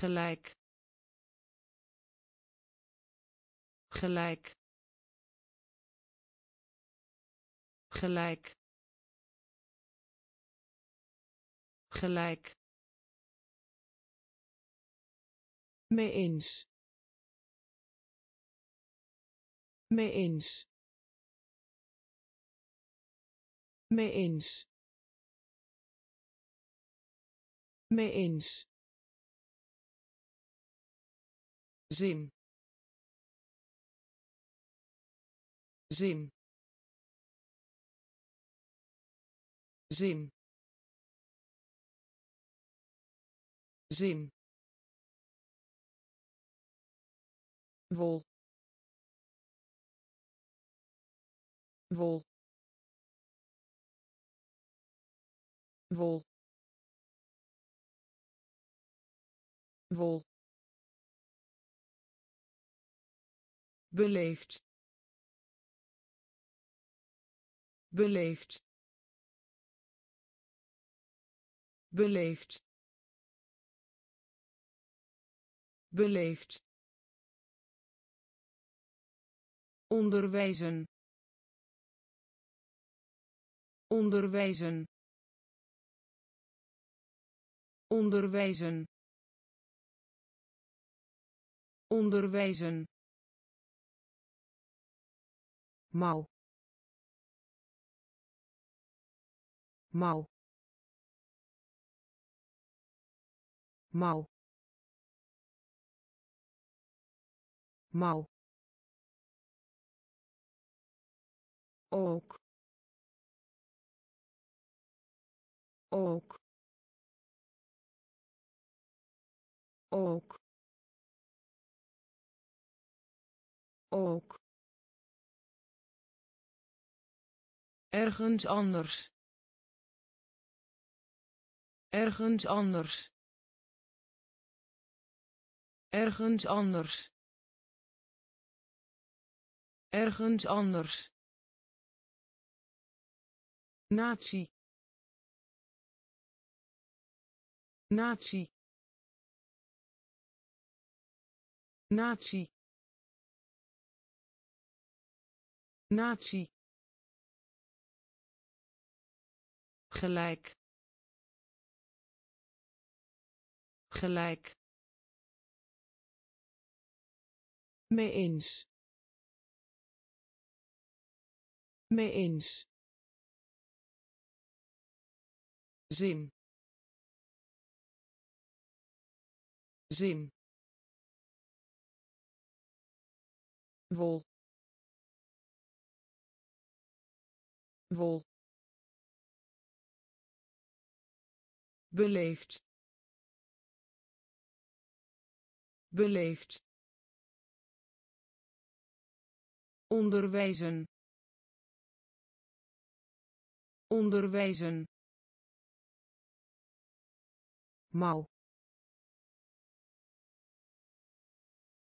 gelijk. Gelijk. Gelijk. Gelijk. Mee eens. Mee eens. Mee eens. Mee eens zin. Zin. Zin. Zin. Wol. Wol. Wol. Wol beleefd. Beleefd. Beleefd. Beleefd. Onderwijzen. Onderwijzen. Onderwijzen. Onderwijzen mouw mouw mouw mouw ook. Ook. Ook. Ook ergens anders. Ergens anders. Ergens anders. Ergens anders. Natie. Natie. Natie. Natie gelijk. Gelijk. Mee eens. Mee eens. Zin. Zin. Wol. Wol beleefd. Beleefd. Onderwijzen. Onderwijzen. Mouw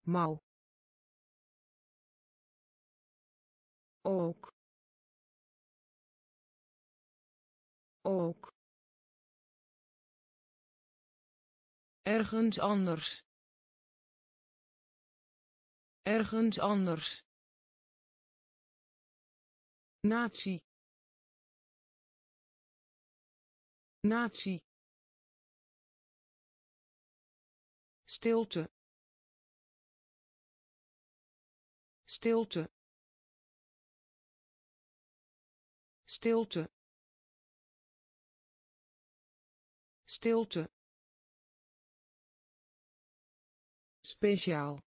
mouw ook. Ook ergens anders. Ergens anders. Natie. Natie. Stilte. Stilte. Stilte. Stilte speciaal.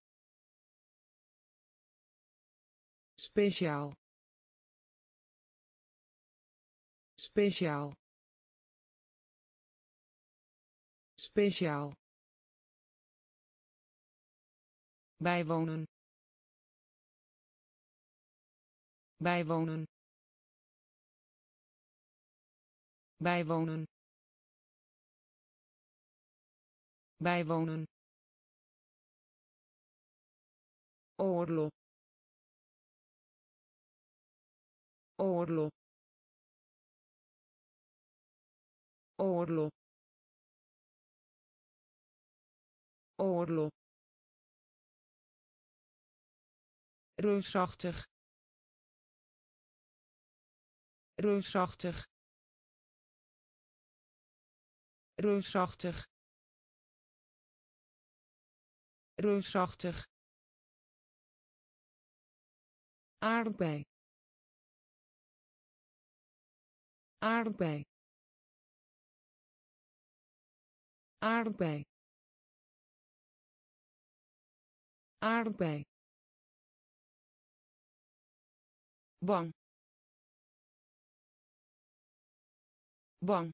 Speciaal. Speciaal. Speciaal. Bijwonen. Bijwonen. Bijwonen. Bijwonen oorlog oorlog oorlog oorlog reusachtig. Reusachtig. Reusachtig. Reusachtig aardbei aardbei aardbei aardbei bang. Bang.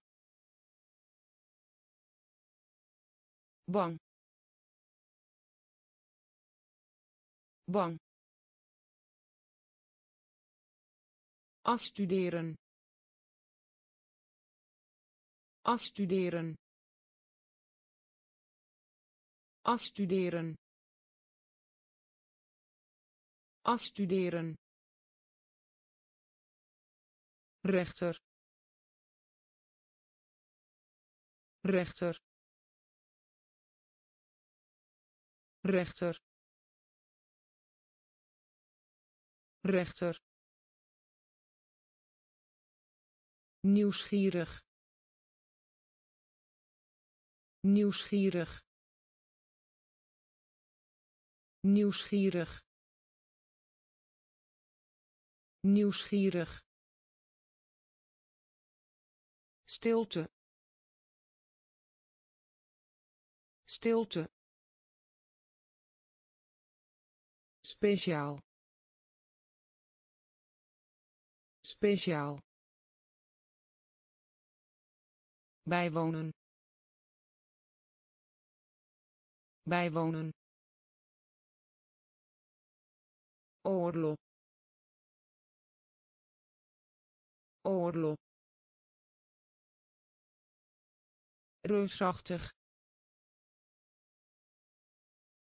Bang. Bang afstuderen. Afstuderen. Afstuderen. Afstuderen. Rechter. Rechter. Rechter. Rechter nieuwsgierig. Nieuwsgierig. Nieuwsgierig. Nieuwsgierig. Stilte. Stilte. Speciaal. Speciaal bijwonen. Bijwonen. Oorlog. Oorlog. Reusachtig.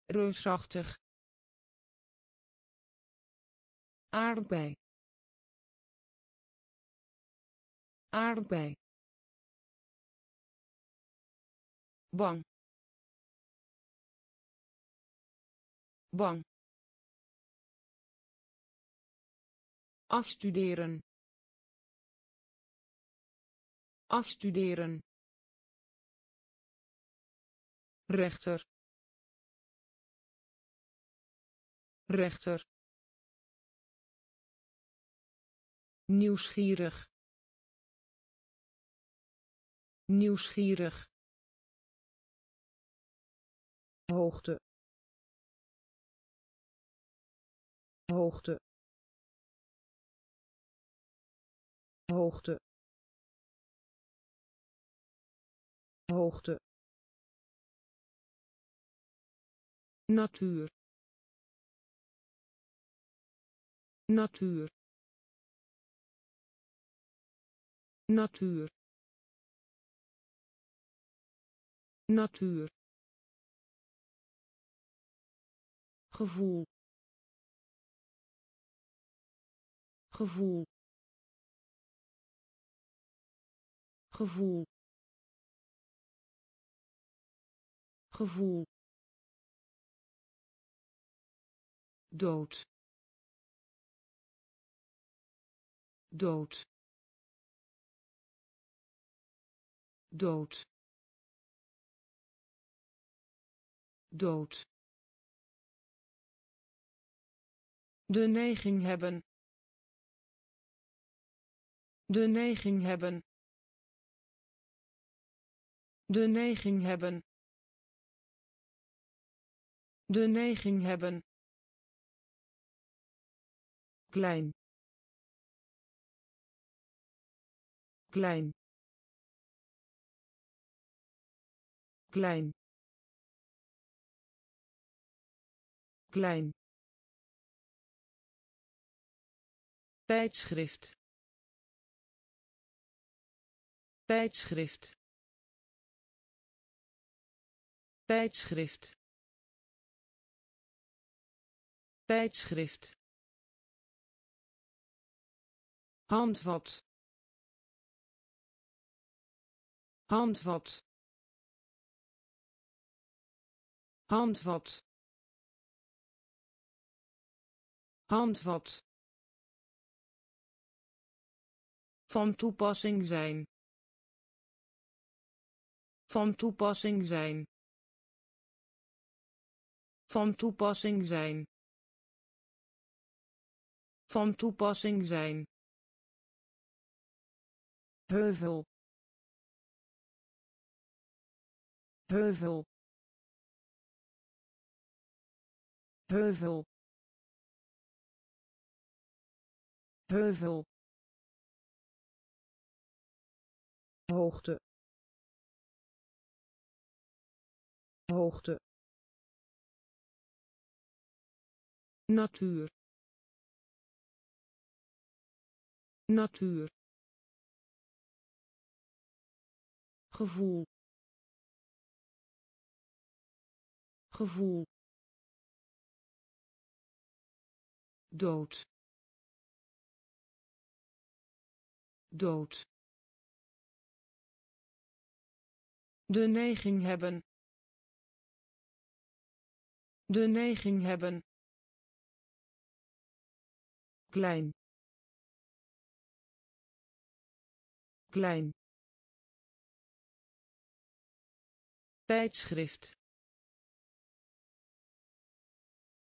Reusachtig. Aardbei. Aardbei bang. Bang. Afstuderen. Afstuderen. Rechter. Rechter. Nieuwsgierig. Nieuwsgierig hoogte. Hoogte. Hoogte. Hoogte. Natuur. Natuur. Natuur. Natuur gevoel. Gevoel. Gevoel. Gevoel. Dood. Dood. Dood. Dood de neiging hebben. De neiging hebben. De neiging hebben. De neiging hebben. Klein. Klein. Klein. Klein tijdschrift. Tijdschrift. Tijdschrift. Tijdschrift. Handvat. Handvat. Handvat. Handvat van toepassing zijn. Van toepassing zijn. Van toepassing zijn. Van toepassing zijn. Heuvel. Heuvel. Heuvel. Heuvel hoogte. Hoogte. Natuur. Natuur. Gevoel. Gevoel. Dood. Dood de neiging hebben. De neiging hebben. Klein. Klein. Tijdschrift.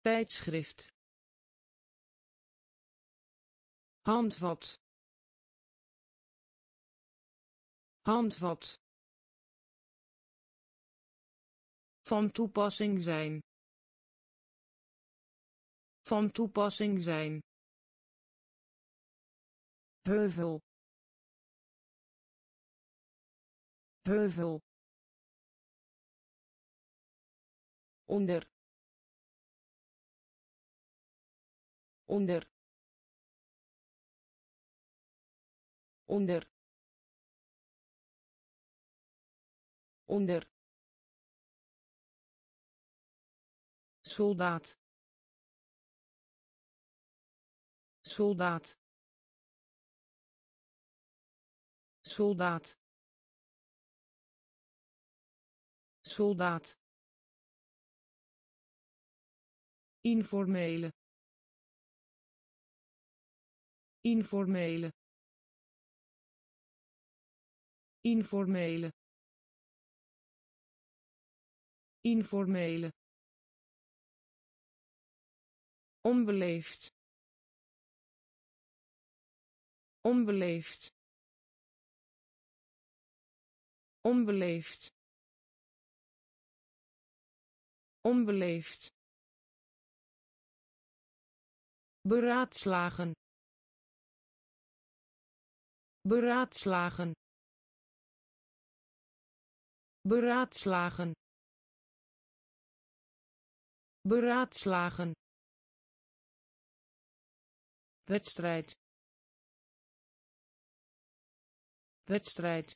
Tijdschrift. Handvat. Handvat van toepassing zijn. Van toepassing zijn. Heuvel. Heuvel. Onder. Onder. Onder. Onder soldaat. Soldaat. Soldaat. Soldaat. Informele. Informele. Informele. Informele onbeleefd. Onbeleefd. Onbeleefd. Onbeleefd. Beraadslagen. Beraadslagen. Beraadslagen. Beraadslagen wedstrijd wedstrijd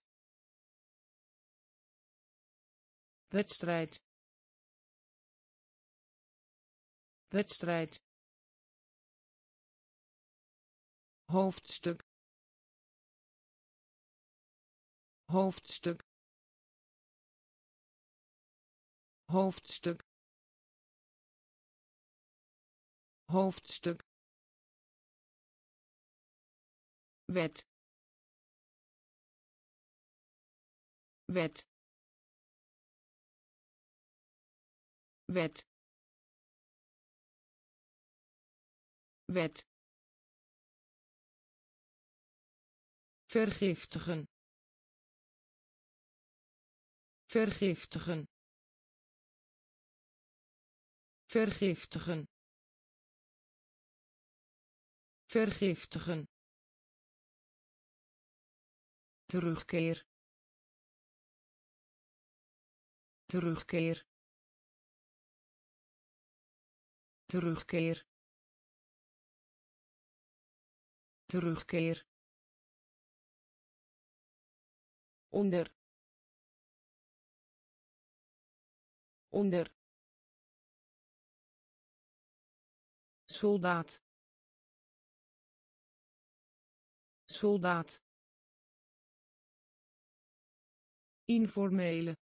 wedstrijd wedstrijd. Hoofdstuk. Hoofdstuk. Hoofdstuk. Hoofdstuk wet. Wet. Wet. Wet. Vergiftigen. Vergiftigen. Vergiftigen. Vergiftigen terugkeer. Terugkeer. Terugkeer. Terugkeer. Onder. Onder. Soldaat. Soldaat informele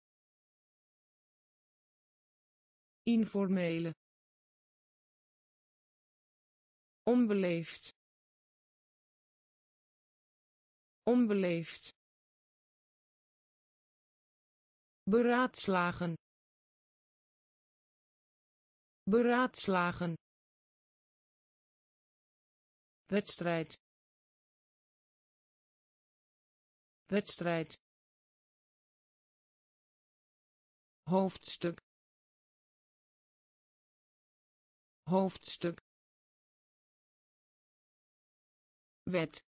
informele onbeleefd onbeleefd beraadslagen beraadslagen wedstrijd wedstrijd hoofdstuk. Hoofdstuk. Wet.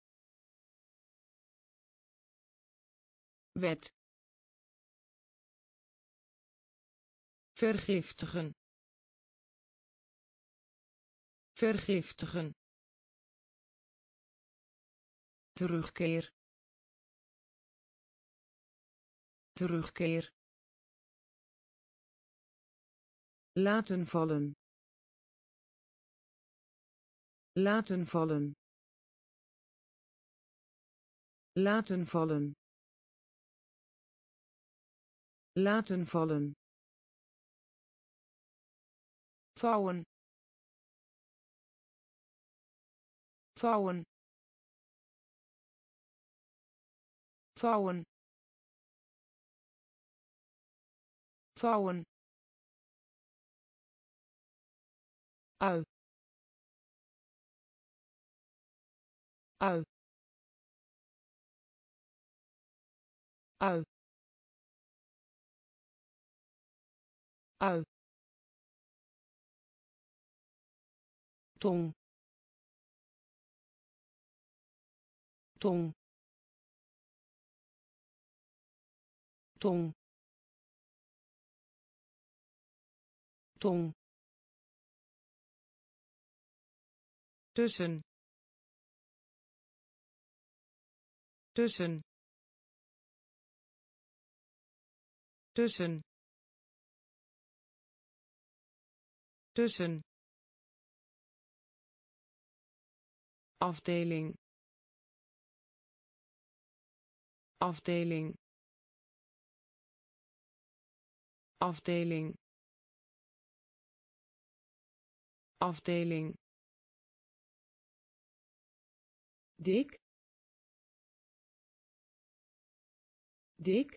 Wet. Vergiftigen. Vergiftigen. Terugkeer. Terugkeer laten vallen. Laten vallen. Laten vallen. Laten vallen. Vouwen. Vouwen. Vouwen. Vouwen ui ui ui ui tong. Tong. Tong. Tong tussen. Tussen. Tussen. Tussen. Afdeling. Afdeling. Afdeling. Afdeling dik. Dik.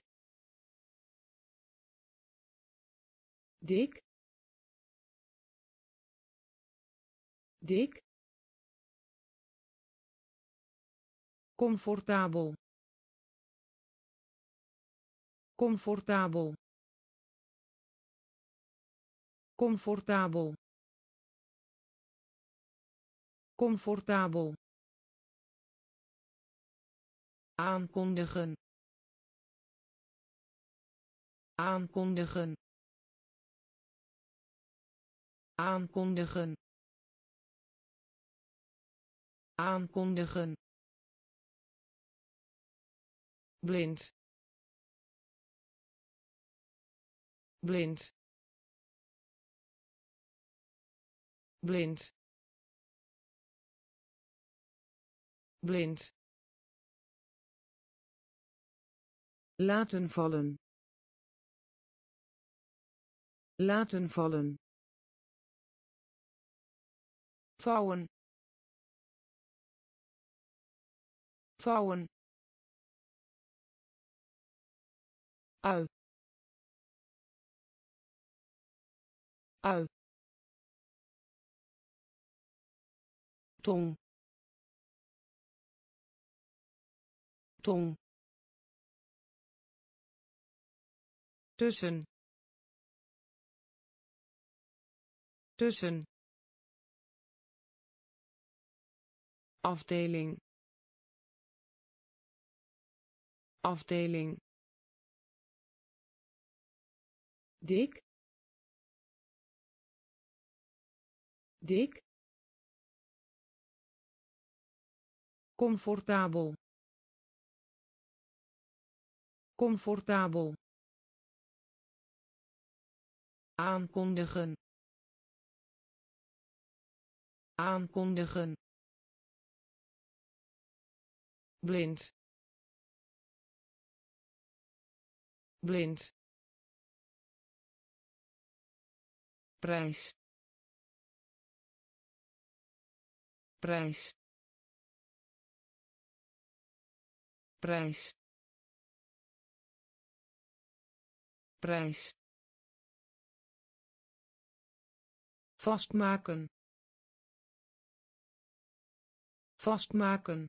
Dik. Dik. Comfortabel. Comfortabel. Comfortabel. Comfortabel aankondigen. Aankondigen. Aankondigen. Aankondigen. Blind. Blind. Blind. Blind laten vallen. Laten vallen. Vouwen. Vouwen. Ui. Ui. Tong. Tong tussen. Tussen. Afdeling. Afdeling. Dik. Dik. Comfortabel. Comfortabel aankondigen. Aankondigen. Blind. Blind. Prijs. Prijs. Prijs. Prijs vastmaken. Vastmaken.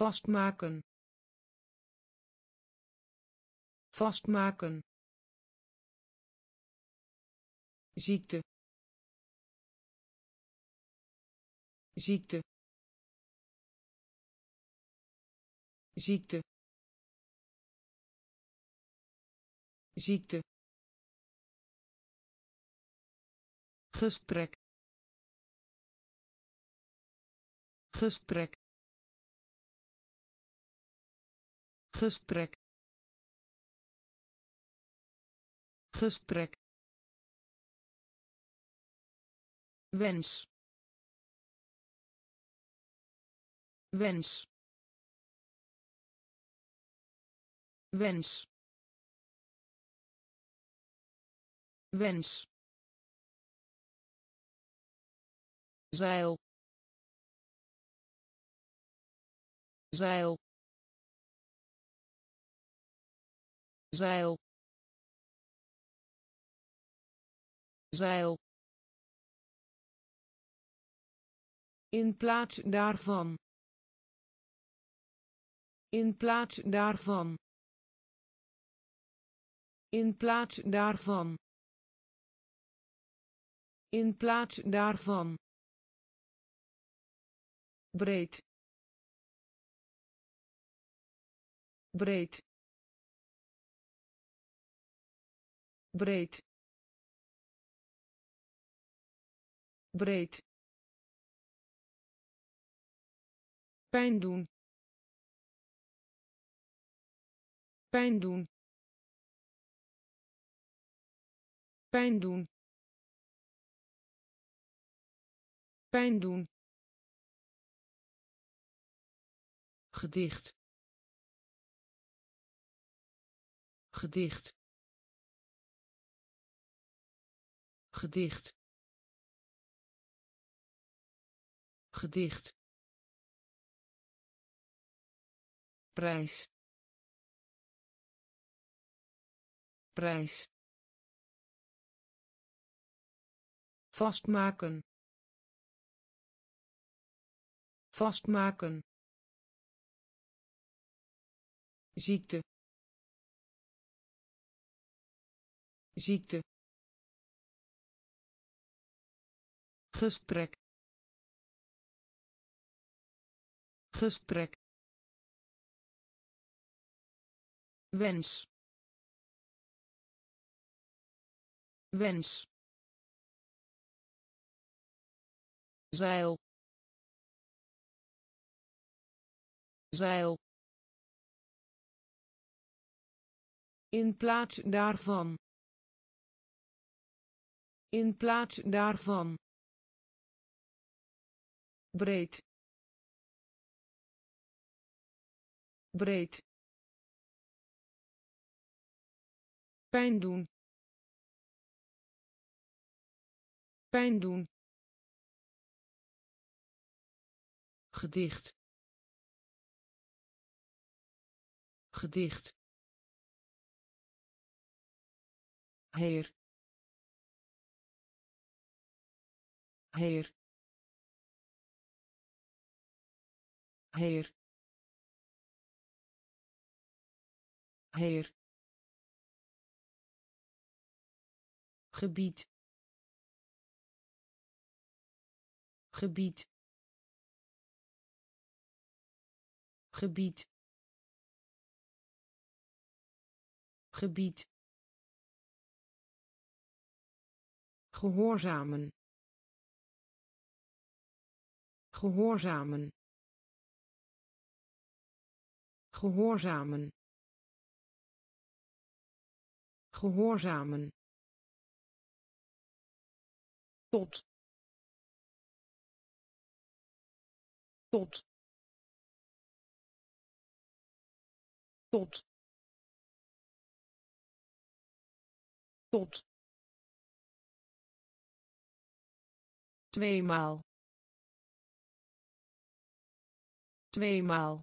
Vastmaken. Vastmaken. Ziekte. Ziekte. Ziekte. Ziekte gesprek gesprek gesprek gesprek wens wens wens wens zeil. Zeil. Zeil. Zeil. In plaats daarvan. In plaats daarvan. In plaats daarvan. In plaats daarvan breed breed breed breed. Pijn doen. Pijn doen. Pijn doen. Pijn doen gedicht. Gedicht. Gedicht. Gedicht. Prijs. Prijs. Vastmaken. Vastmaken ziekte. Ziekte. Gesprek. Gesprek. Wens. Wens. Zeil. Zeil in plaats daarvan. In plaats daarvan. Breed. Breed. Pijn doen. Pijn doen. Gedicht. Gedicht heer. Heer. Heer. Heer. Gebied. Gebied. Gebied. Gebied gehoorzamen. Gehoorzamen. Gehoorzamen. Gehoorzamen. Tot. Tot. Tot. Tot tweemaal tweemaal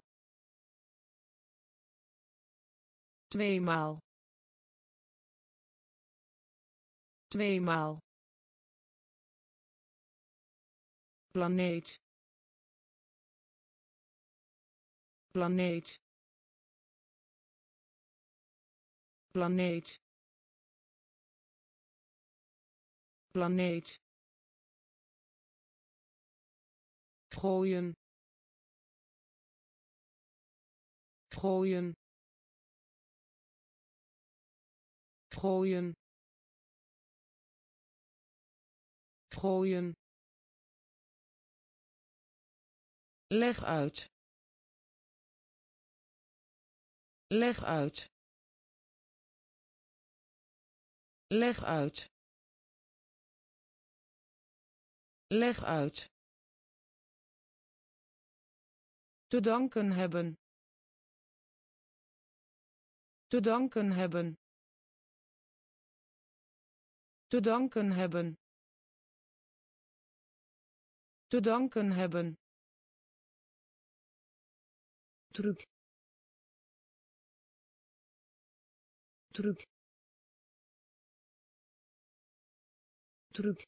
tweemaal tweemaal. Planeet. Planeet. Planeet. Planeet gooien. Gooien. Gooien. Gooien. Leg uit. Leg uit. Leg uit. Leg uit te danken hebben. Te danken hebben. Te danken hebben. Te danken hebben. Truc truc truc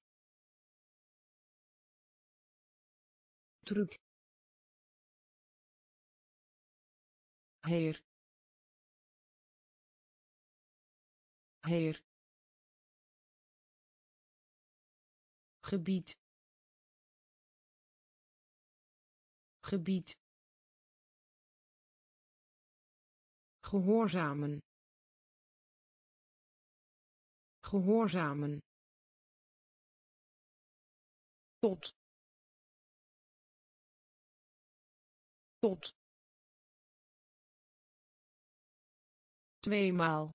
truc heer. Heer. Gebied. Gebied. Gehoorzamen. Gehoorzamen. Tot. Tot tweemaal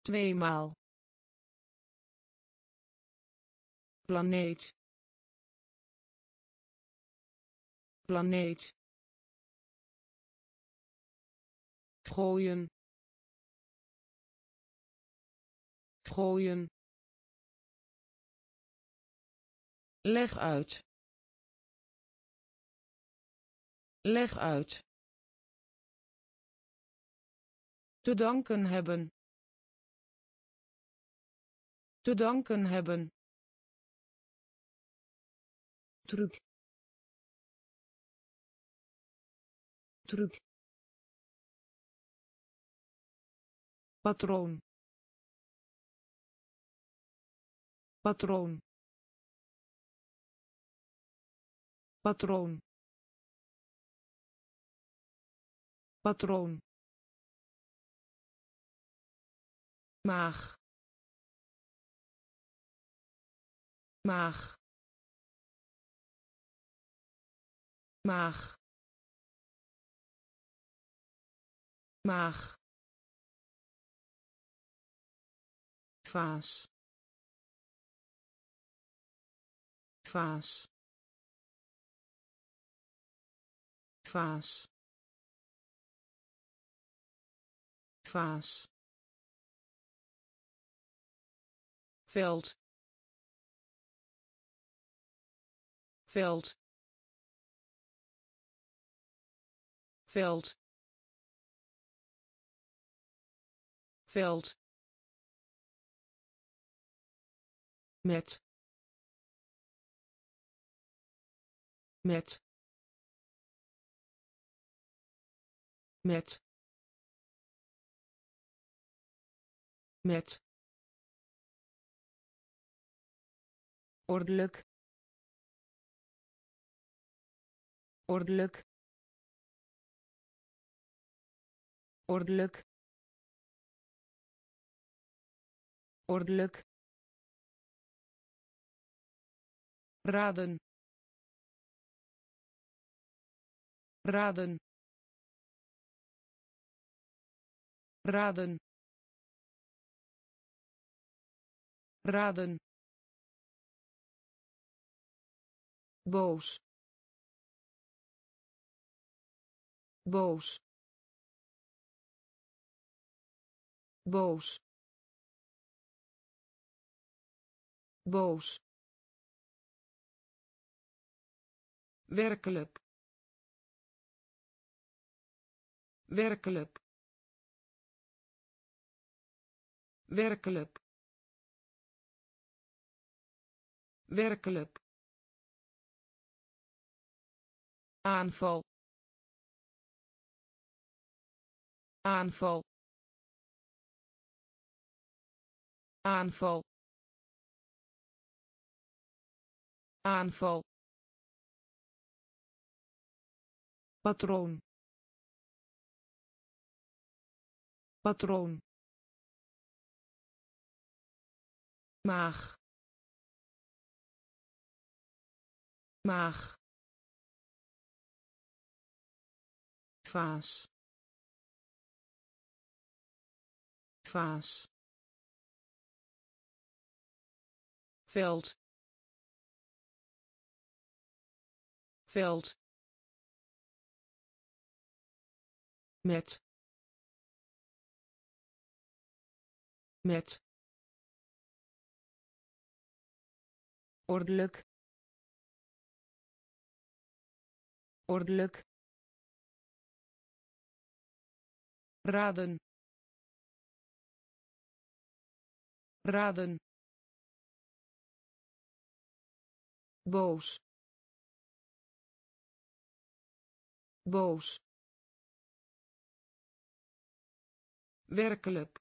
tweemaal planeet planeet gooien gooien leg uit leg uit te danken hebben. Te danken hebben. Truc truc patroon. Patroon. Patroon. Patroon maag maag maag maag vaas. Vaas. Vaas. Vaas veld. Veld. Veld. Veld. Met. Met. Met. Met ordelijk ordelijk ordelijk ordelijk. Raden. Raden. Raden. Raden boos. Boos. Boos. Boos. Werkelijk. Werkelijk. Werkelijk. Werkelijk aanval aanval aanval aanval. Patroon patroon. Maag maag vaas vaas veld. Veld. Met. Met. Ordelijk. Ordelijk raden. Raden. Boos. Boos. Werkelijk.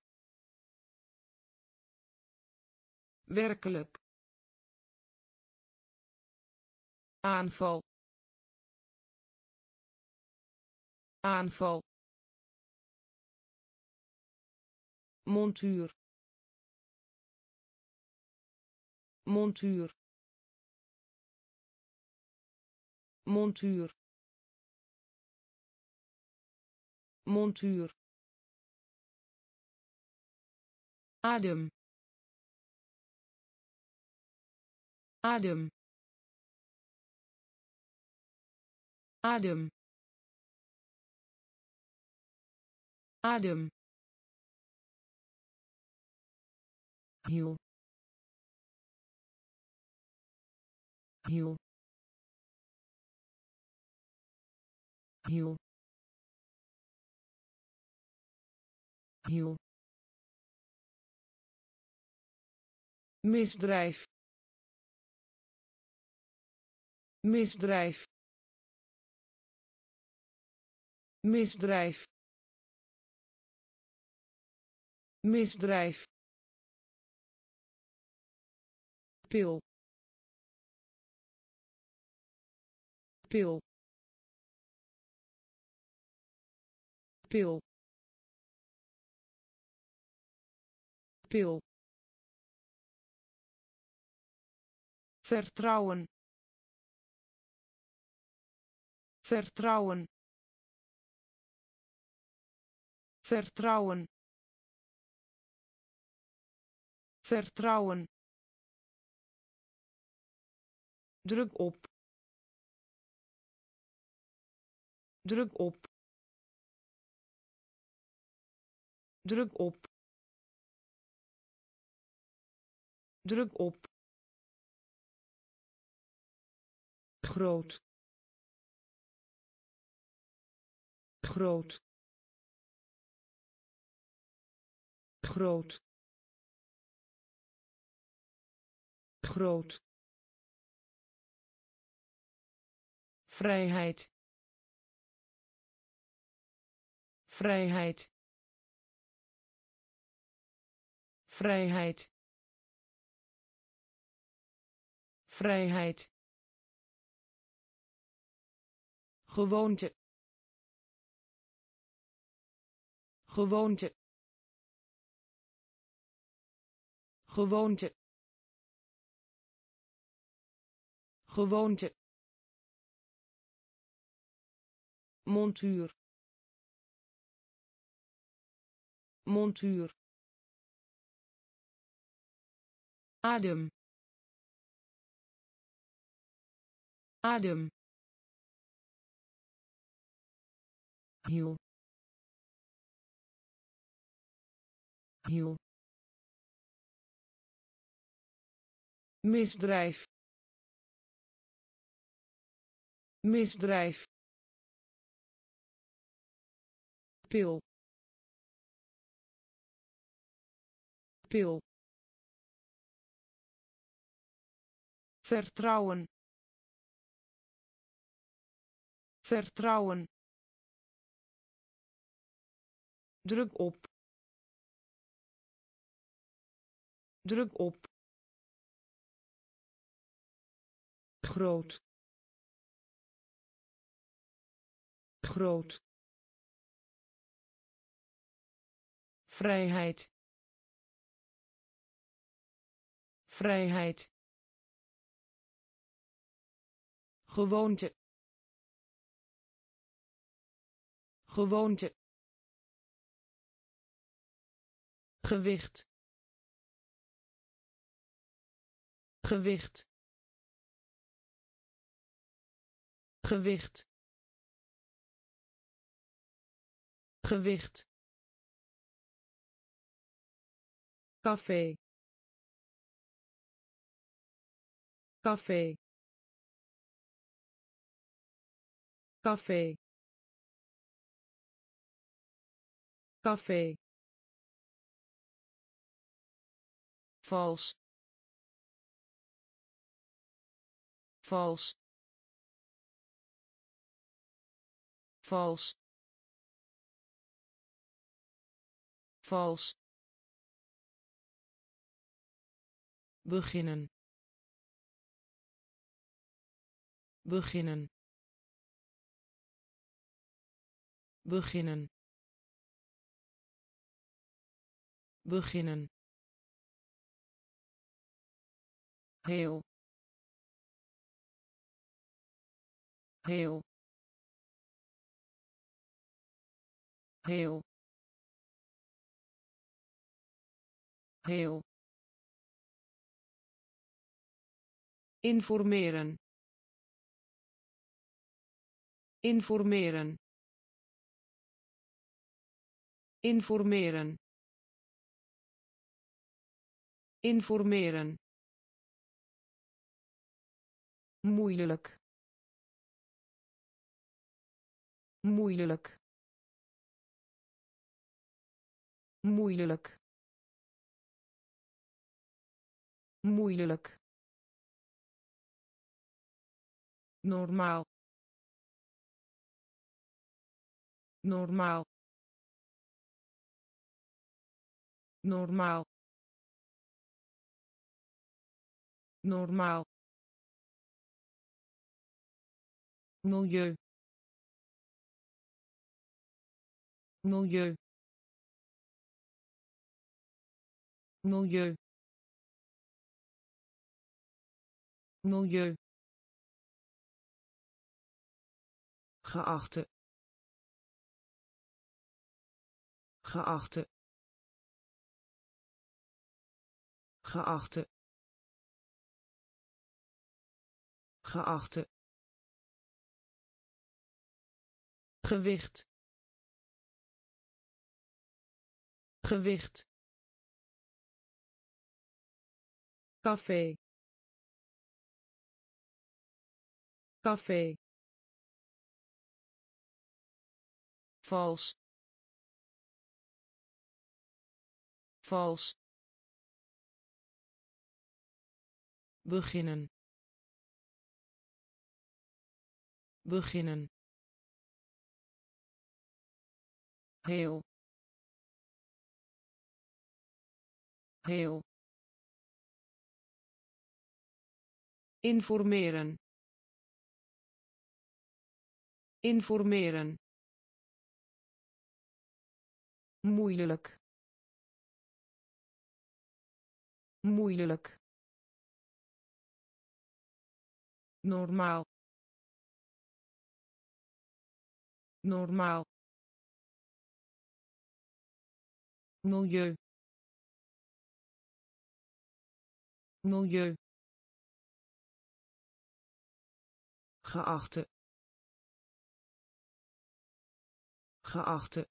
Werkelijk. Aanval. Aanval montuur. Montuur. Montuur. Montuur. Adem. Adem. Adem. Adem hiel. Hiel. Hiel. Hiel. Misdrijf. Misdrijf. Misdrijf. Misdrijf pil. Pil. Pil. Pil. Vertrouwen. Vertrouwen. Vertrouwen. Vertrouwen druk op. Druk op. Druk op. Druk op. Groot. Groot. Groot. Groot vrijheid. Vrijheid. Vrijheid. Vrijheid. Gewoonte. Gewoonte. Gewoonte. Gewoonte montuur. Montuur. Adem. Adem. Hiel. Hiel. Misdrijf. Misdrijf pil. Pil. Vertrouwen. Vertrouwen. Druk op. Druk op. Groot. Groot vrijheid. Vrijheid. Gewoonte. Gewoonte. Gewicht. Gewicht. Gewicht. Gewicht café. Café. Café. Café. Vals. Vals. Vals. Vals beginnen. Beginnen. Beginnen. Beginnen. Heel. Heel. Heel. Heel informeren. Informeren. Informeren. Informeren. Moeilijk. Moeilijk. Moeilijk. Moeilijk normaal. Normaal. Normaal. Normaal. Milieu. Milieu. Milieu. Milieu geachte. Geachte. Geachte. Geachte. Gewicht. Gewicht. Café. Café vals. Vals. Beginnen. Beginnen. Heel. Heel. Informeren. Informeren moeilijk. Moeilijk. Normaal. Normaal. Milieu. Milieu. Geachte. Geachte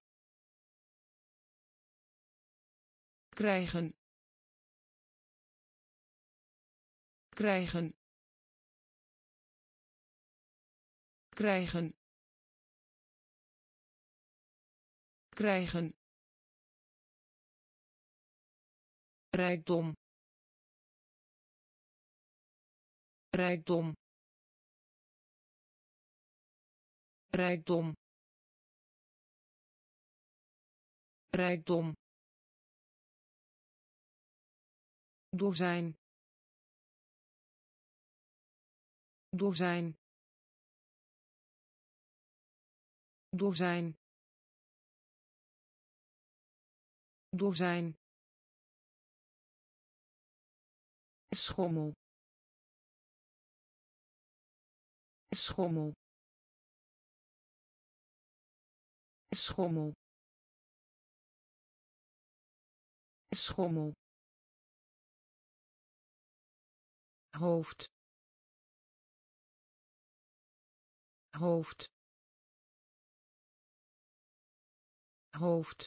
krijgen. Krijgen. Krijgen. Krijgen. Rijkdom. Rijkdom. Rijkdom. Rijkdom dozijn dozijn dozijn dozijn schommel. Schommel. Schommel. Schommel hoofd. Hoofd. Hoofd.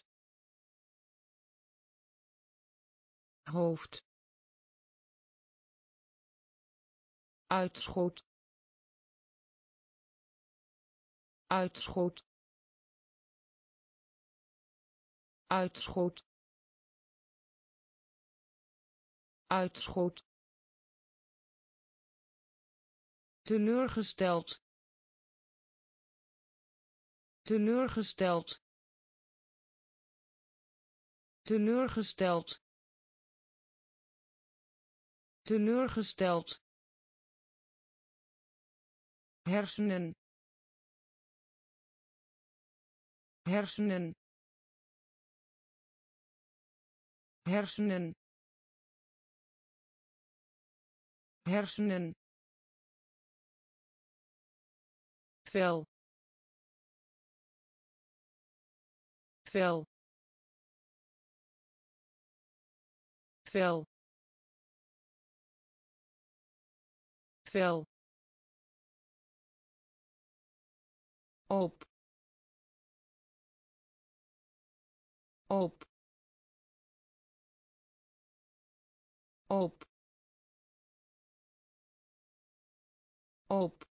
Hoofd. Uitschot. Uitschot. Uitschot. Uitschot teleurgesteld teleurgesteld teleurgesteld teleurgesteld. Hersenen hersenen hersenen. Hersenen vel. Vel. Vel. Vel. Op. Op. Op. Op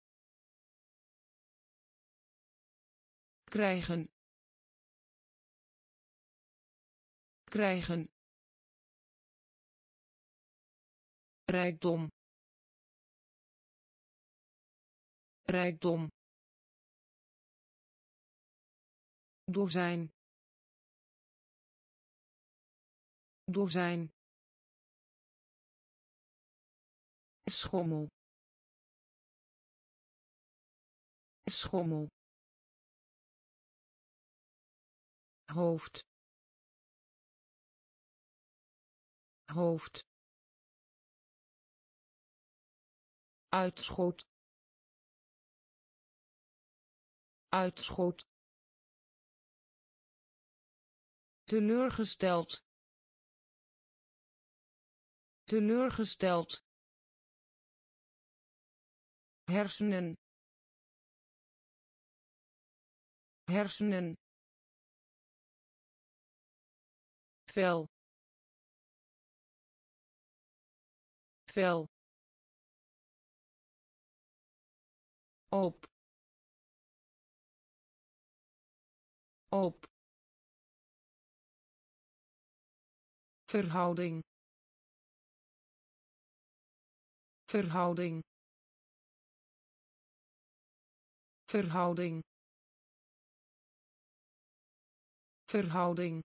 krijgen. Krijgen. Rijkdom. Rijkdom. Dozijn dozijn schommel. Schommel hoofd. Hoofd. Uitschot. Uitschot. Teleurgesteld. Teleurgesteld. Hersenen. Hersenen vel. Vel. Op. Op. Verhouding. Verhouding. Verhouding. Verhouding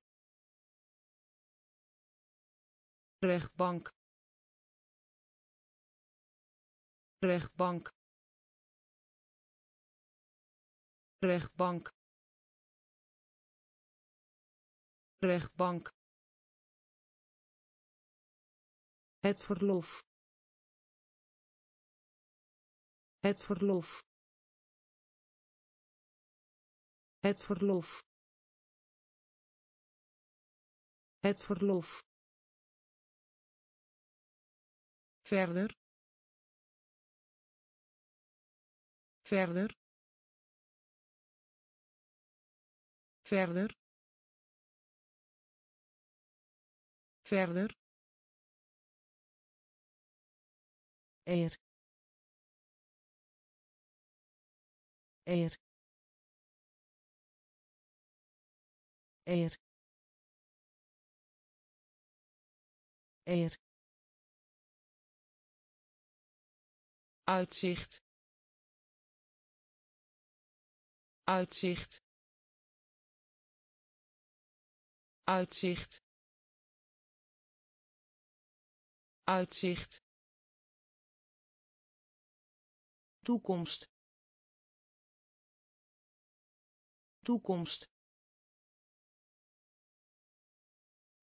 rechtbank. Rechtbank. Rechtbank. Rechtbank. Het verlof. Het verlof. Het verlof. Het verlof verder. Verder. Verder. Verder. Eer. Eer. Eer. Eer uitzicht. Uitzicht. Uitzicht. Uitzicht. Toekomst. Toekomst.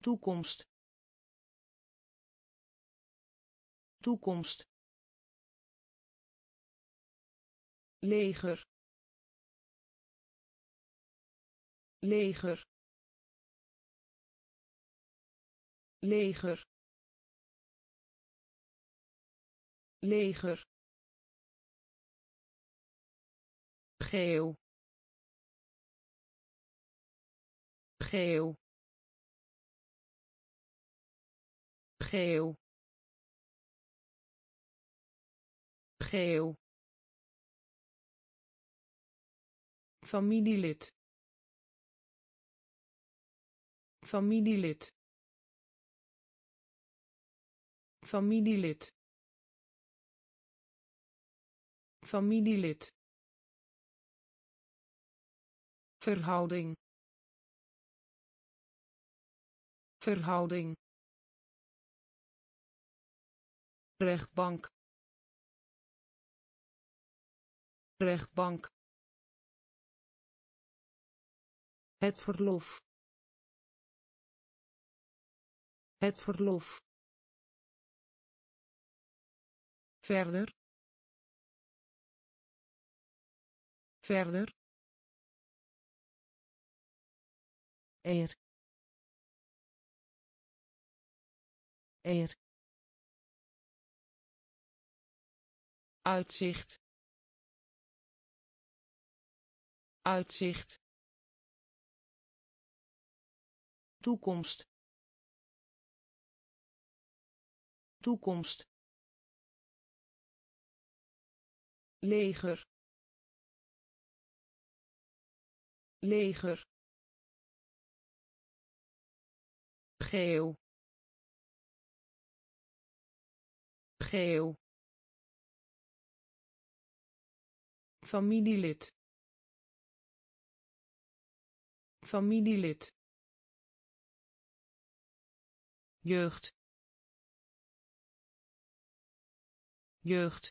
Toekomst. Toekomst leger. Leger. Leger. Leger. Geel. Geel. Geel. Geel familielid. Familielid. Familielid. Familielid. Verhouding. Verhouding. Rechtbank. Rechtbank het verlof. Het verlof. Verder. Verder. Eer. Eer. Uitzicht. Uitzicht toekomst. Toekomst. Leger. Leger. Geel. Geel. Familielid. Familielid jeugd. Jeugd.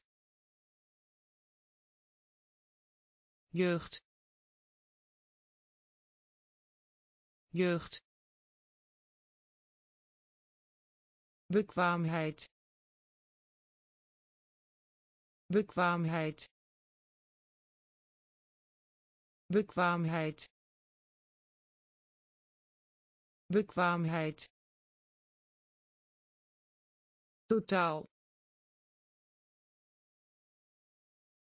Jeugd. Jeugd. Bekwaamheid. Bekwaamheid. Bekwaamheid. Bekwaamheid totaal.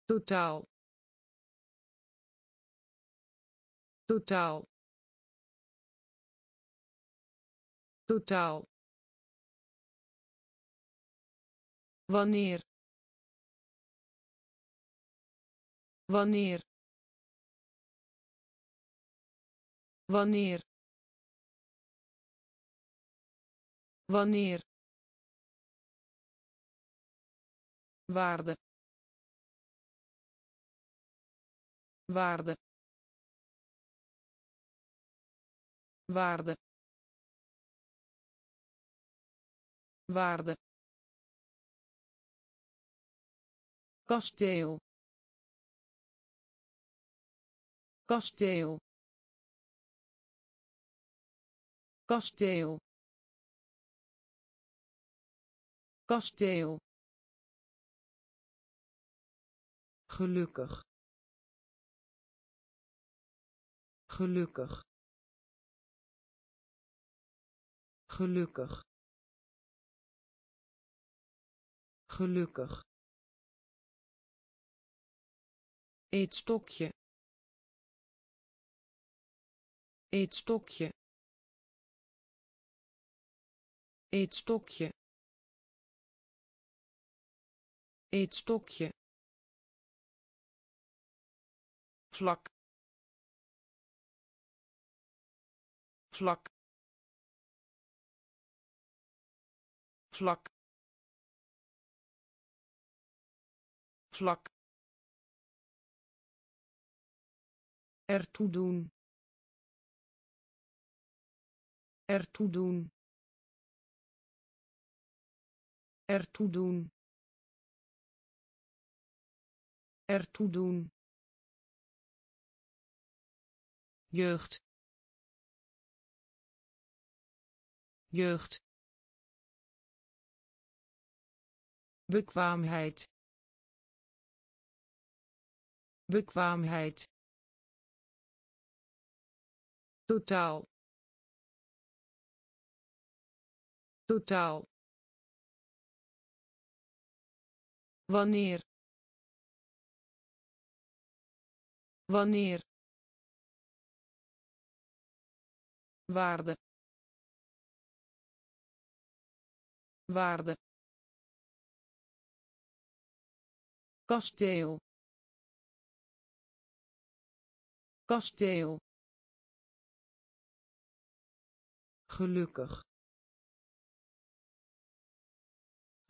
Totaal. Totaal. Totaal. Wanneer. Wanneer. Wanneer. Wanneer waarde waarde waarde waarde. Kasteel. Kasteel. Kasteel. Kasteel gelukkig. Gelukkig. Gelukkig. Gelukkig. Eetstokje eetstokje eetstokje eetstokje vlak vlak vlak vlak. Ertoe doen. Ertoe doen. Ertoe doen. Ertoe doen jeugd. Jeugd. Bekwaamheid. Bekwaamheid. Totaal. Totaal. Wanneer. Wanneer waarde waarde kasteel kasteel gelukkig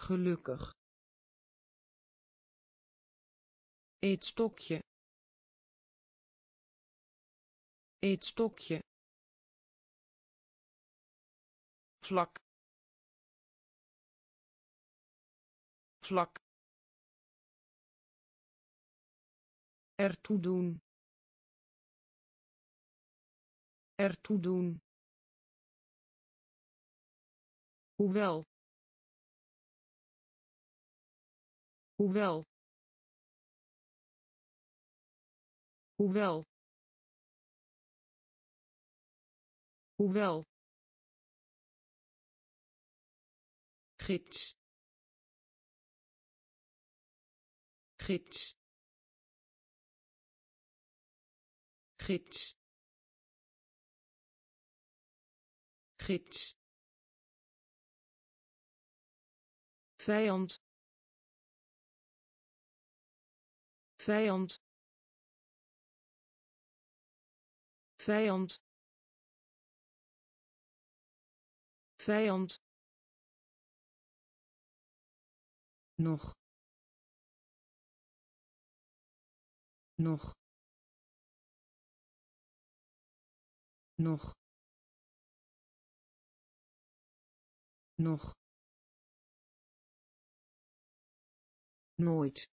gelukkig eetstokje eetstokje vlak vlak ertoe doen ertoe doen. Hoewel hoewel hoewel. Hoewel gids. Gids. Gids. Gids. Vijand. Vijand. Vijand. Vijand nog. Nog. Nog. Nog. Nooit.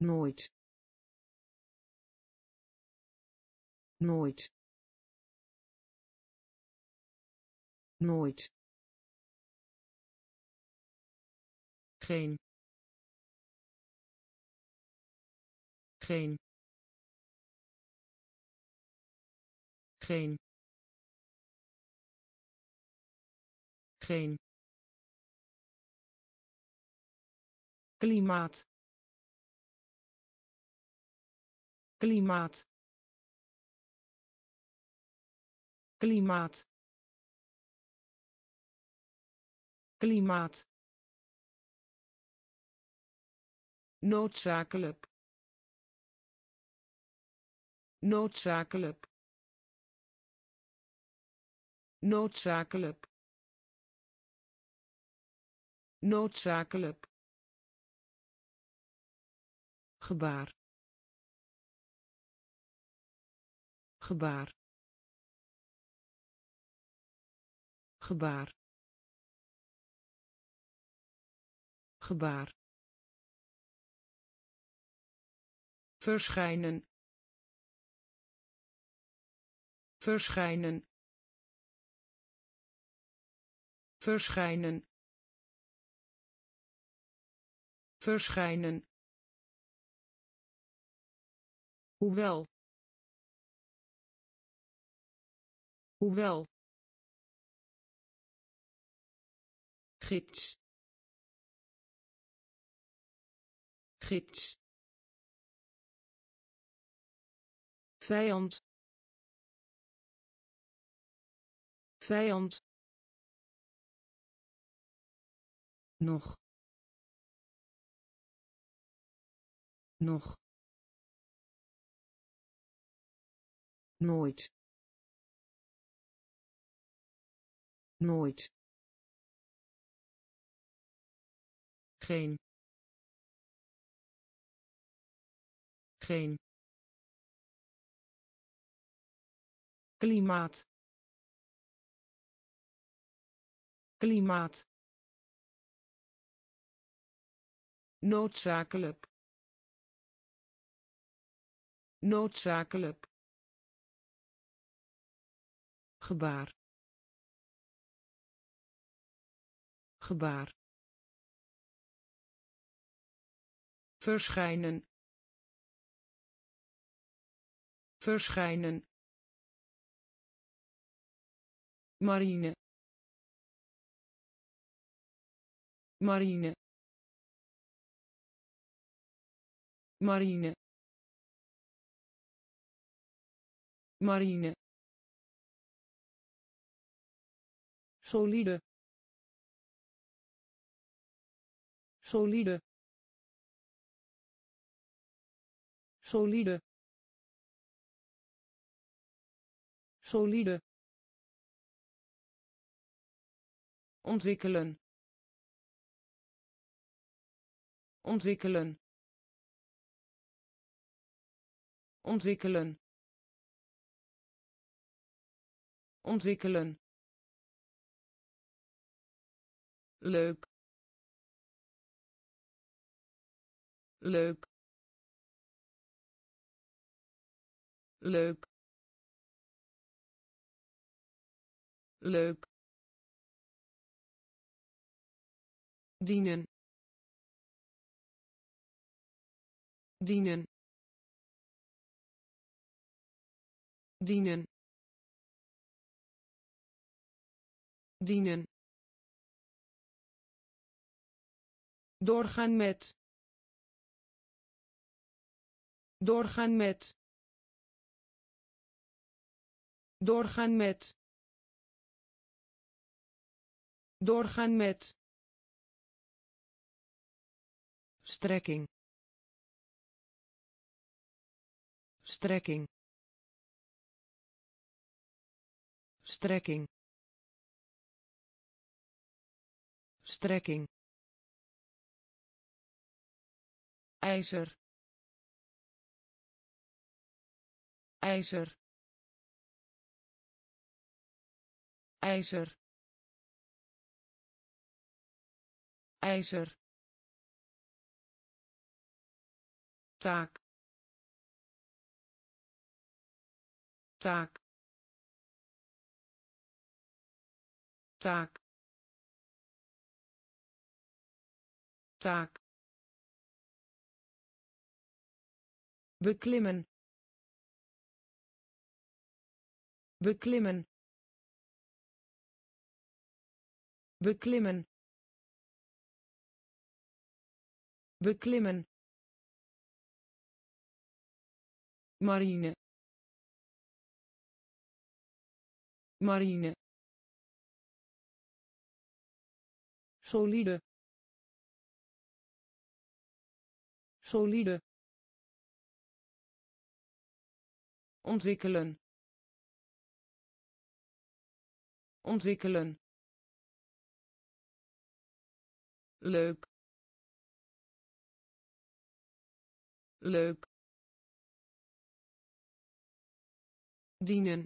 Nooit. Nooit. Nooit geen. Geen. Geen. Geen. Klimaat. Klimaat. Klimaat. Klimaat noodzakelijk. Noodzakelijk. Noodzakelijk. Noodzakelijk. Gebaar. Gebaar. Gebaar. Gebaar verschijnen. Verschijnen. Verschijnen. Verschijnen. Hoewel. Hoewel. Gids. Gids vijand. Vijand. Nog. Nog. Nooit. Nooit. Geen. Geen klimaat. Klimaat. Noodzakelijk. Noodzakelijk. Gebaar. Gebaar. Verschijnen. Verschijnen marine. Marine. Marine. Marine. Solide. Solide. Solide. Solide ontwikkelen. Ontwikkelen. Ontwikkelen. Ontwikkelen. Leuk. Leuk. Leuk. Leuk dienen. Dienen. Dienen. Dienen. Doorgaan met. Doorgaan met. Doorgaan met. Doorgaan met strekking. Strekking. Strekking. Strekking. Ijzer. Ijzer. Ijzer. Ijzer taak taak taak taak. Beklimmen beklimmen. Beklimmen beklimmen marine. Marine. Solide. Solide. Ontwikkelen. Ontwikkelen. Leuk. Leuk dienen.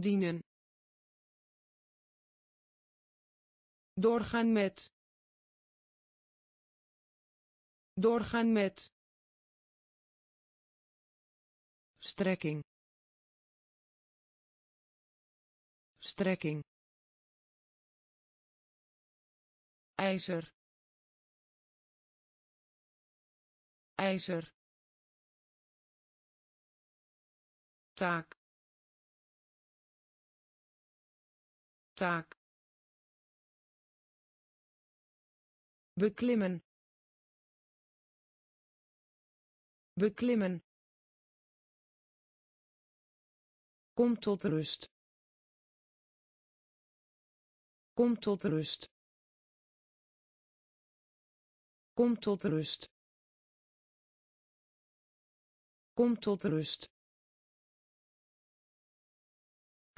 Dienen. Doorgaan met. Doorgaan met. Strekking. Strekking. Ijzer. Ijzer taak taak beklimmen beklimmen Kom tot rust. Kom tot rust. Kom tot rust. Kom tot rust.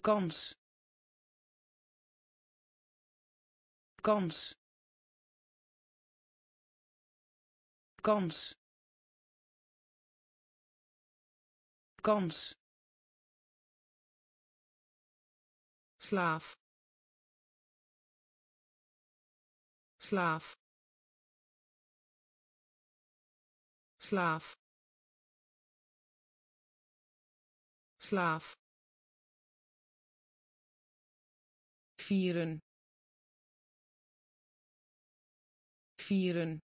Kans. Kans. Kans. Kans. slaaf slaaf slaaf slaaf vieren. Vieren.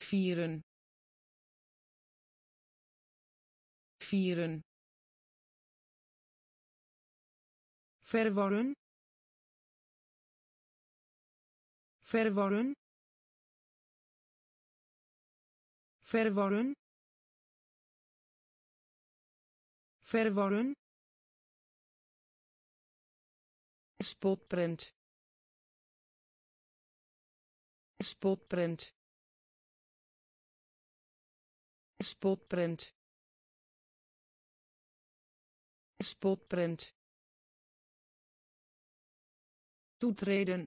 Vieren. Vieren. Verworren verworren verworren verworren spotprint. Spotprint. Spotprint. Spotprint. Toetreden.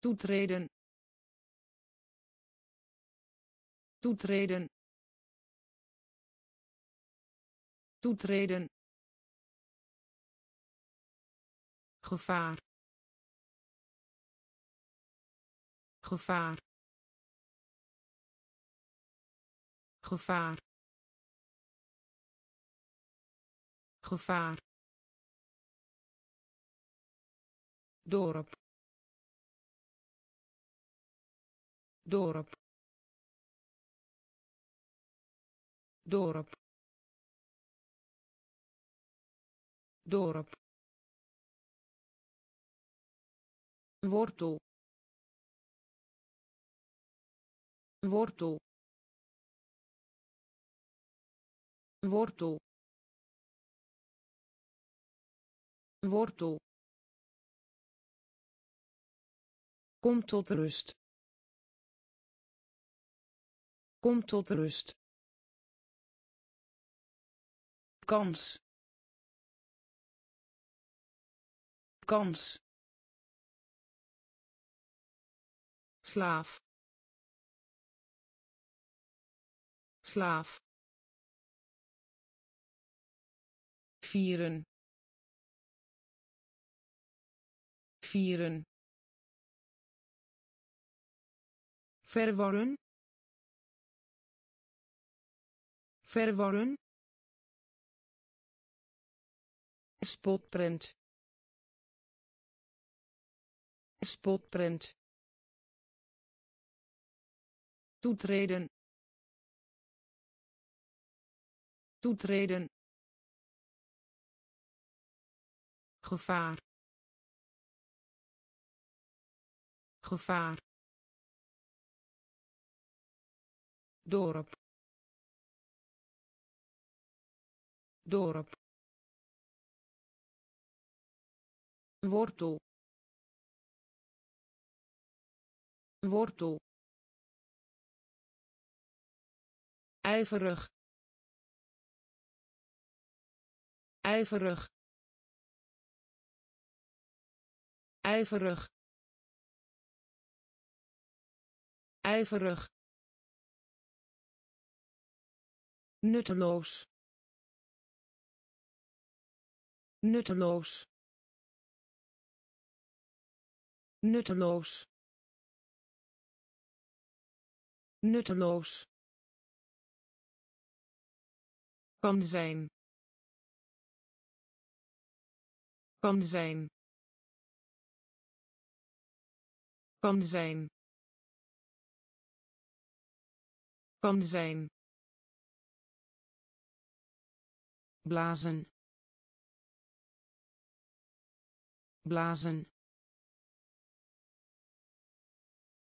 Toetreden. Toetreden. Toetreden gevaar. Gevaar. Gevaar. Gevaar. Dorp. Dorp. Dorp. Dorp wortel wortel wortel wortel Kom tot rust. Kom tot rust. Kans. Kans. Slaaf. Slaaf. Vieren. Vieren. Verworren verworren spotprint. Spotprint toetreden toetreden gevaar gevaar dorp dorp wortel wortel ijverig. Ijverig. Ijverig. Ijverig. Nutteloos. Nutteloos. Nutteloos. Nutteloos kan zijn. Kan zijn. Kan zijn. Kan zijn. Blazen. Blazen.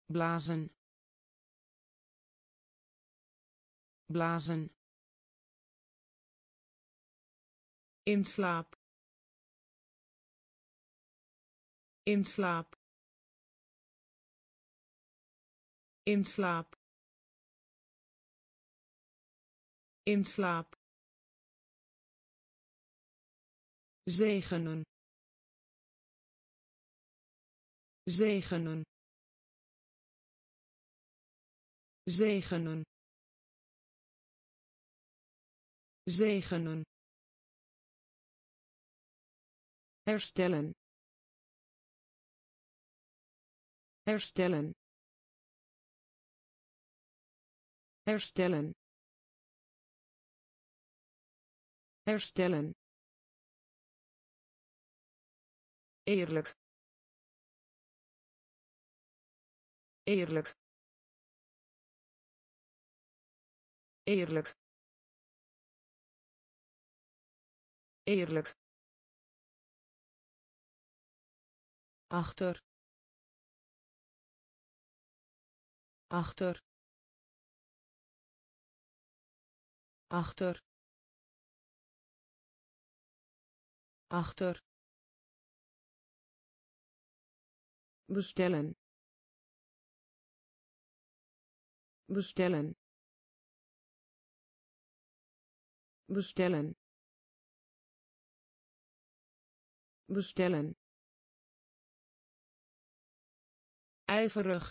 Blazen. Blazen in slaap in slaap in slaap in slaap zegenen. Zegenen. Zegenen. Zegenen herstellen. Herstellen. Herstellen. Herstellen. Eerlijk. Eerlijk. Eerlijk. Eerlijk achter. Achter. Achter. Achter. Bestellen. Bestellen. Bestellen. Bestellen ijverig.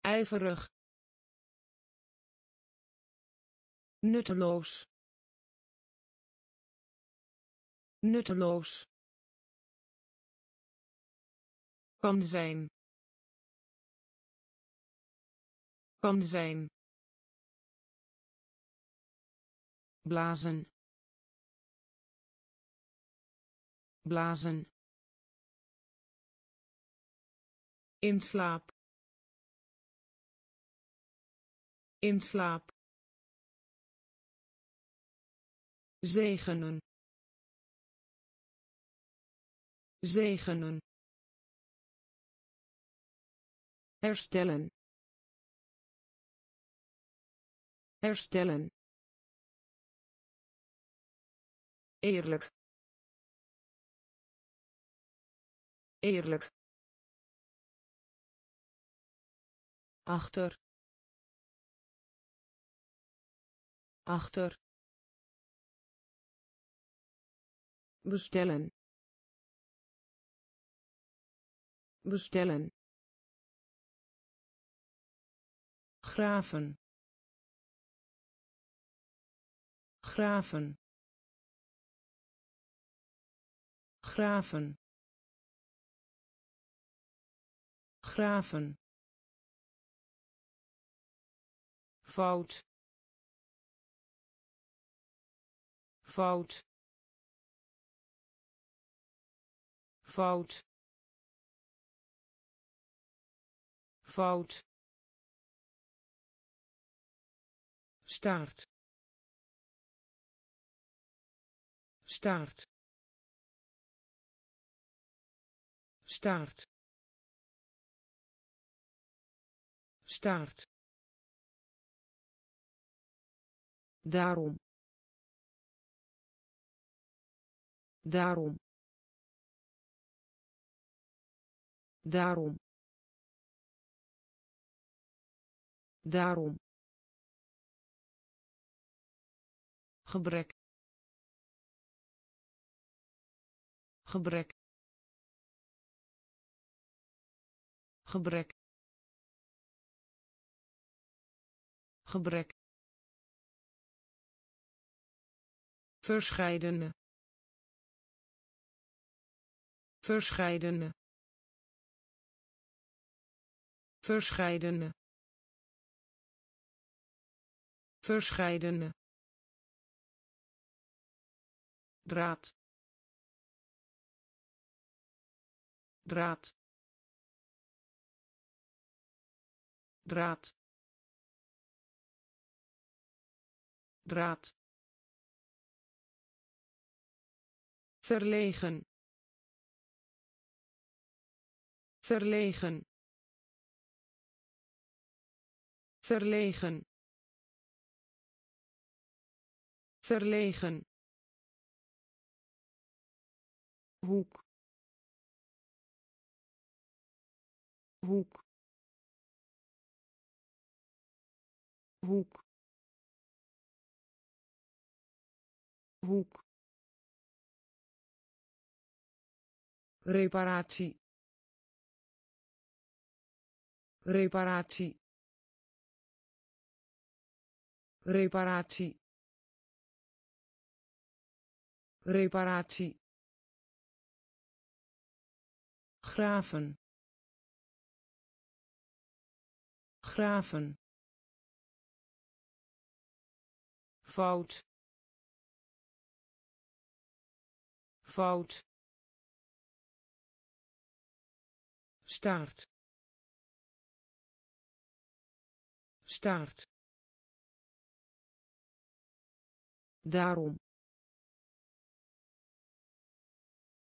Ijverig. Nutteloos. Nutteloos. Kan zijn. Kan zijn. Blazen. Blazen in slaap in slaap zegenen zegenen herstellen herstellen eerlijk eerlijk achter. Achter. Bestellen. Bestellen. Graven. Graven. Graven. Graven fout. Fout. Fout. Fout. Staart. Staart. Staart. Staart daarom. Daarom. Daarom. Daarom. Gebrek. Gebrek. Gebrek. Gebrek verscheidene. Verscheidene. Verscheidene. Verscheidene. Draad. Draad. Draad. Draad verlegen. Verlegen. Verlegen. Verlegen. Hoek. Hoek. Hoek. Hoek reparatie. Reparatie. Reparatie. Reparatie. Graven. Graven. Fout. Fout staart staart daarom.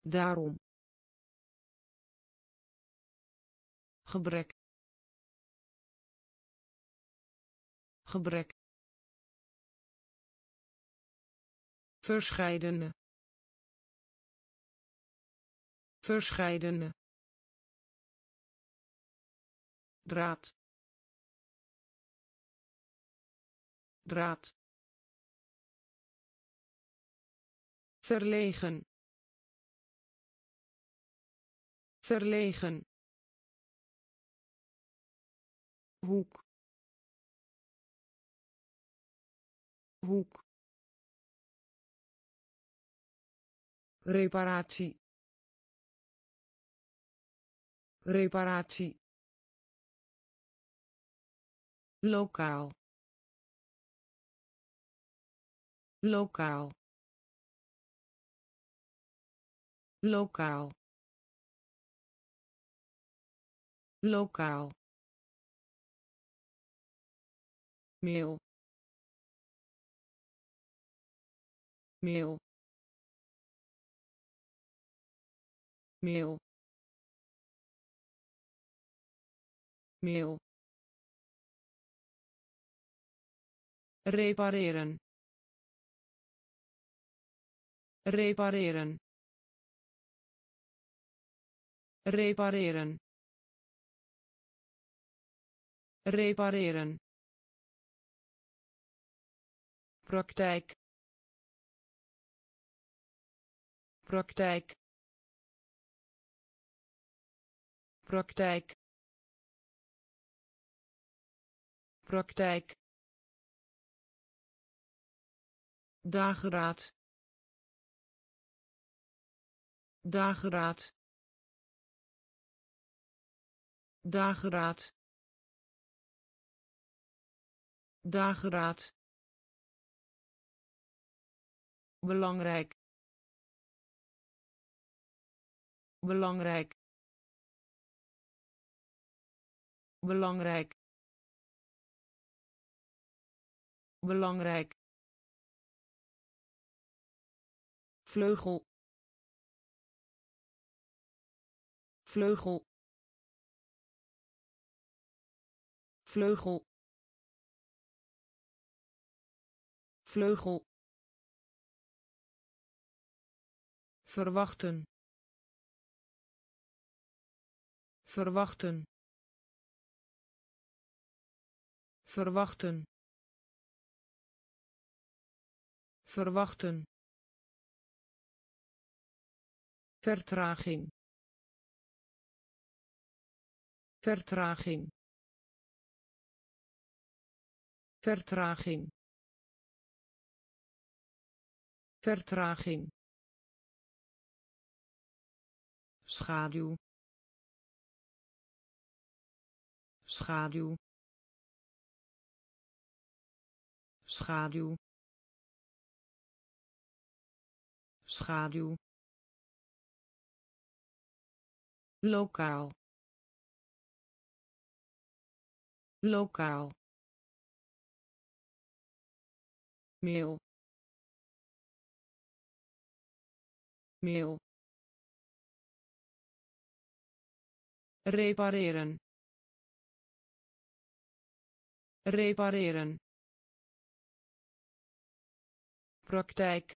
Daarom. Gebrek. Gebrek. Verscheidene. Verscheidene draad. Draad. Verlegen. Verlegen. Hoek. Hoek. Reparatie. Reparatie lokaal. Lokaal. Lokaal. Lokaal. Meel meel meel meel repareren. Repareren. Repareren. Repareren. Praktijk. Praktijk. Praktijk. Praktijk dageraad. Dageraad. Dageraad. Dageraad. Belangrijk. Belangrijk. Belangrijk. Belangrijk vleugel. Vleugel. Vleugel. Vleugel. Verwachten. Verwachten. Verwachten. Verwachten vertraging. Vertraging. Vertraging. Vertraging. Schaduw. Schaduw. Schaduw. Schaduw lokaal. Lokaal. Meel meel repareren. Repareren. Praktijk.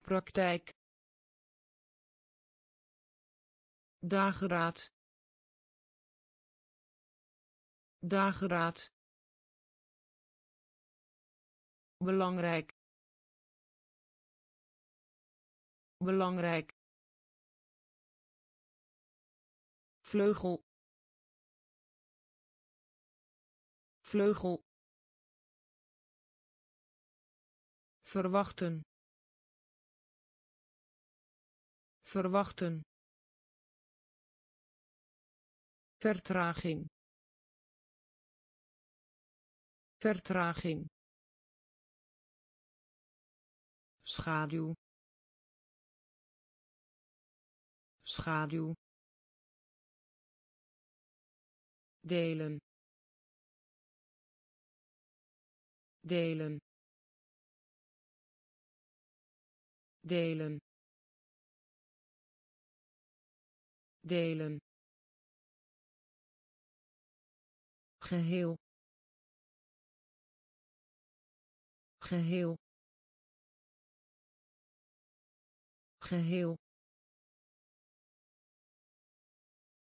Praktijk dageraad. Dageraad. Belangrijk. Belangrijk. Vleugel. Vleugel. Verwachten. Verwachten vertraging. Vertraging. Schaduw. Schaduw. Delen. Delen. Delen. Delen geheel. Geheel. Geheel.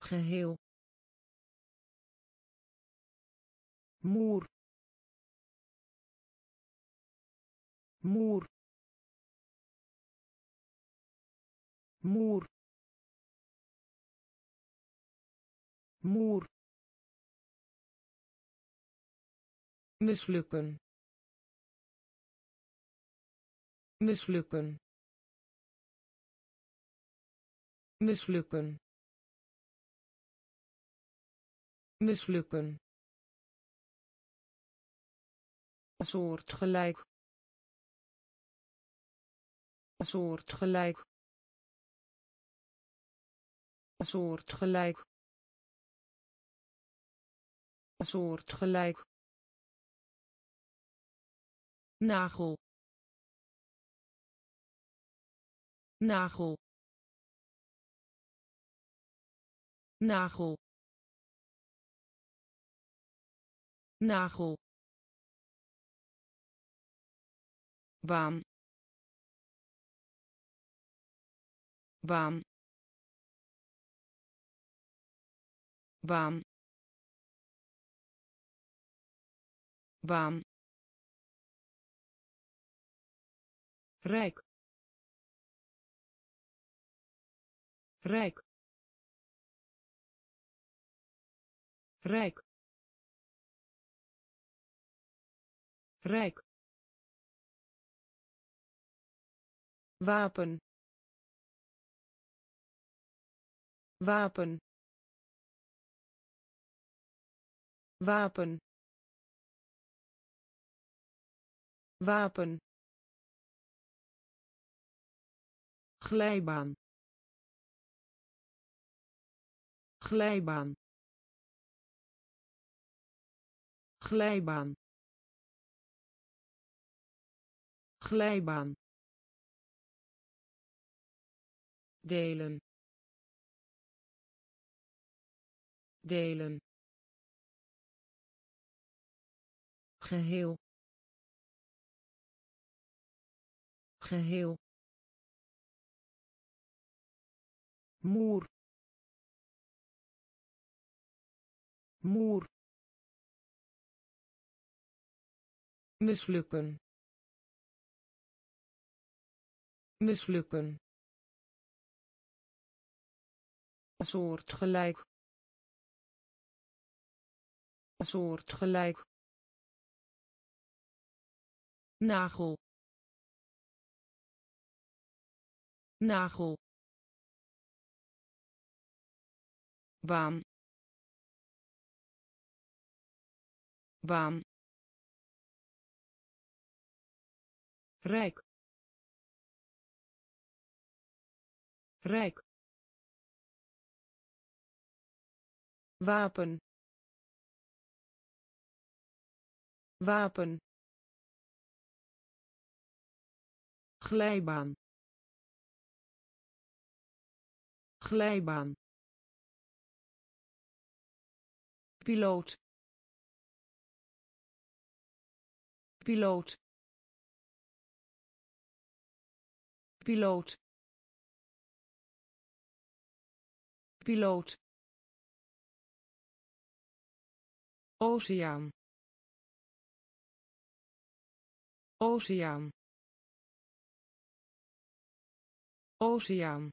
Geheel. Muur muur muur muur mislukken mislukken mislukken mislukken. Soortgelijk soortgelijk soortgelijk soortgelijk nagel. Nagel. Nagel. Nagel. Baan. Baan. Baan. Baan rijk. Rijk. Rijk. Rijk. Wapen. Wapen. Wapen. Wapen glijbaan. Glijbaan. Glijbaan. Glijbaan. Delen. Delen. Geheel. Geheel muur muur mislukken mislukken soortgelijk soortgelijk nagel nagel baan. Baan. Rijk. Rijk. Wapen. Wapen. Glijbaan. Glijbaan piloot. Piloot. Piloot. Piloot. Oceaan. Oceaan. Oceaan.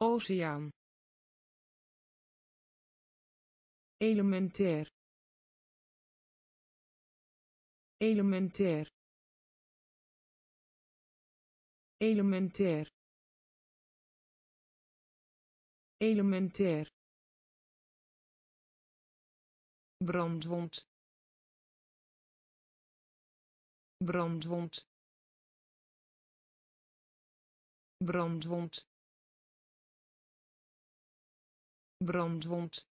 Oceaan elementair elementair elementair elementair brandwond. Brandwond. Brandwond. Brandwond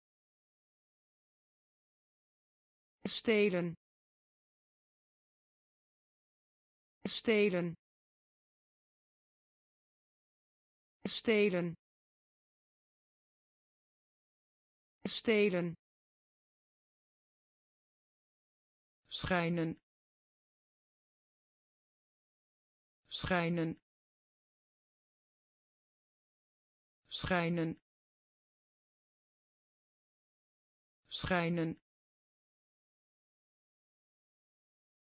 stelen. Stelen. Stelen. Stelen. Schijnen. Schijnen. Schijnen. Schijnen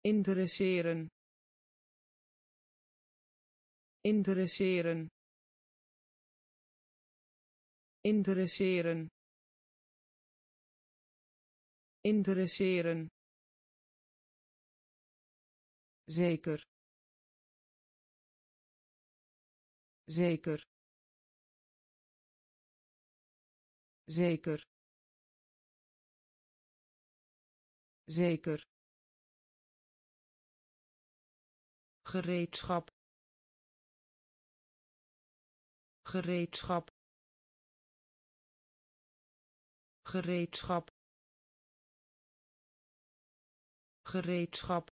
interesseren. Interesseren. Interesseren. Interesseren. Zeker. Zeker. Zeker. Zeker gereedschap. Gereedschap. Gereedschap. Gereedschap.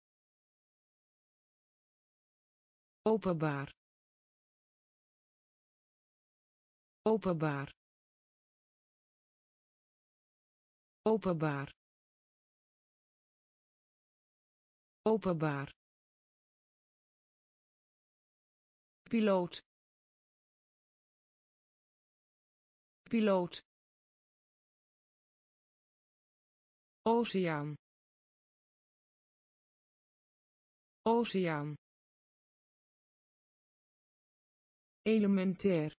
Openbaar. Openbaar. Openbaar. Openbaar piloot. Piloot. Oceaan. Oceaan. Elementair.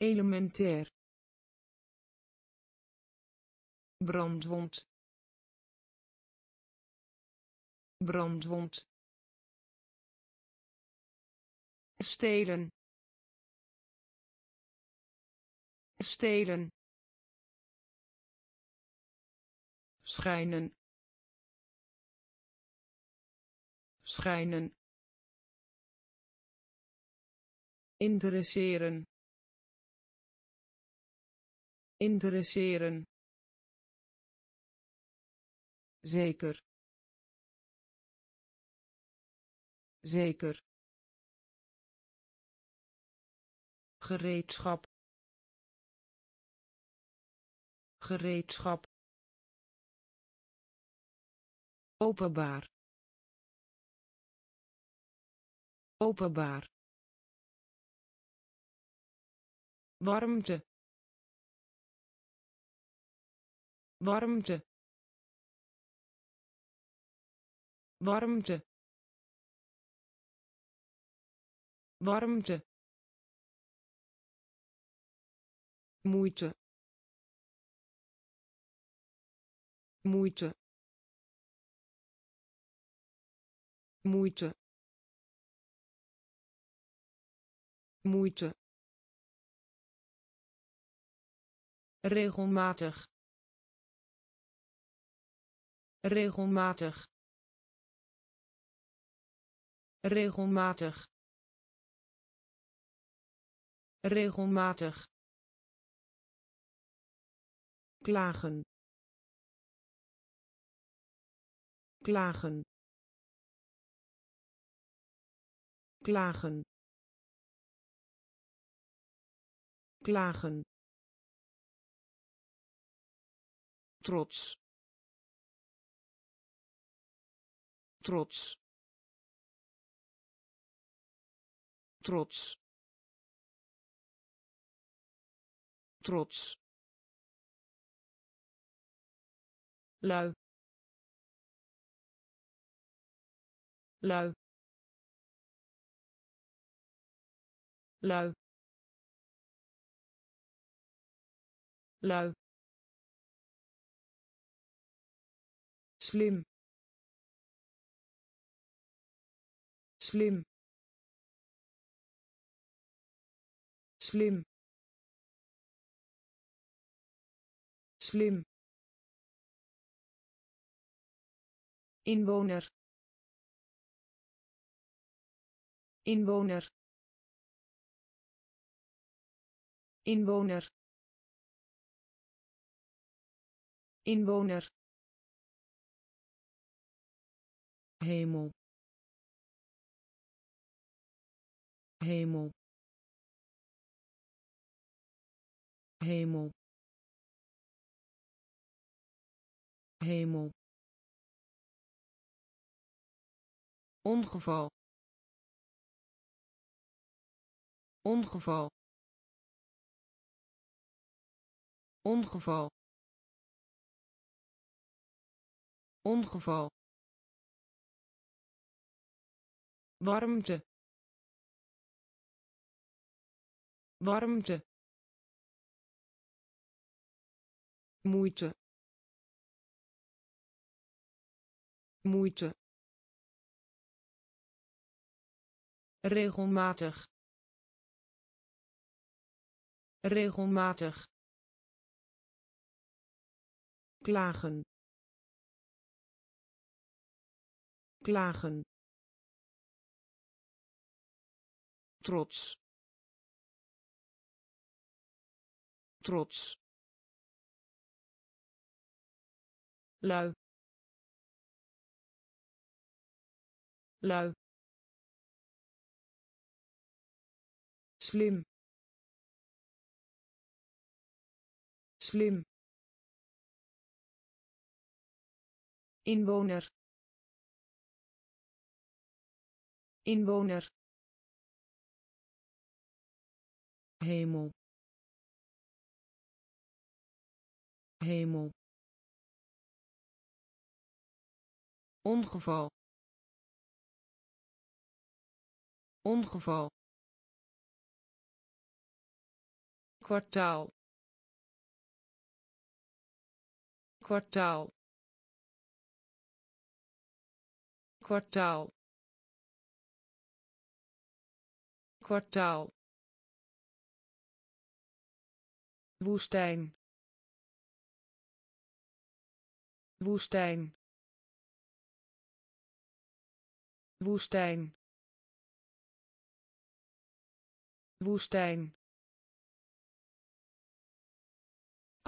Elementair. Brandwond. Brandwond stelen stelen schijnen schijnen interesseren interesseren zeker zeker gereedschap. Gereedschap. Openbaar. Openbaar. Warmte. Warmte. Warmte. Warmte moeite moeite moeite moeite regelmatig. Regelmatig. Regelmatig. Regelmatig klagen. Klagen. Klagen. Klagen. Trots. Trots. Trots. Trots lui. Lui. Lui. Lui. Slim. Slim. Slim. Slim inwoner. Inwoner. Inwoner. Inwoner. Hemel. Hemel. Hemel. Hemel ongeval. Ongeval. Ongeval. Ongeval. Warmte. Warmte. Moeite. Moeite regelmatig regelmatig klagen klagen trots trots lui lui slim. Slim. Inwoner. Inwoner. Hemel. Hemel. Ongeval. Ongeval kwartaal. Kwartaal. Kwartaal. Kwartaal. Woestijn. Woestijn. Woestijn. Woestijn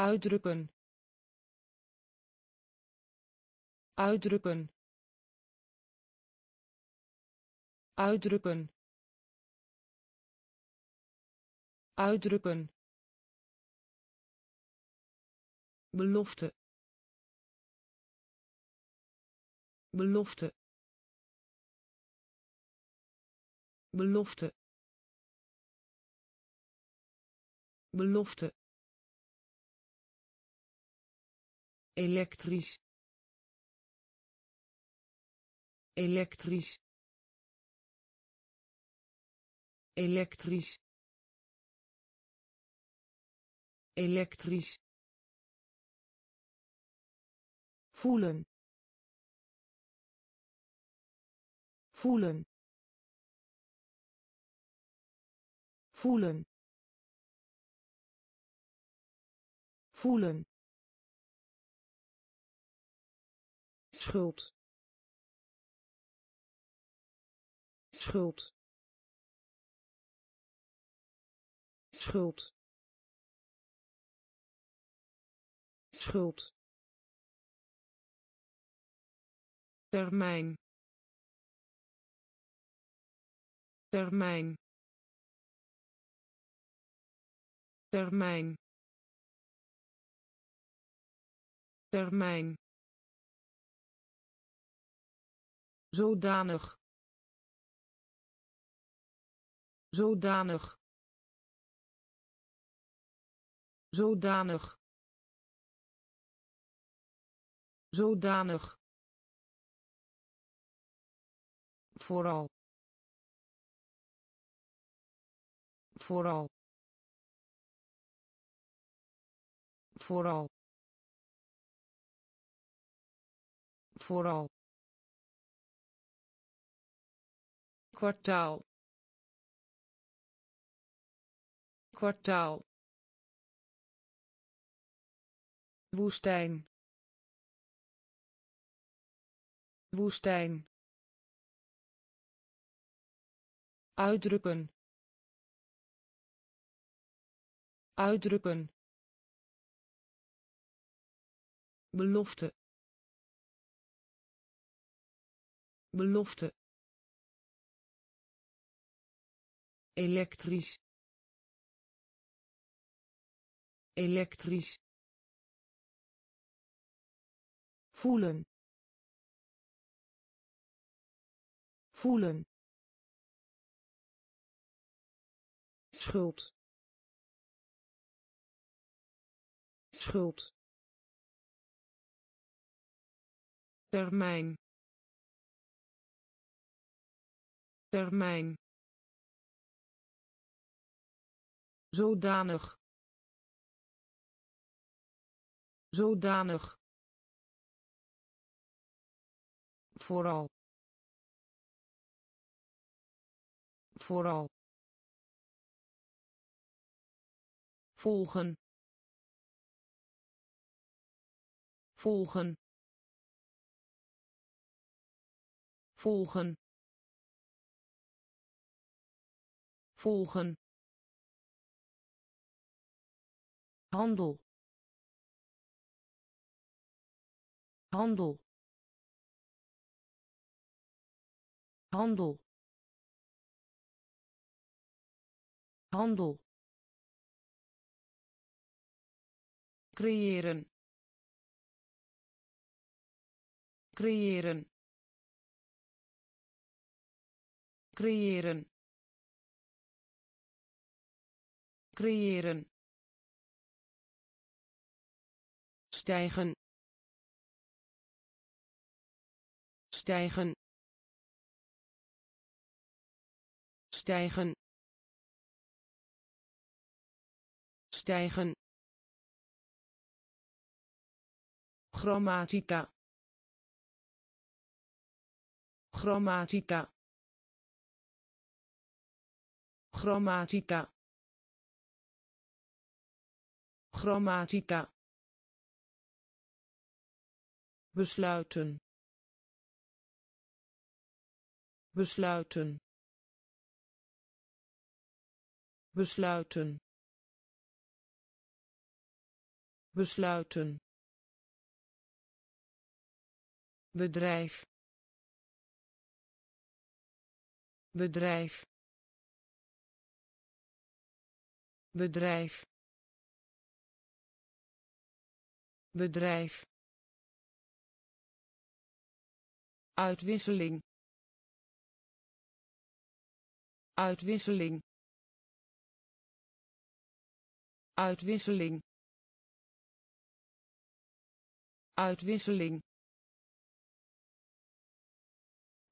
uitdrukken. Uitdrukken. Uitdrukken. Uitdrukken. Belofte. Belofte. Belofte. Belofte elektrisch. Elektrisch. Elektrisch. Elektrisch. Voelen. Voelen. Voelen. Voelen schuld. Schuld. Schuld. Schuld. Termijn. Termijn. Termijn. Termijn zodanig. Zodanig. Zodanig. Zodanig. Vooral. Vooral. Vooral. Vooral kwartaal. Kwartaal. Woestijn. Woestijn. Uitdrukken. Uitdrukken. Belofte. Belofte elektrisch. Elektrisch. Voelen. Voelen. Schuld. Schuld. Termijn. Termijn zodanig. Zodanig. Vooral. Vooral. Volgen. Volgen. Volgen. Volgen handel. Handel. Handel. Handel. Creëren. Creëren. Creëren. Creëren stijgen. Stijgen. Stijgen. Stijgen. Grammatica. Grammatica. Grammatica. Grammatica besluiten. Besluiten. Besluiten. Besluiten. Bedrijf. Bedrijf. Bedrijf. Bedrijf uitwisseling. Uitwisseling. Uitwisseling. Uitwisseling.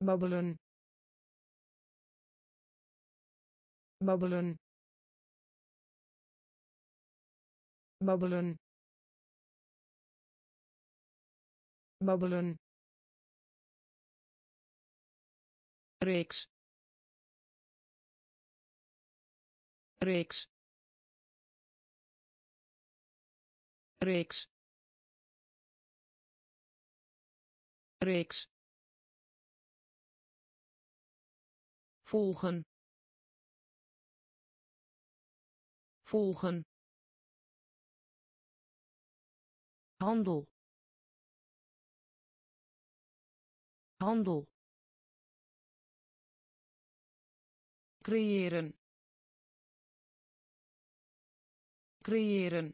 Babbelen. Babbelen. Babbelen. Babbelen reeks. Reeks. Reeks. Reeks. Volgen. Volgen. Handel. Handel creëren. Creëren.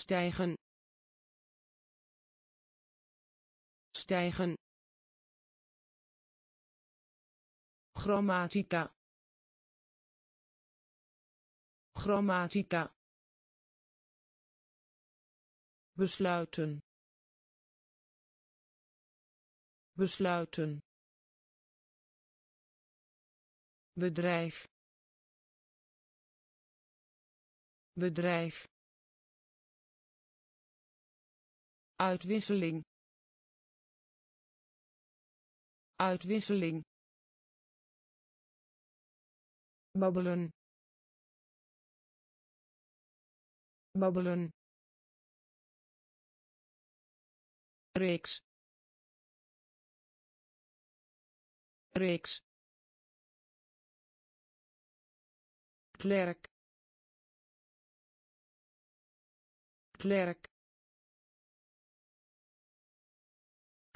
Stijgen. Stijgen. Grammatica. Grammatica. Besluiten. Besluiten bedrijf bedrijf uitwisseling uitwisseling babbelen babbelen reeks reeks klerk. Klerk.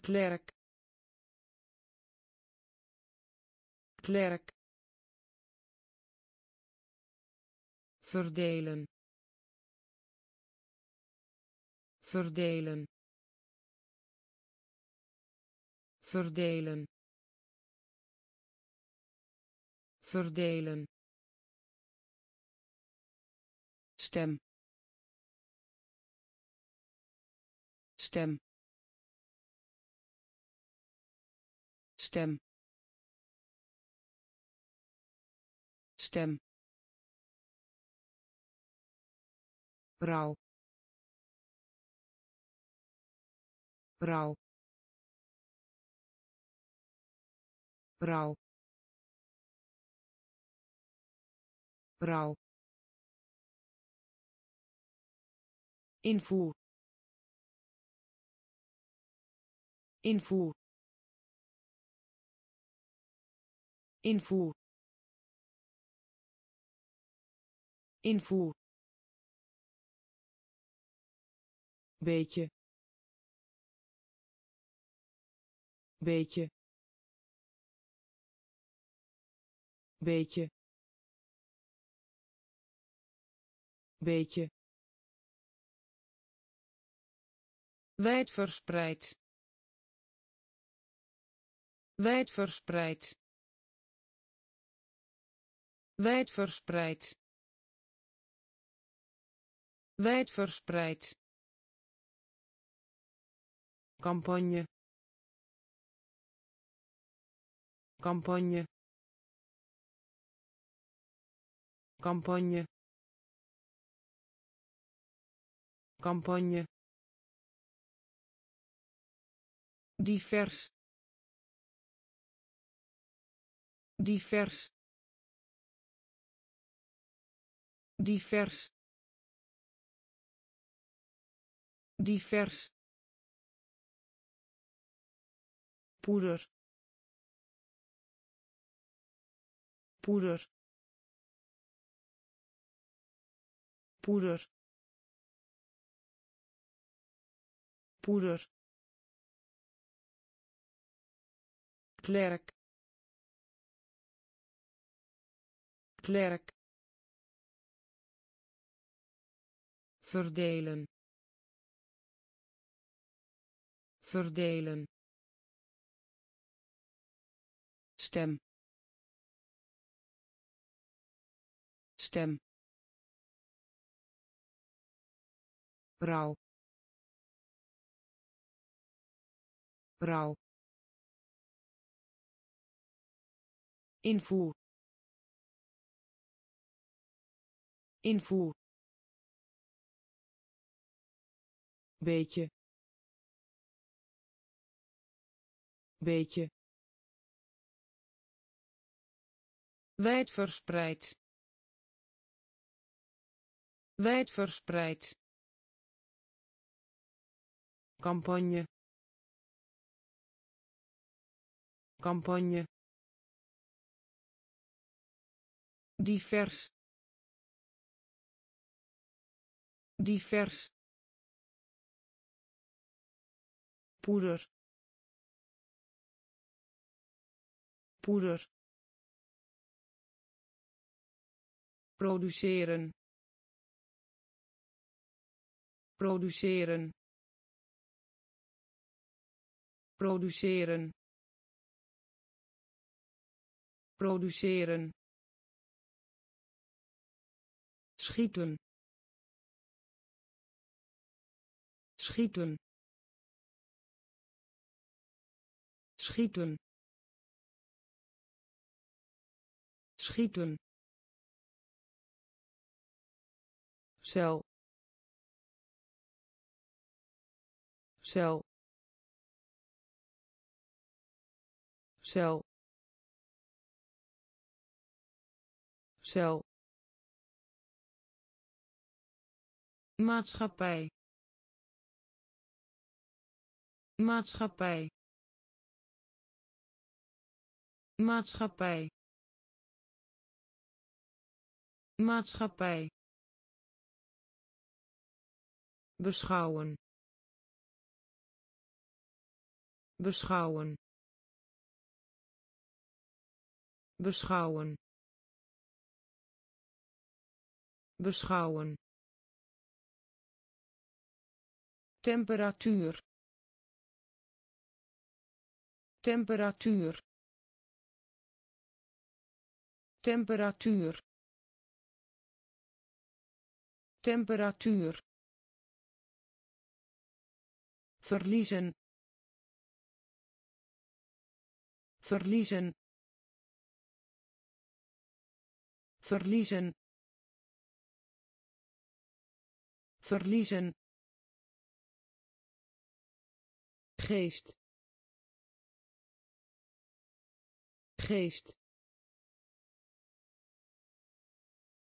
Klerk. Klerk. Verdelen. Verdelen. Verdelen. Verdelen stem. Stem. Stem. Stem. Rouw rouw rouw rouw invoer. Invoer. Invoer. Invoer. Beetje. Beetje. Beetje. Beetje wijdverspreid. Wijdverspreid. Wijdverspreid. Wijdverspreid. Campagne. Campagne. Campagne. Campagne divers. Divers. Divers. Divers. Poeder. Poeder. Poeder. Poeder klerk. Klerk. Verdelen. Verdelen. Stem. Stem. Rouw. Rouw invoer. Invoer. Beetje. Beetje. Wijdverspreid. Wijdverspreid. Campagne. Campagne divers. Divers. Poeder. Poeder. Produceren. Produceren. Produceren. Produceren schieten. Schieten. Schieten. Schieten. Cel. Cel. Cel. Cel maatschappij. Maatschappij. Maatschappij. Maatschappij. Beschouwen. Beschouwen. Beschouwen. Beschouwen temperatuur. Temperatuur. Temperatuur. Temperatuur. Verliezen. Verliezen. Verliezen. Verliezen geest. Geest.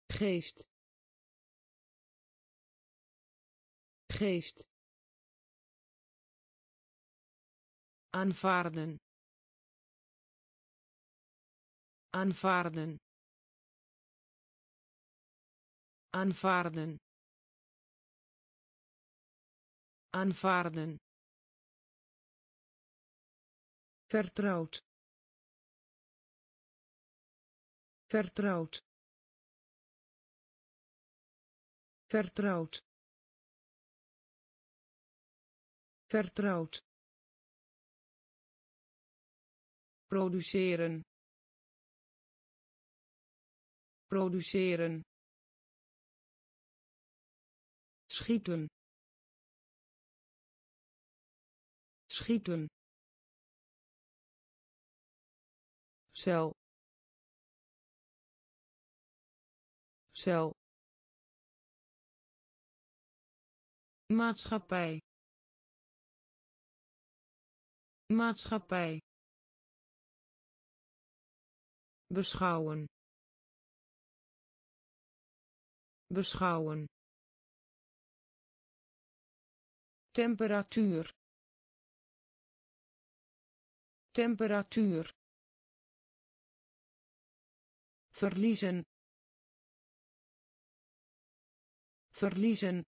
Geest. Geest. Aanvaarden. Aanvaarden. Aanvaarden. Aanvaarden vertrouwd. Vertrouwd. Vertrouwd. Vertrouwd. Produceren. Produceren. Schieten. Schieten cel. Cel. Maatschappij. Maatschappij. Beschouwen. Beschouwen. Temperatuur. Temperatuur verliezen. Verliezen.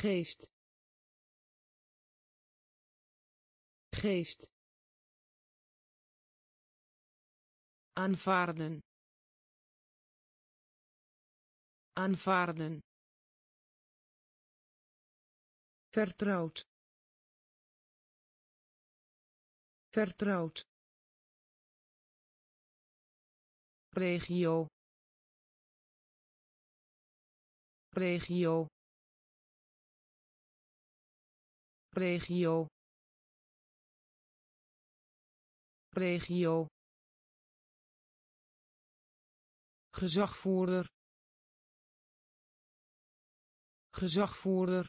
Geest. Geest. Aanvaarden. Aanvaarden. Vertrouwd. Vertrouwd regio. Regio. Regio. Regio. Gezagvoerder. Gezagvoerder.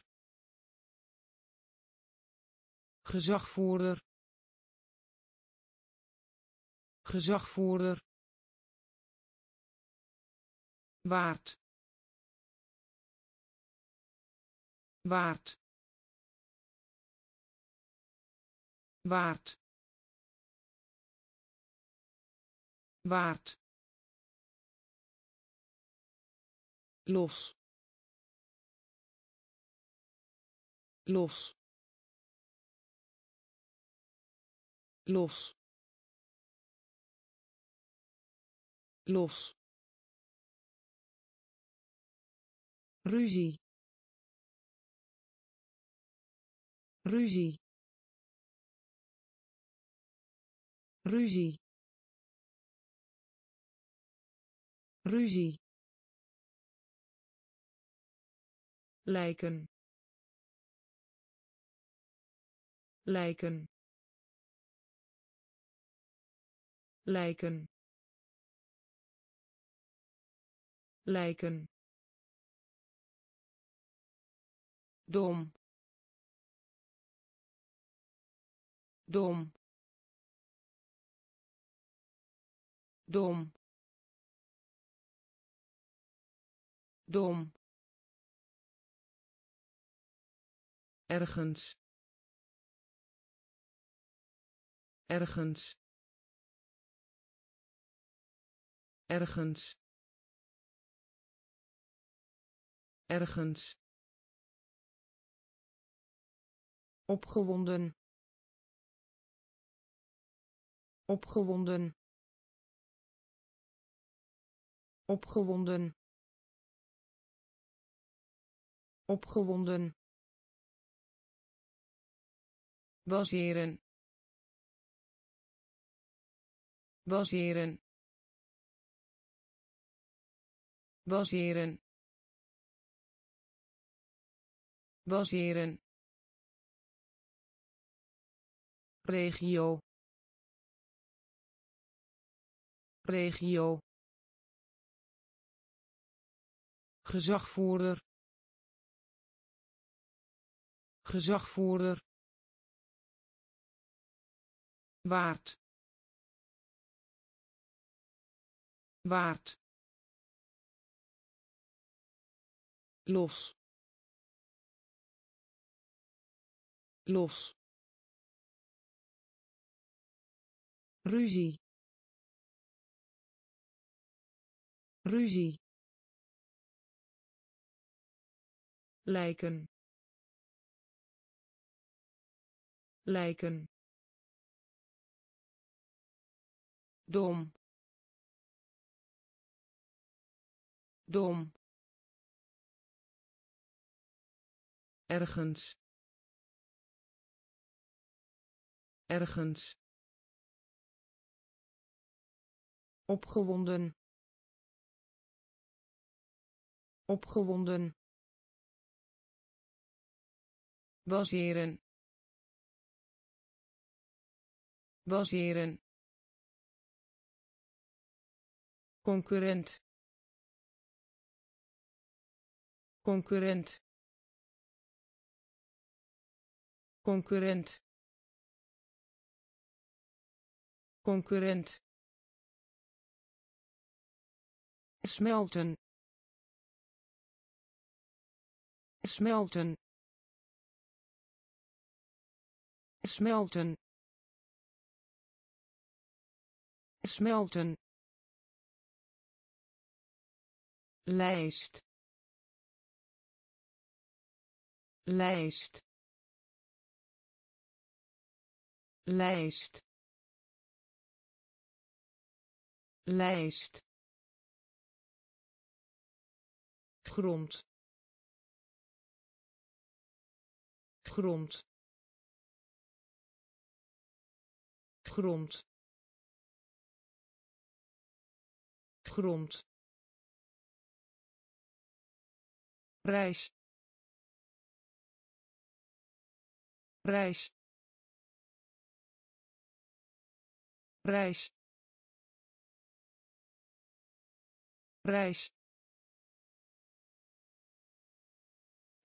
Gezagvoerder. Gezagvoerder waard. Waard. Waard. Waard. Los. Los. Los. Los ruzie. Ruzie. Ruzie. Ruzie. Lijken. Lijken. Lijken. Lijken dom. Dom. Dom. Dom. Ergens. Ergens. Ergens. Ergens opgewonden. Opgewonden. Opgewonden. Opgewonden. Baseren. Baseren. Baseren. Baseren regio. Regio. Gezagvoerder. Gezagvoerder. Waard. Waard. Los. Los ruzie. Ruzie. Lijken. Lijken. Dom. Dom. Ergens. Ergens opgewonden. Opgewonden. Baseren. Baseren. Concurrent. Concurrent. Concurrent. Concurrent smelten. Smelten. Smelten. Smelten. Lijst. Lijst. Lijst. Lijst grond. Grond. Grond. Grond. Reis reis reis reis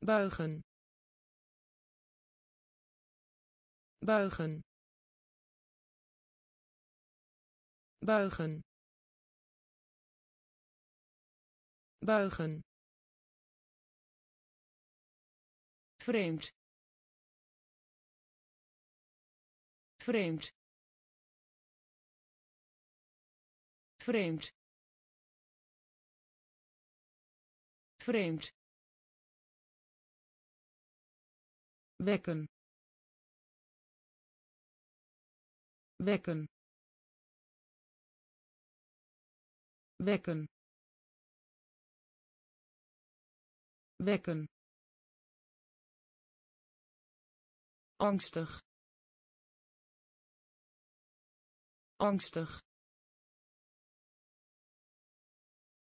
buigen. Buigen. Buigen. Buigen. Vreemd. Vreemd. Vreemd. Vreemd wekken. Wekken. Wekken. Wekken. Angstig. Angstig.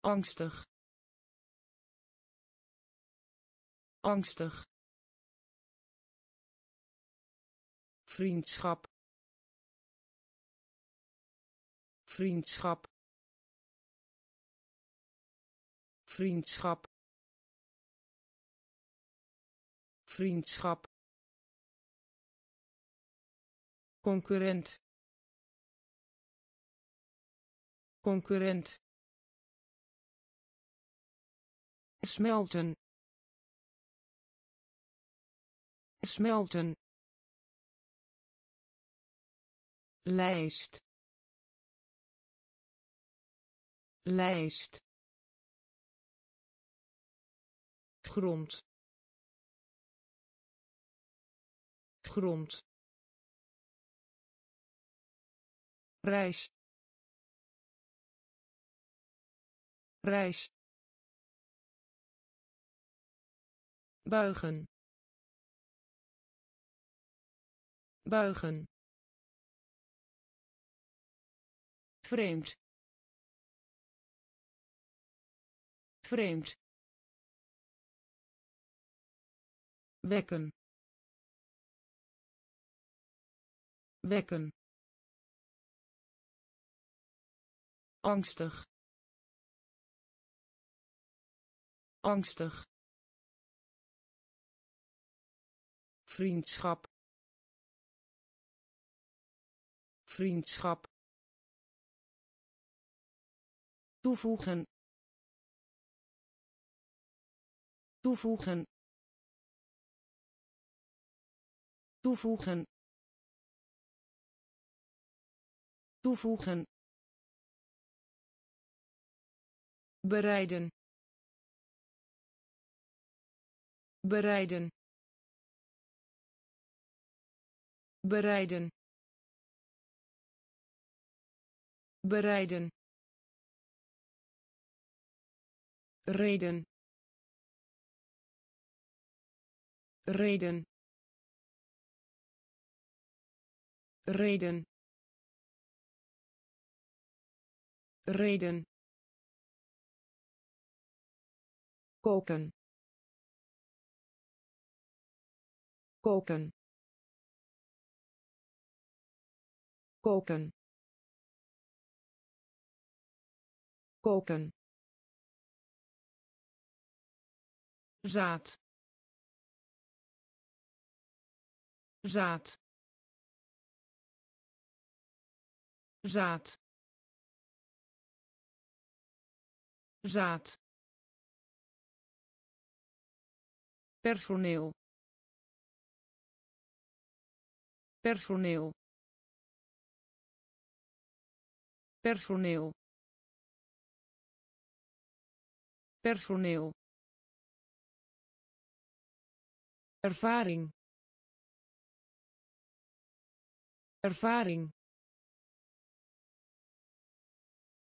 Angstig. Angstig vriendschap. Vriendschap. Vriendschap. Vriendschap. Concurrent. Concurrent. Smelten. Smelten lijst. Lijst. Grond. Grond. Reis. Reis. Buigen. Buigen vreemd. Vreemd. Wekken. Wekken. Angstig. Angstig. Vriendschap. Vriendschap toevoegen toevoegen toevoegen toevoegen bereiden bereiden bereiden bereiden reden. Reden. Reden. Reden. Koken. Koken. Koken. Koken zaad. Zaad. Zaad. Zaad. Personeel. Personeel. Personeel. Personeel ervaring. Ervaring.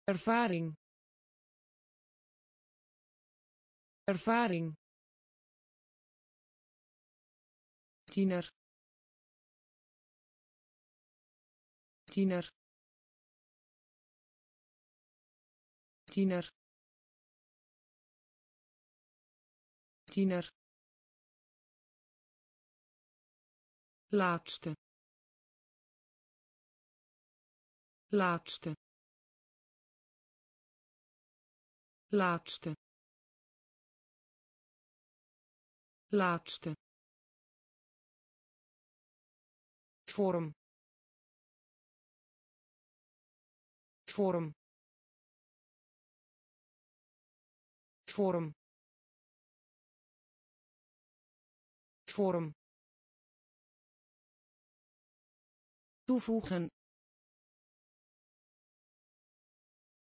Ervaring. Ervaring. Tiener. Tiener. Tiener. Tiener laatste. Laatste. Laatste. Laatste. Vorm. Vorm. Vorm. Vorm toevoegen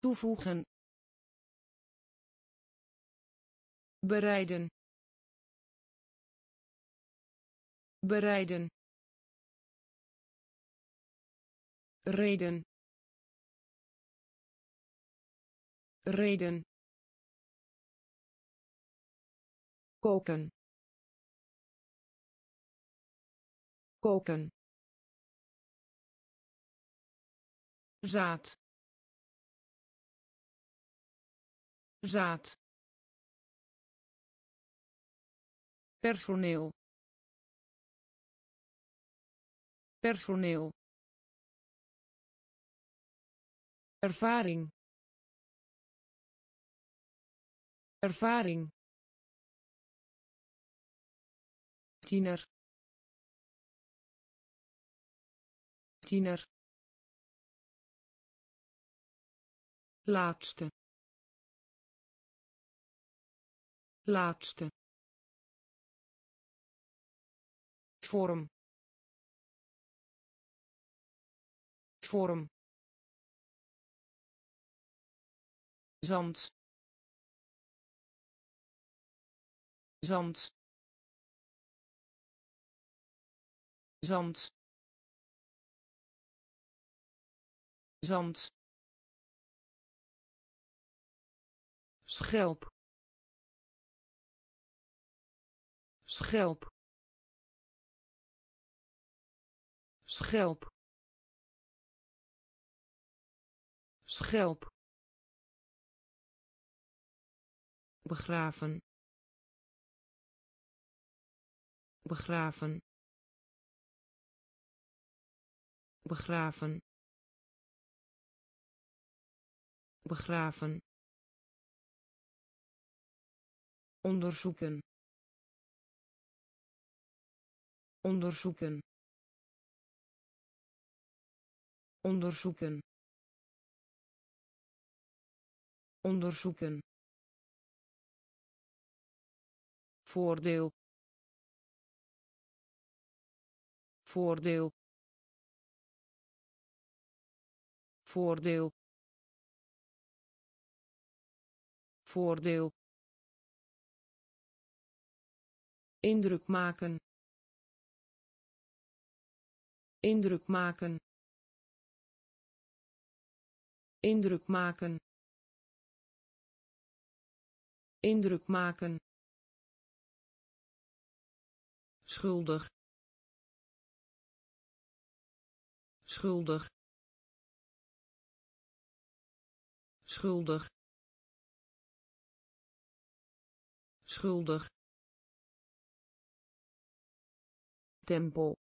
toevoegen bereiden bereiden reden reden koken koken zaad. Zaad. Personeel. Personeel. Ervaring. Ervaring. Tiener. Tiener laatste. Laatste. Vorm. Vorm. Zand. Zand. Zand. Zand schelp. Schelp. Schelp. Schelp. Begraven. Begraven. Begraven. Begraven onderzoeken. Onderzoeken. Onderzoeken. Onderzoeken. Voordeel. Voordeel. Voordeel. Voordeel indruk maken. Indruk maken. Indruk maken. Indruk maken. Schuldig. Schuldig. Schuldig. Schuldig tempo.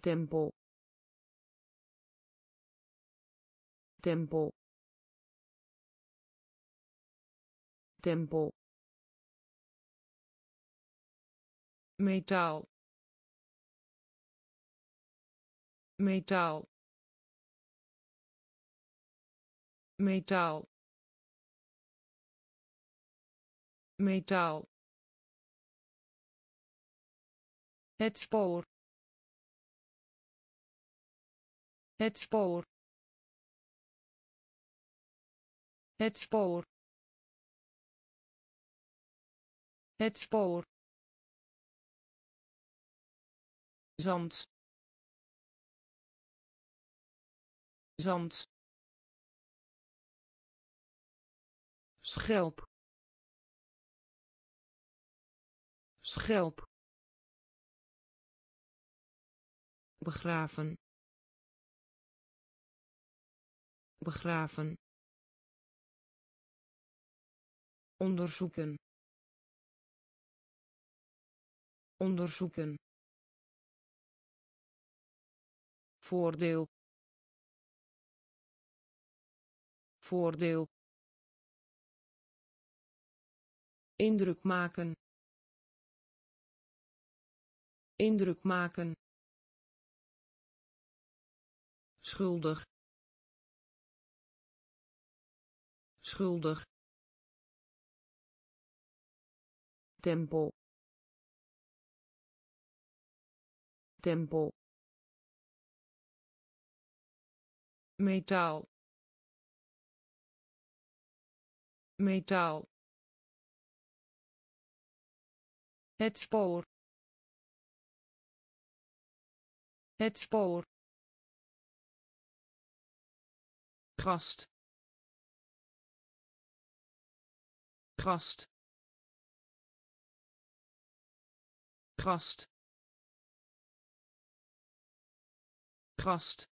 Tempo. Tempo. Tempo. Metaal metaal metaal metaal het spoor. Het spoor. Het spoor. Het spoor. Zand. Zand. Schelp. Schelp begraven. Begraven. Onderzoeken. Onderzoeken. Voordeel. Voordeel. Indruk maken. Indruk maken schuldig schuldig tempo tempo metaal metaal het spoor het spoor gast. Gast. Gast. Gast.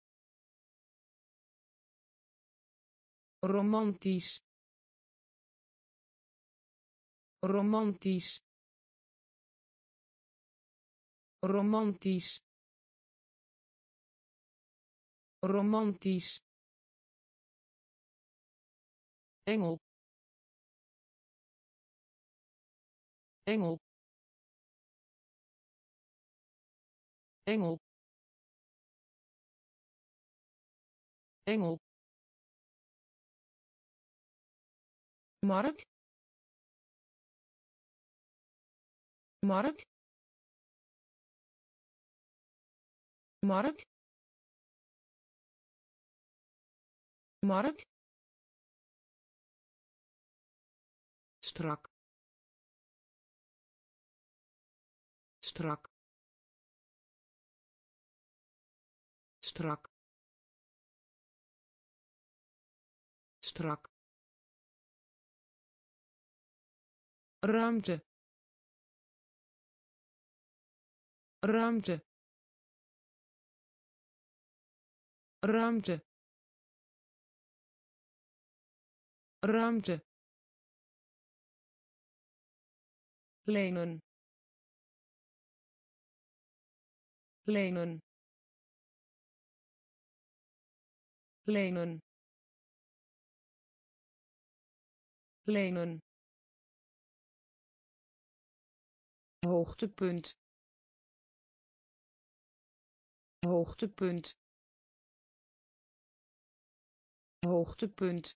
Romantisch. Romantisch. Romantisch. Romantisch engel. Engel. Engel. Engel. Mark. Mark. Mark. Mark strak. Strak. Strak. Strak. Ruimte. Ruimte. Ruimte. Ruimte lenen. Lenen. Lenen. Lenen. Hoogtepunt. Hoogtepunt. Hoogtepunt.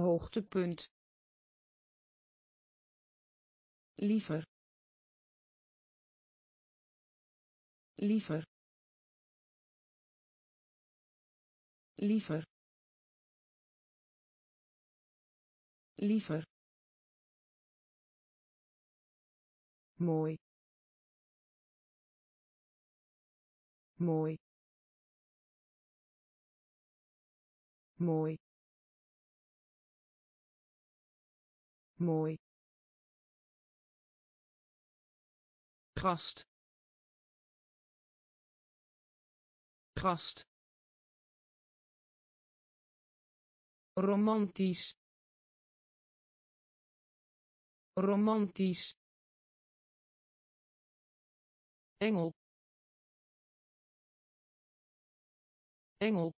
Hoogtepunt liever. Liever. Liever. Liever. Mooi. Mooi. Mooi. Mooi gast. Gast. Romantisch. Romantisch. Engel. Engel.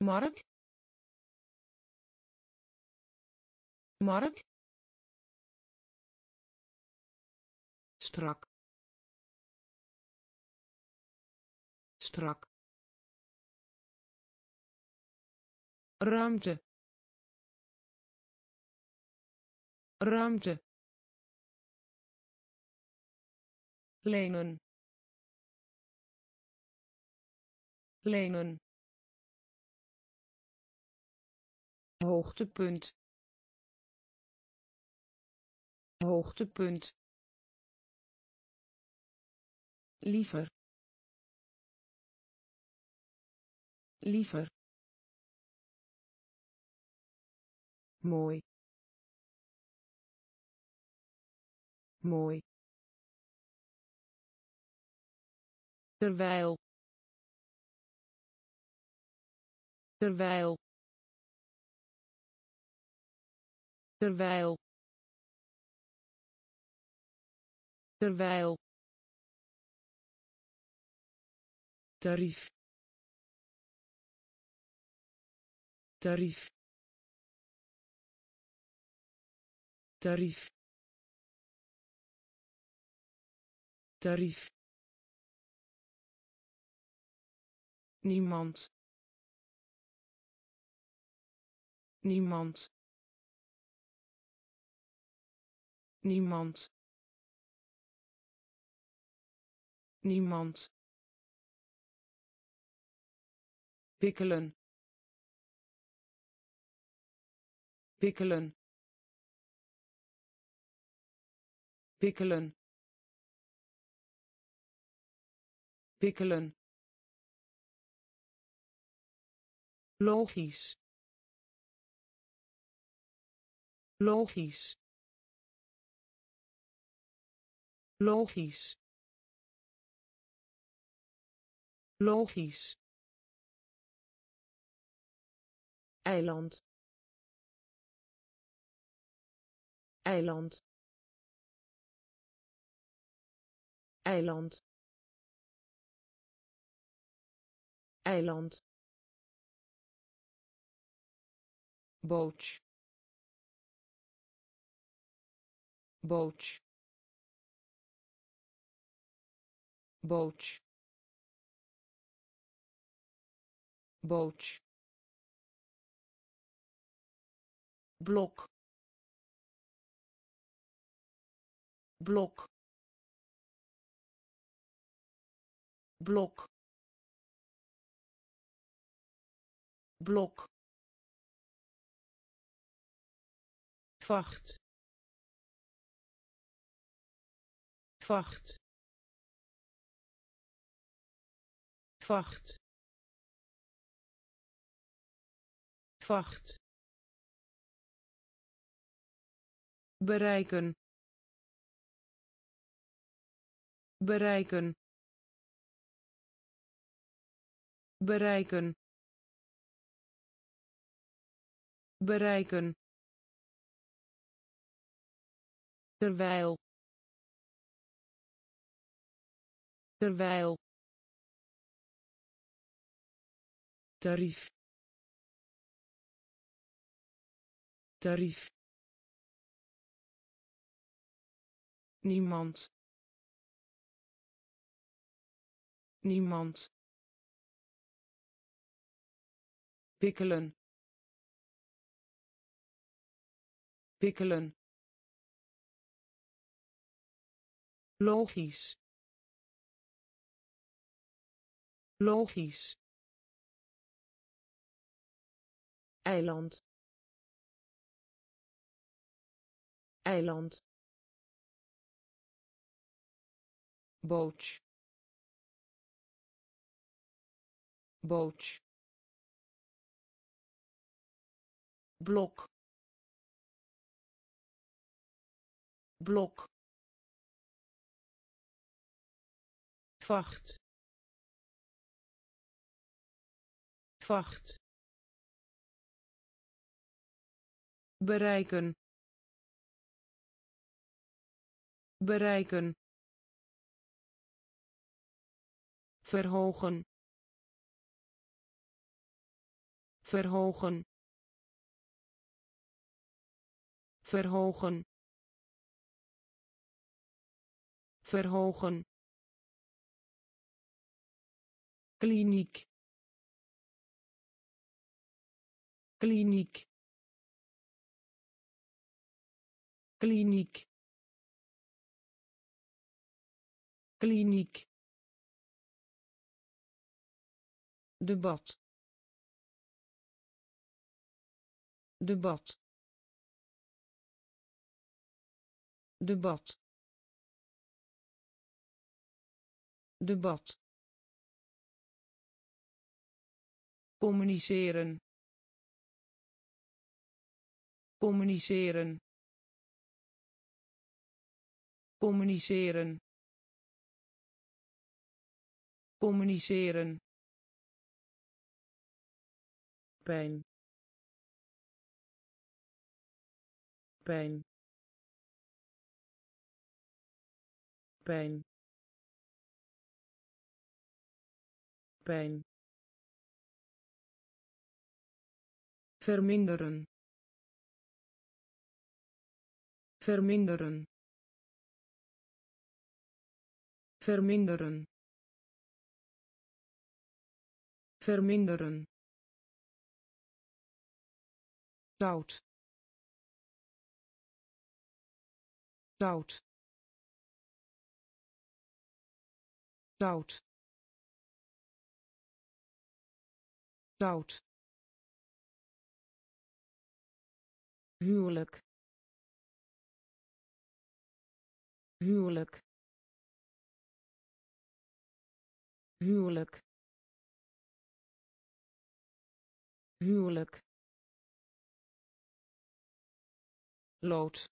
Mark. Mark strak. Strak. Ruimte. Ruimte. Lenen. Lenen. Hoogtepunt. Hoogtepunt liever. Liever. Mooi. Mooi. Terwijl. Terwijl. Terwijl. Terwijl tarief. Tarief. Tarief. Tarief. Niemand. Niemand. Niemand. Niemand wikkelen wikkelen wikkelen wikkelen logisch. Logisch. Logisch. Logisch eiland. Eiland. Eiland. Eiland. Boot boot boot boot blok blok blok blok. Vacht vacht. Vacht vacht bereiken. Bereiken. Bereiken. Bereiken. Terwijl. Terwijl. Tarief. Tarief niemand. Niemand. Wikkelen. Wikkelen. Logisch. Logisch. Eiland. Eiland boot. Boot. Blok. Blok. Vacht. Vacht. Bereiken. Bereiken verhogen. Verhogen. Verhogen. Verhogen. Kliniek. Kliniek. Kliniek. Kliniek debat. Debat. Debat. Debat. Communiceren. Communiceren. Communiceren. Communiceren pijn. Pijn. Pijn. Pijn. Verminderen. Verminderen. Verminderen. Verminderen zout zout zout zout huwelijk. Huwelijk. Huwelijk. Huwelijk lood.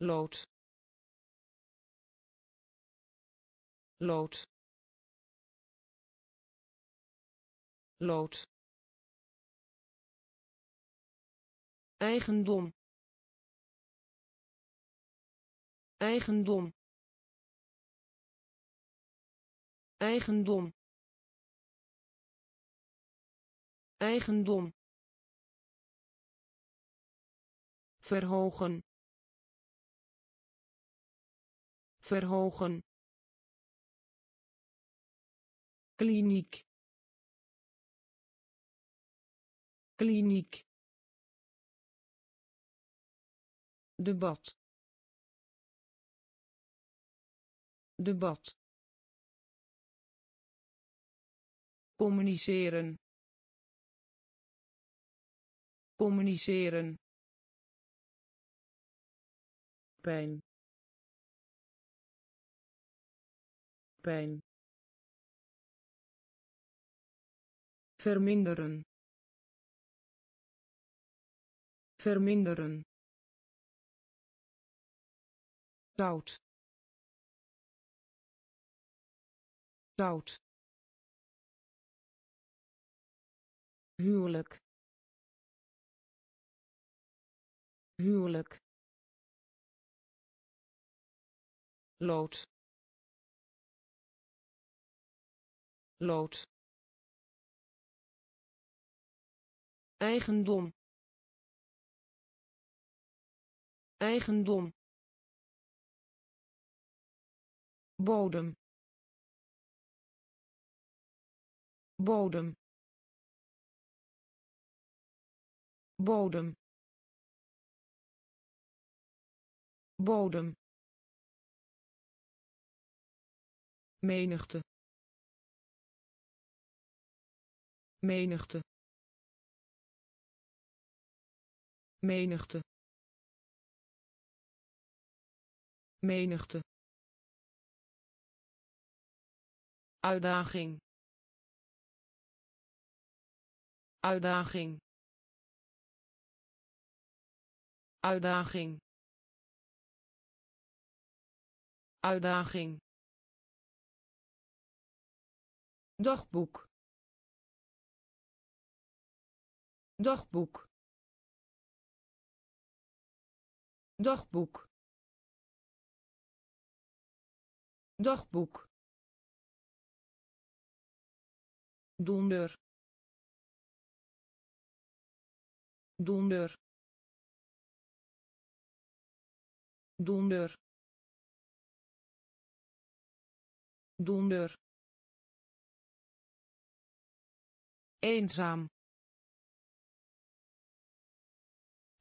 Lood. Lood. Lood. Eigendom. Eigendom. Eigendom. Eigendom verhogen. Verhogen. Kliniek. Kliniek. Debat. Debat. Communiceren. Communiceren pijn. Pijn. Verminderen. Verminderen. Zout. Zout. Huwelijk. Huwelijk lood. Lood. Eigendom. Eigendom. Bodem. Bodem. Bodem. Bodem menigte. Menigte. Menigte. Menigte. Uitdaging. Uitdaging. Uitdaging. Uitdaging dagboek. Dagboek. Dagboek. Dagboek. Donder. Donder. Donder. Donder eenzaam.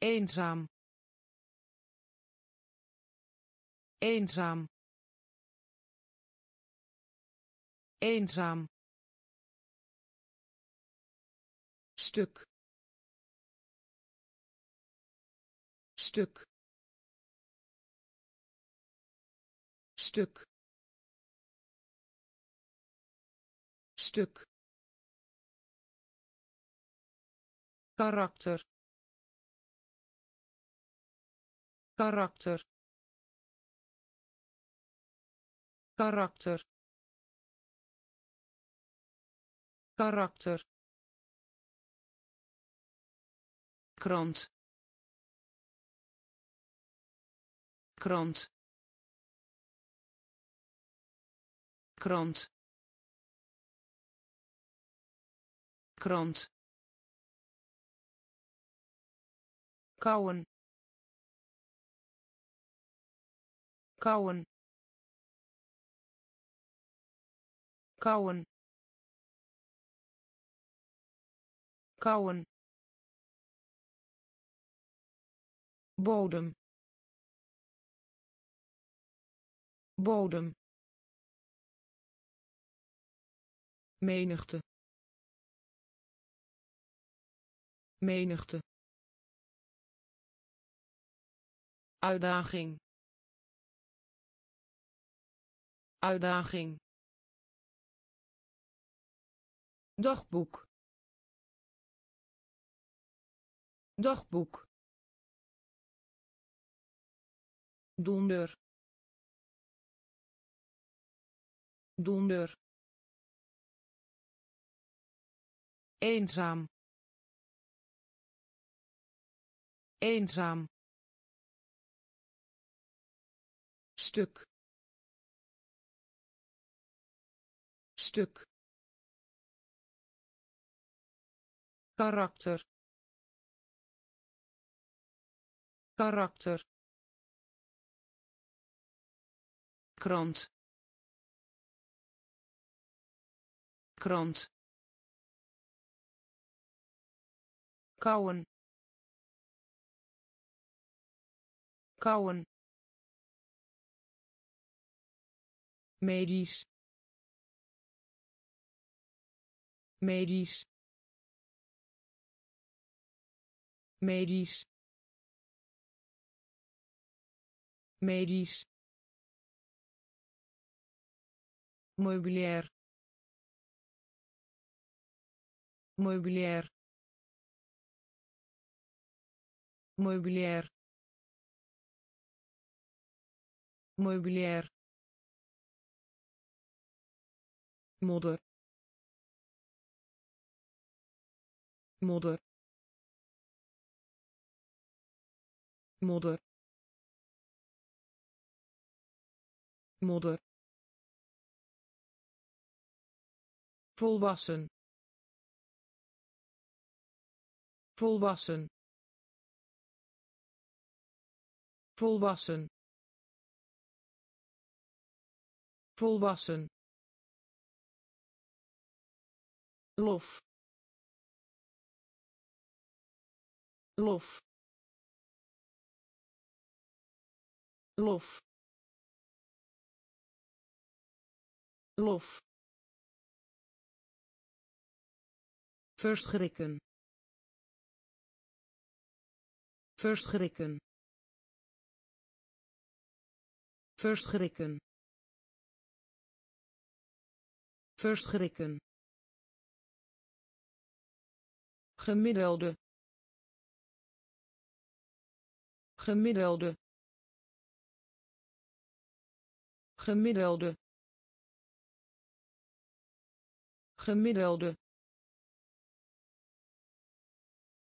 Eenzaam. Eenzaam. Eenzaam. Stuk. Stuk. Stuk. Stuk karakter. Karakter. Karakter. Karakter. Krant. Krant. Krant. Krant kauwen. Kauwen. Kauwen. Kauwen. Bodem. Bodem. Menigte. Menigte uitdaging. Uitdaging. Dagboek. Dagboek. Donder. Donder. Eenzaam. Eenzaam stuk. Stuk. Karakter. Karakter. Krant. Krant. Kauwen. Kauwen medisch. Medisch. Medisch. Medisch. Meubilair meubilair meubilair meubilair modder modder modder modder volwassen. Volwassen. Volwassen. Volwassen lof lof lof lof. Verschrikken. Verschrikken. Verschrikken. Verschrikken gemiddelde. Gemiddelde. Gemiddelde. Gemiddelde.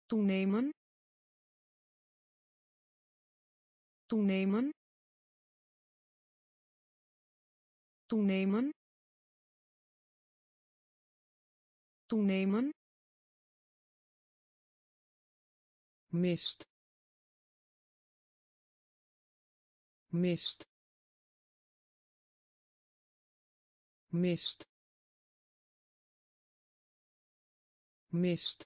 Toenemen. Toenemen. Toenemen. Toenemen mist. Mist. Mist. Mist.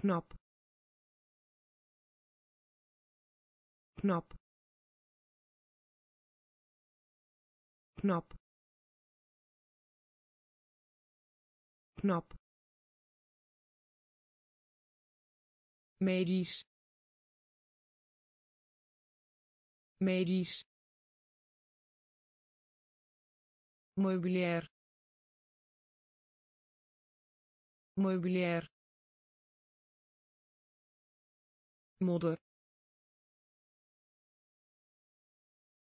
Knap. Knap. Knap. Knap medisch. Medisch. Meubilair meubilair modder.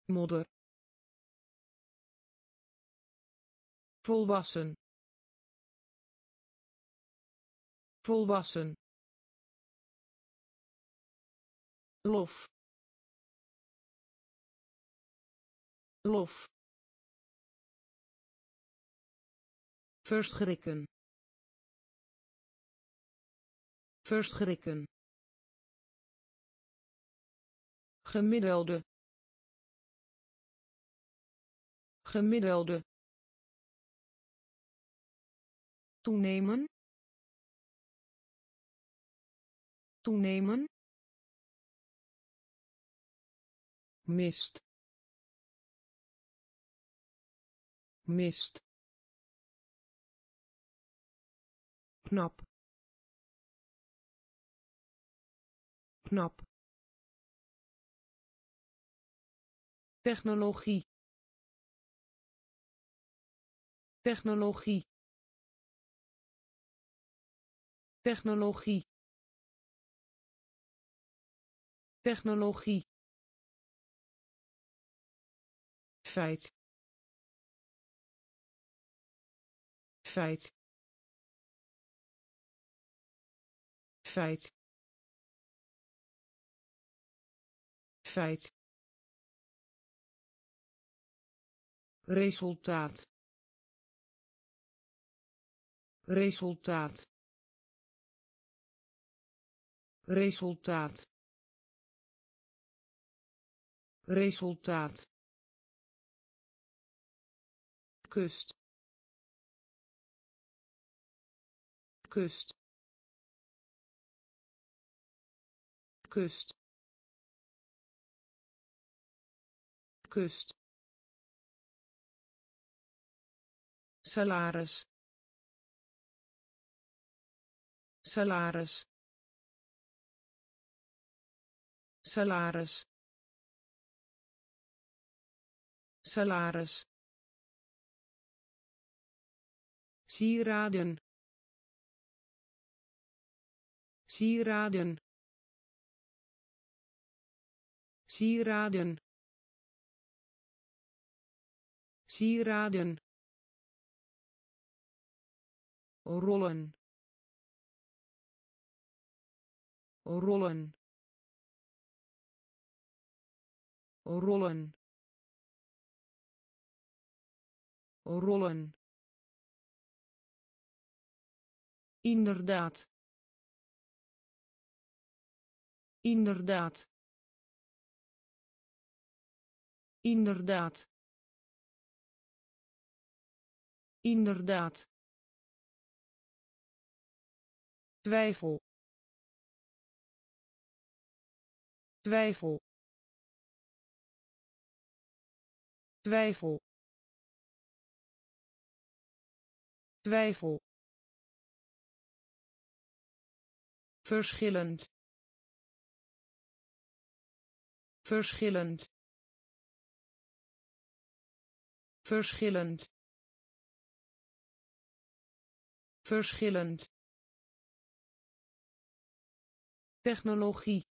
Modder. Volwassen. Volwassen lof lof verschrikken verschrikken gemiddelde gemiddelde toenemen toenemen mist. Mist. Knap. Knap. Technologie. Technologie. Technologie. Technologie feit. Feit. Feit. Feit. Resultaat. Resultaat. Resultaat. Resultaat kust. Kust. Kust. Kust. Salaris. Salaris. Salaris. Salaris sieraden. Sieraden. Sieraden. Sieraden. Rollen. Rollen. Rollen. Rollen inderdaad. Inderdaad. Inderdaad. Inderdaad. Twijfel. Twijfel. Twijfel. Twijfel verschillend. Verschillend. Verschillend. Verschillend. Technologie.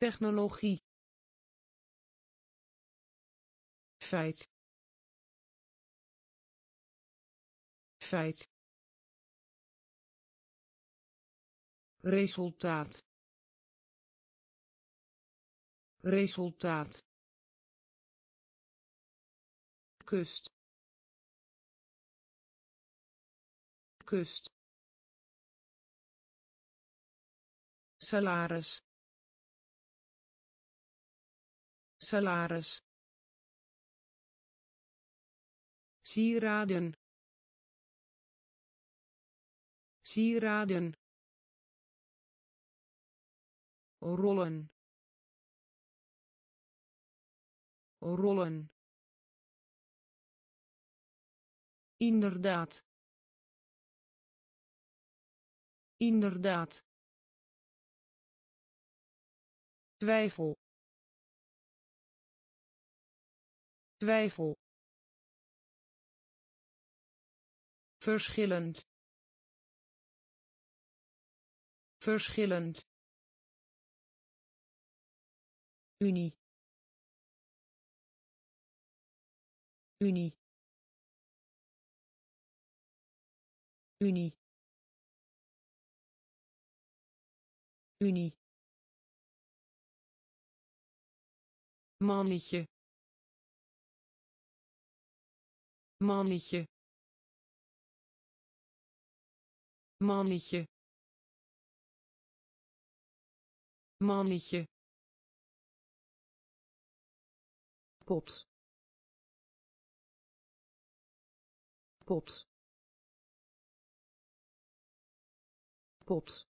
Technologie. Feit. Feit resultaat. Resultaat. Kust. Kust. Salaris. Salaris. Sieraden. Sieraden rollen. Rollen. Inderdaad. Inderdaad. Twijfel. Twijfel. Verschillend. Verschillend Unie. Unie. Unie. Unie. mannetje mannetje mannetje mannetje pot pot pot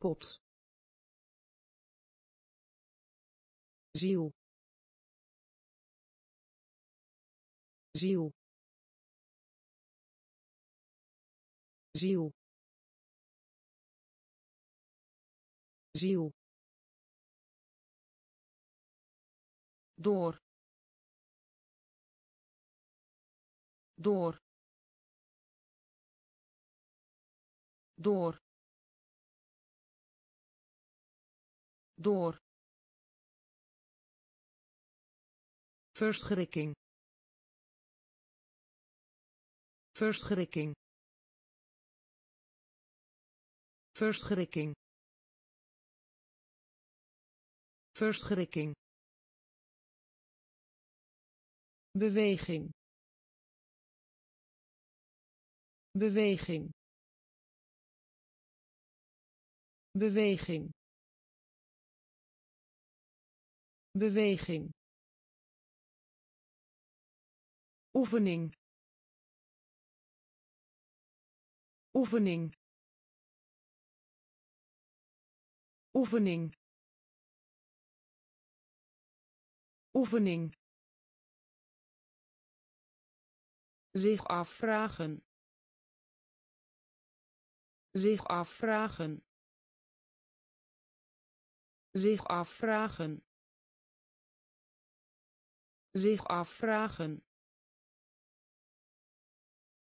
pot ziel. Ziel. Ziel. Ziel door door door door. Verschrikking. Verschrikking. Verschrikking. Verschrikking beweging. Beweging. Beweging. Beweging. Oefening. Oefening. Oefening. Oefening zich afvragen. Zich afvragen. Zich afvragen. Zich afvragen.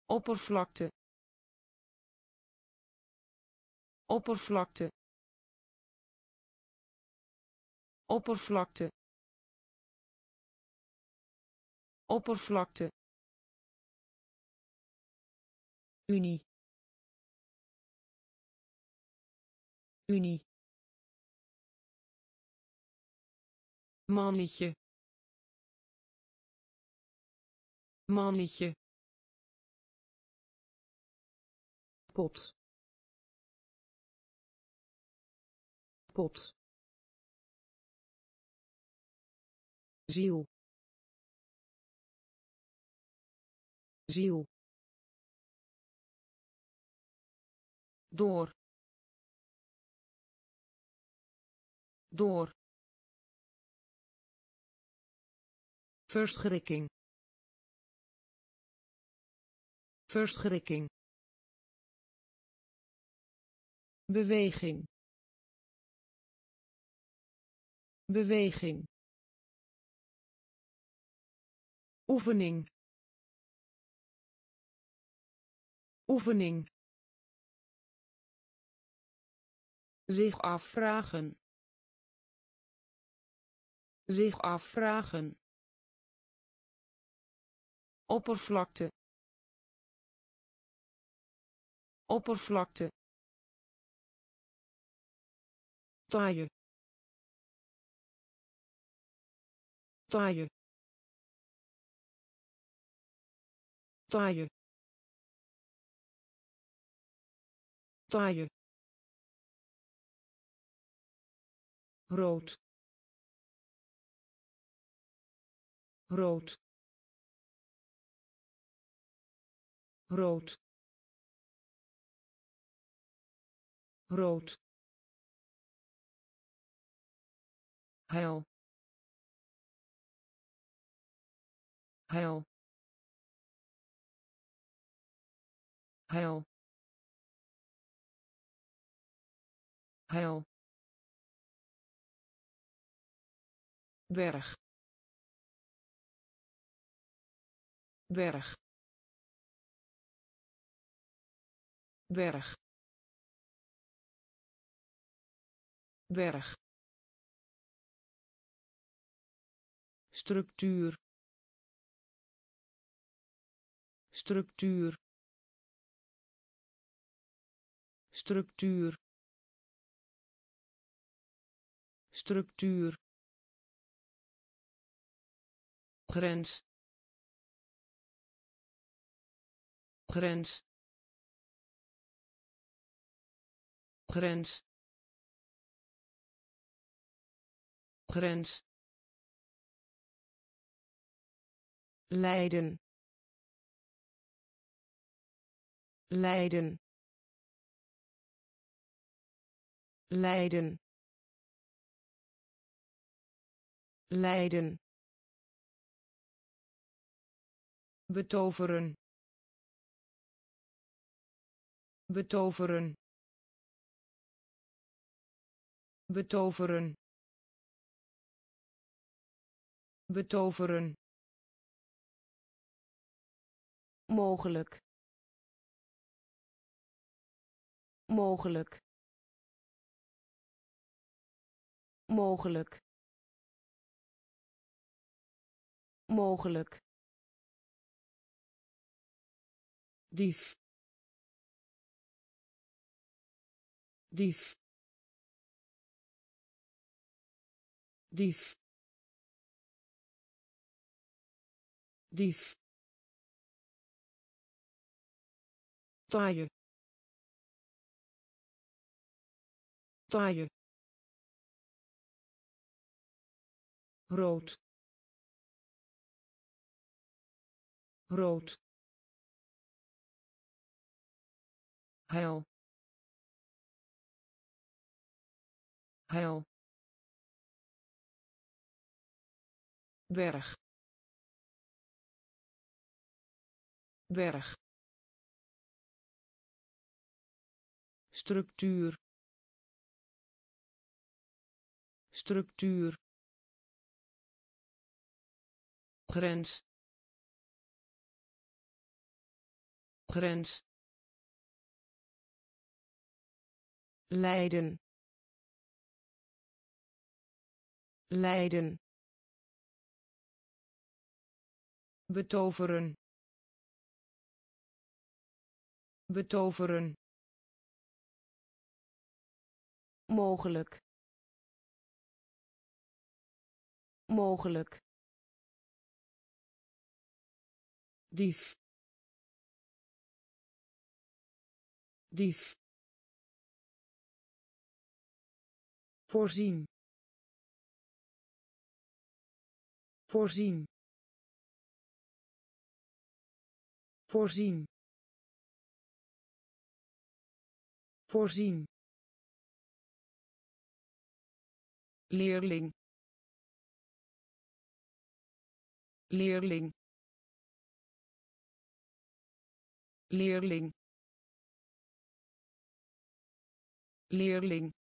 Oppervlakte. Oppervlakte. Oppervlakte. Oppervlakte Unie. Unie. Mannetje. Mannetje. Pot pot ziel. Ziel door door verschrikking verschrikking beweging beweging oefening oefening zich afvragen. Zich afvragen. Oppervlakte. Oppervlakte. Taaie. Taaie. Taaie. Taaie rood. Rood. Rood. Rood. Heil heil heil heil berg. Berg. Berg. Berg. Structuur. Structuur. Structuur. Structuur grens grens grens grens. Leiden. Leiden. Leiden. Leiden betoveren. Betoveren. Betoveren. Betoveren. Mogelijk. Mogelijk. Mogelijk. Mogelijk dief. Dief. Dief. Dief. Taaie. Taaie. Rood. Rood heil. Heil. Berg. Berg. Structuur. Structuur. Grens. Grens Leiden. Leiden. Betoveren. Betoveren. Mogelijk. Mogelijk. Dief. Dief voorzien. Voorzien. Voorzien. Voorzien. Leerling. Leerling. Leerling. Leerling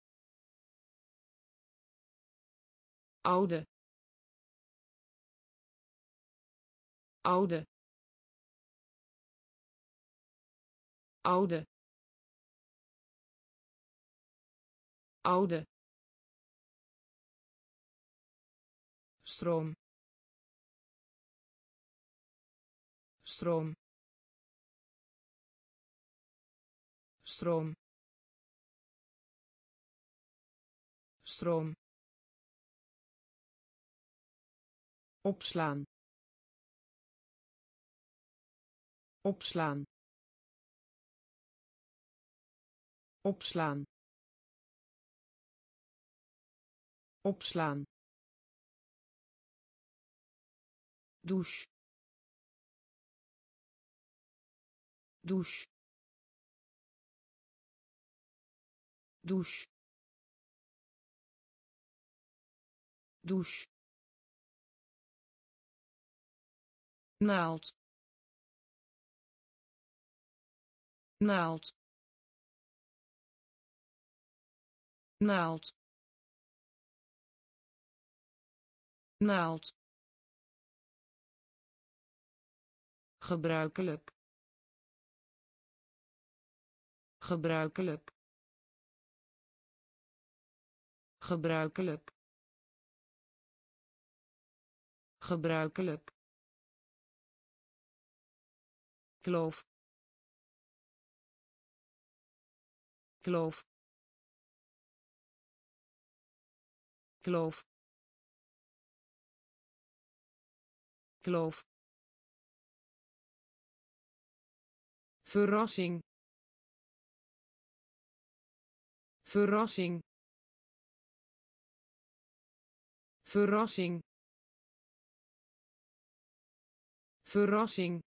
oude. Oude. Oude. Oude. Stroom. Stroom. Stroom. Stroom opslaan. Opslaan. Opslaan. Opslaan. Douche. Douche. Douche. Douche naald naald naald naald. Gebruikelijk. Gebruikelijk. Gebruikelijk. Gebruikelijk kloof kloof kloof kloof verrassing. Verrassing. Verrassing. Verrassing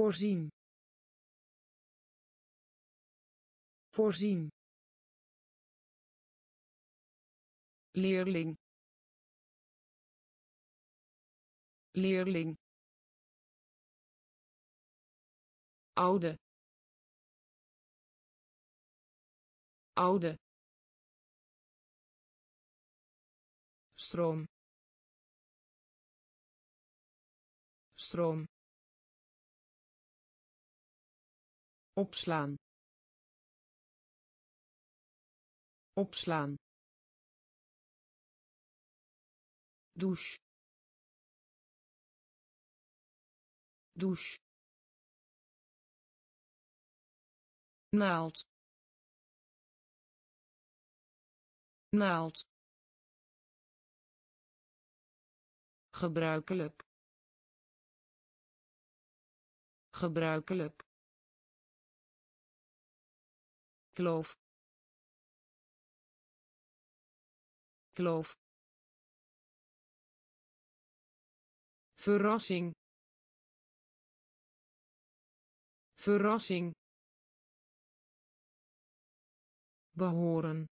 voorzien. Voorzien. Leerling. Leerling. Oude. Oude. Stroom. Stroom opslaan. Opslaan. Douche. Douche. Naald. Naald. Gebruikelijk. Gebruikelijk kloof kloof verrassing. Verrassing. Behoren.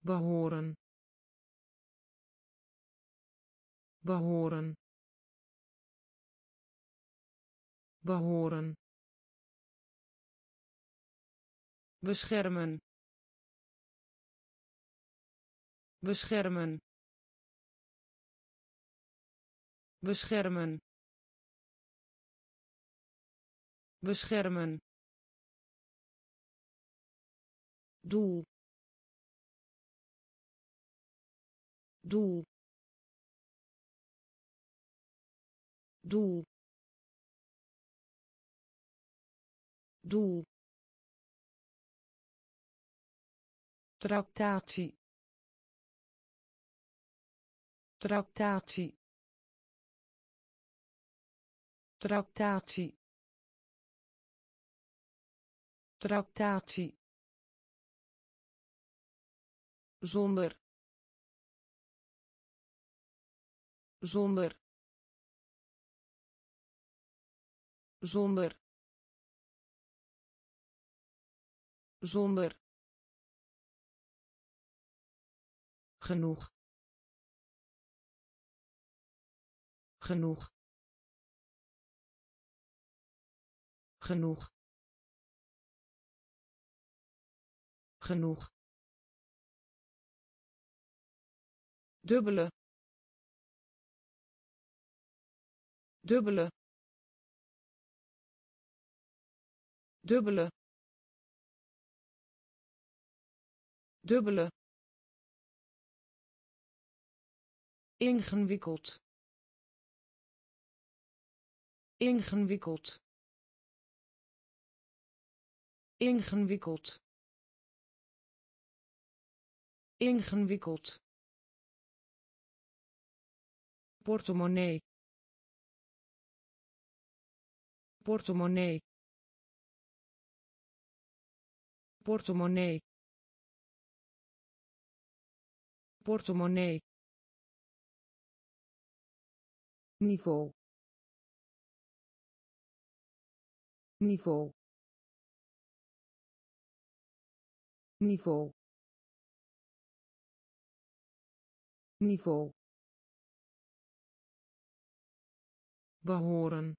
Behoren. Behoren. Behoren beschermen. Beschermen. Beschermen. Beschermen. Doel. Doel. Doel. Doel tractatie. Tractatie. Tractatie. Tractatie. Zonder. Zonder. Zonder. Zonder genoeg. Genoeg. Genoeg. Genoeg. Dubbele. Dubbele. Dubbele. Dubbele ingewikkeld. Ingewikkeld. Ingewikkeld. Ingewikkeld. Portemonnee. Portemonnee. Portemonnee. Portemonnee niveau. Niveau. Niveau. Niveau. Behoren.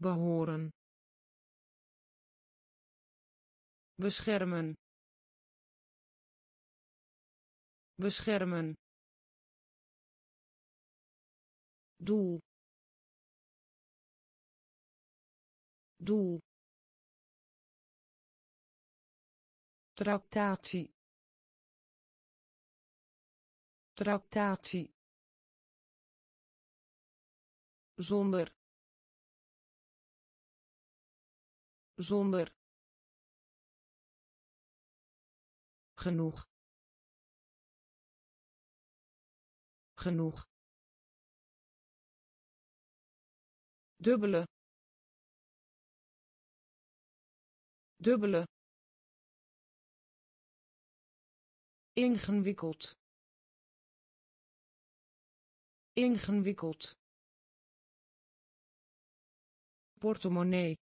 Behoren. Beschermen. Beschermen doel. Doel. Tractatie. Tractatie. Zonder. Zonder. Genoeg. Genoeg dubbele. Dubbele. Ingewikkeld. Ingewikkeld. Portemonnee.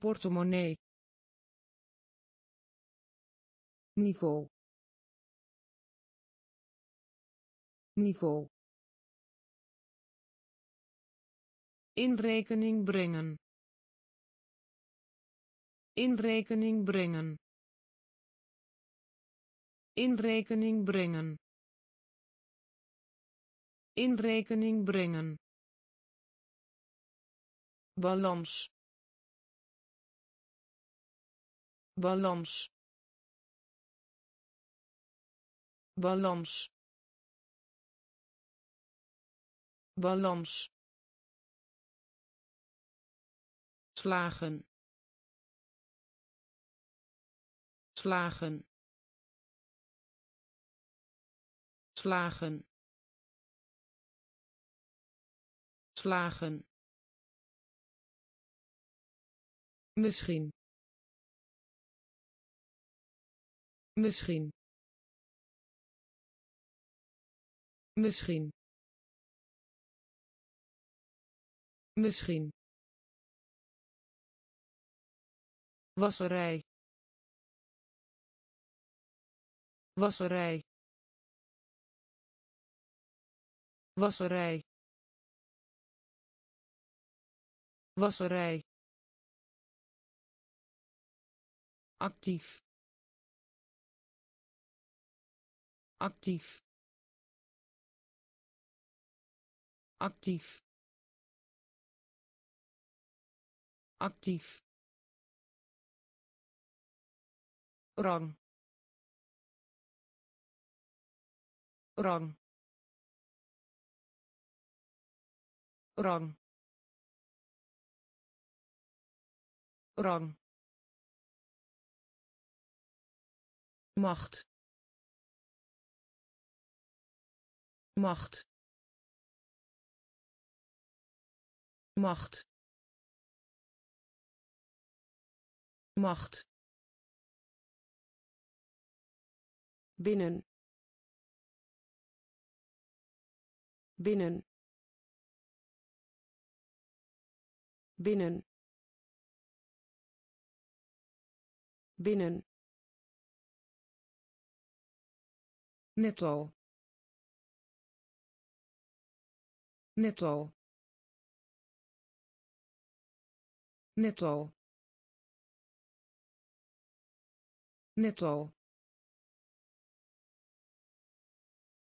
Portemonnee. Niveau. Niveau In rekening brengen. In rekening brengen. In rekening brengen. In rekening brengen. Balans. Balans. Balans. Balans. Slagen. Slagen. Slagen. Slagen. Misschien. Misschien. Misschien. Misschien wasserij. Wasserij. Wasserij. Wasserij. Actief. Actief. Actief. Actief rang rang rang rang macht. Macht. Macht. Macht binnen. Binnen. Binnen. Binnen. Netto. Netto. Netto. Netto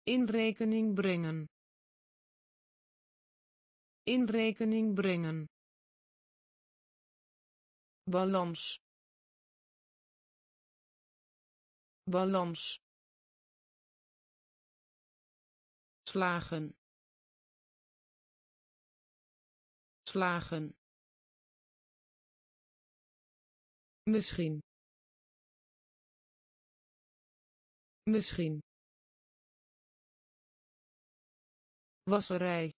In rekening brengen. In rekening brengen. Balans. Balans. slagen slagen misschien misschien wasserij.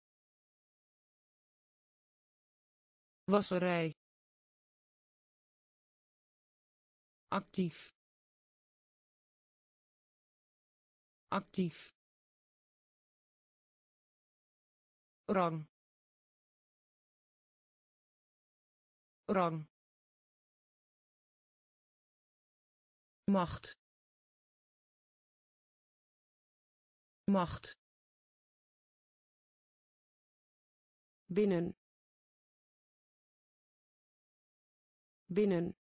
Wasserij. Actief. Actief. Rang. Rang. Macht. Macht binnen. Binnen.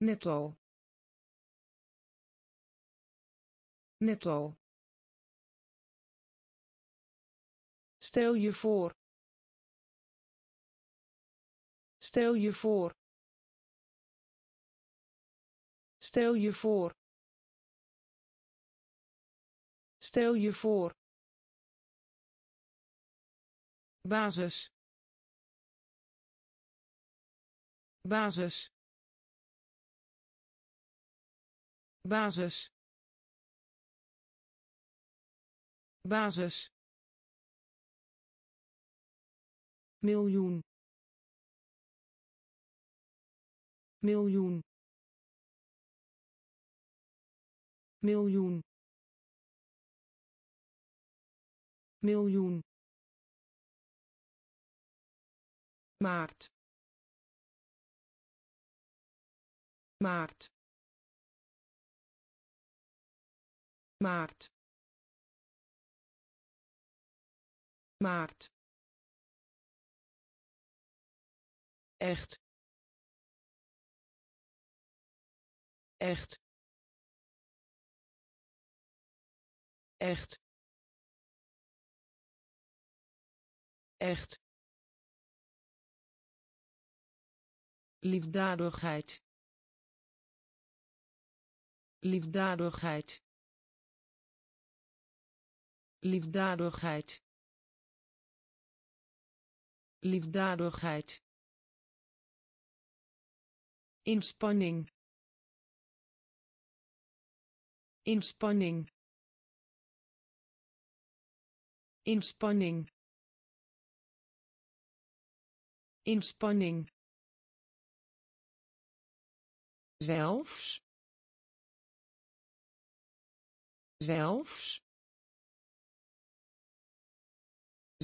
Netto netto stel je voor. Stel je voor. Stel je voor. Stel je voor basis. Basis. Basis. Basis. Miljoen. Miljoen. Miljoen. Miljoen maart. Maart. Maart. Maart. Echt. Echt. Echt. Echt liefdadigheid. Liefdadigheid. Liefdadigheid. Liefdadigheid. Inspanning. Inspanning. Inspanning. Inspanning zelfs zelfs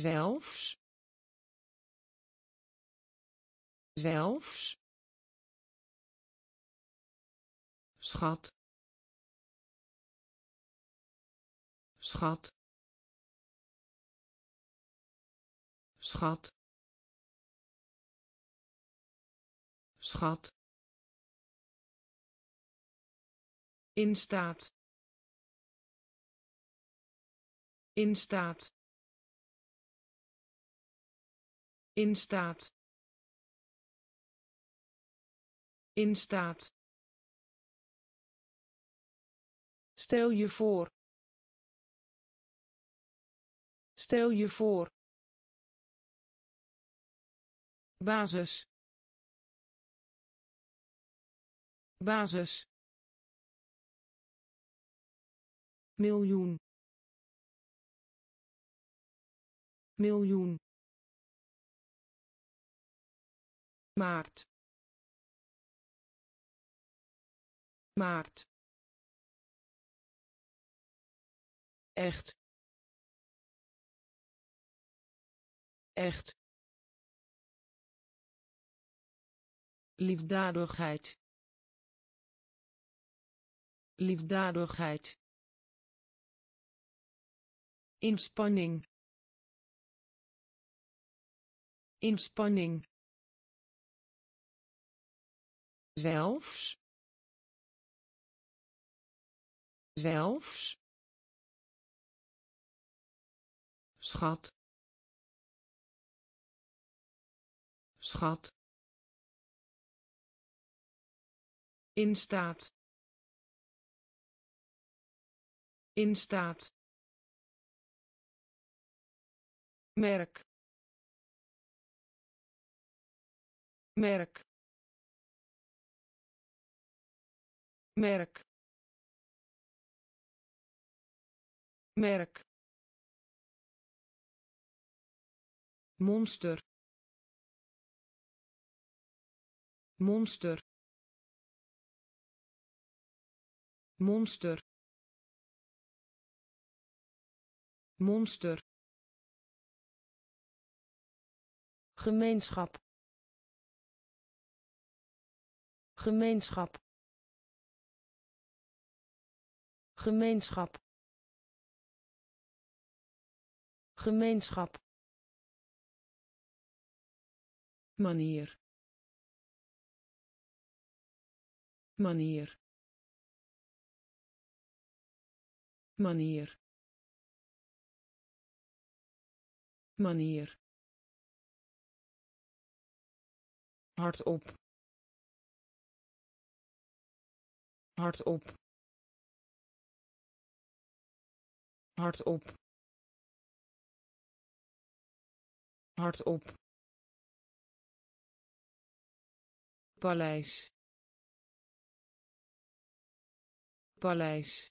zelfs zelfs. Schat. Schat. Schat. Schat in staat. In staat. In staat. In staat. Stel je voor. Stel je voor. Basis. Basis miljoen. Miljoen. Maart. Maart. Echt. Echt. Liefdadigheid. Liefdadigheid inspanning. Inspanning. Zelfs. Zelfs. Schat. Schat. In staat. In staat merk. Merk. Merk. Merk. Monster. Monster. Monster. Monster gemeenschap. Gemeenschap. Gemeenschap. Gemeenschap. Manier. Manier. Manier. Manier hardop. Hardop. Hardop. Hardop. Paleis. Paleis.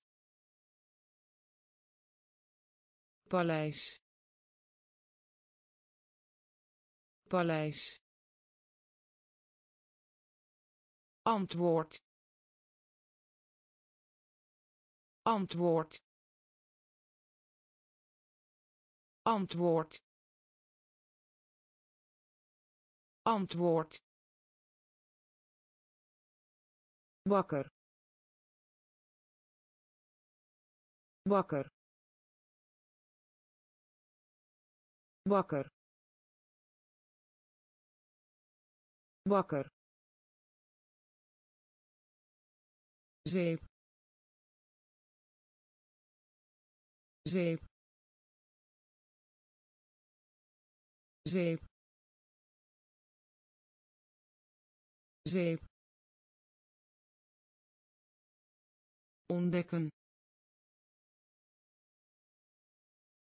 Paleis. Paleis antwoord. Antwoord. Antwoord. Antwoord. Wakker. Wakker. Wakker. Wakker zeep. Zeep. Zeep. Zeep. Ontdekken.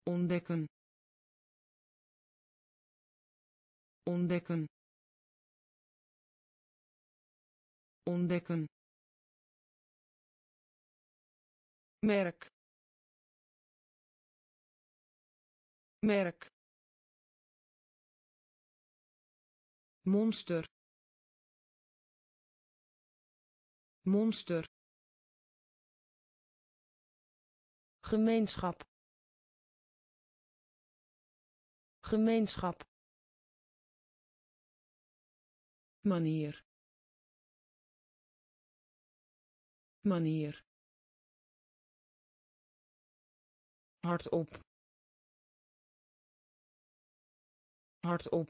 Ontdekken. Ontdekken. Ontdekken merk. Merk. Monster. Monster. Gemeenschap. Gemeenschap. Manier. Manier hardop. Hardop.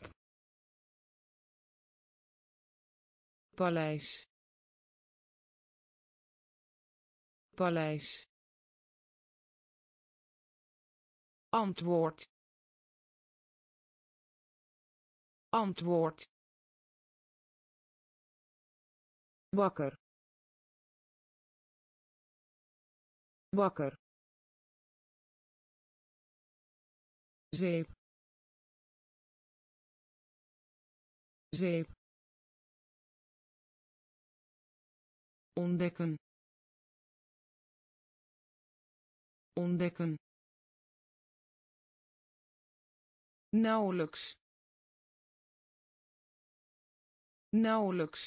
Paleis. Paleis. Antwoord. Antwoord. Wakker. Wakker zeep. Zeep. Ontdekken. Ontdekken. Nauwelijks. Nauwelijks.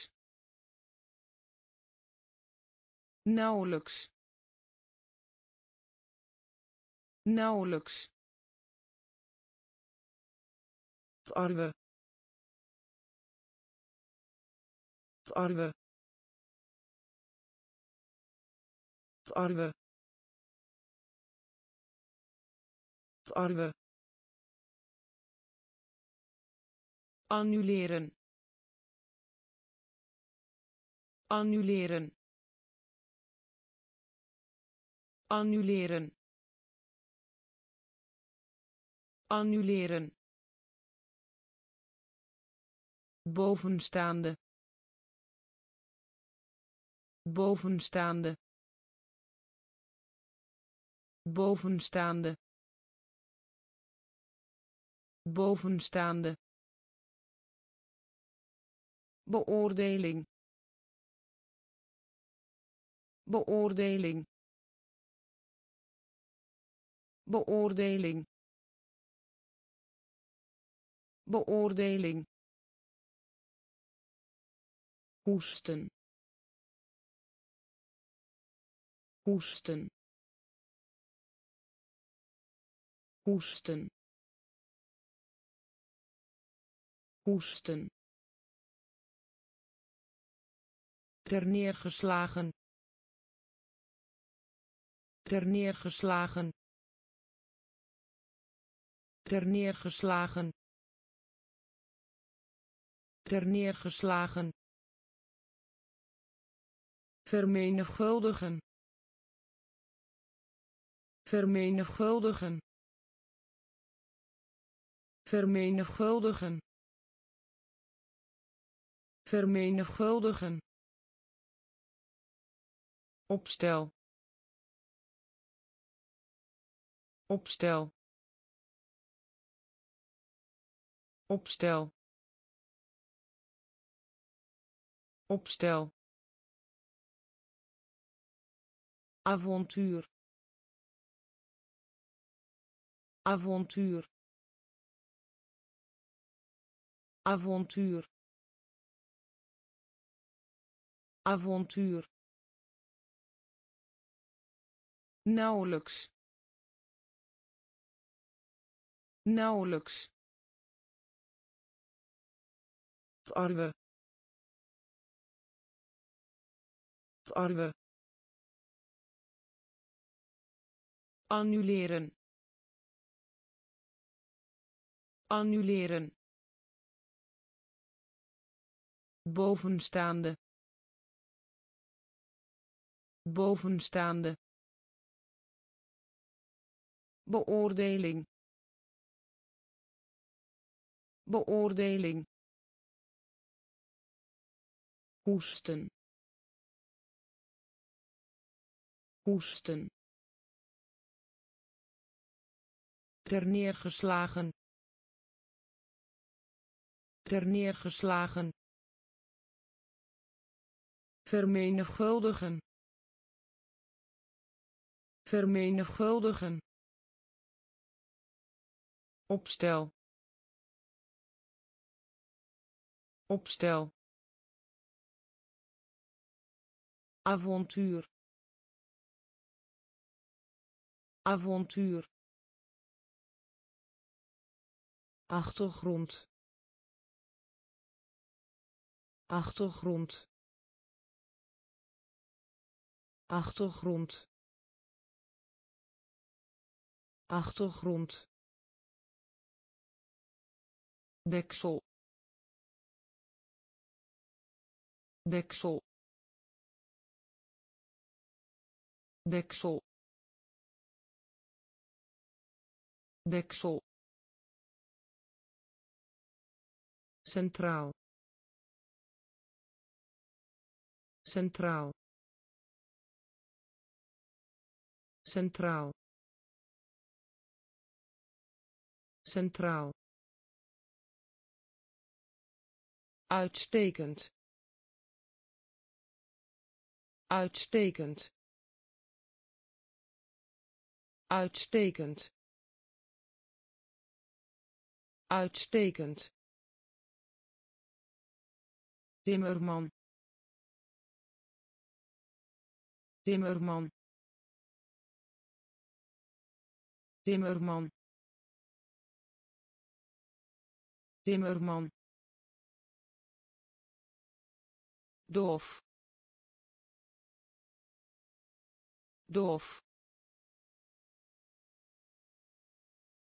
Nauwelijks. Nauwelijks tarwe tarwe tarwe tarwe annuleren. Annuleren. Annuleren. Annuleren bovenstaande bovenstaande bovenstaande bovenstaande. Beoordeling. Beoordeling. Beoordeling. Beoordeling hoesten. Hoesten. Hoesten. Hoesten. Terneergeslagen terneergeslagen terneergeslagen terneergeslagen vermenigvuldigen. Vermenigvuldigen. Vermenigvuldigen. Vermenigvuldigen. Opstel. Opstel. Opstel. Opstel avontuur. Avontuur. Avontuur. Avontuur. Nauwelijks. Nauwelijks. Tarwe. Tarwe annuleren. Annuleren. Bovenstaande. Bovenstaande. Beoordeling. Beoordeling. Hoesten. Hoesten terneergeslagen terneergeslagen vermenigvuldigen. Vermenigvuldigen. Opstel. Opstel. Avontuur. Avontuur achtergrond. Achtergrond. Achtergrond. Achtergrond. Deksel. Deksel. Deksel. Deksel centraal. Centraal. Centraal. Centraal. Uitstekend. Uitstekend. Uitstekend. Uitstekend Timmerman. Timmerman. Timmerman. Timmerman. Doof doof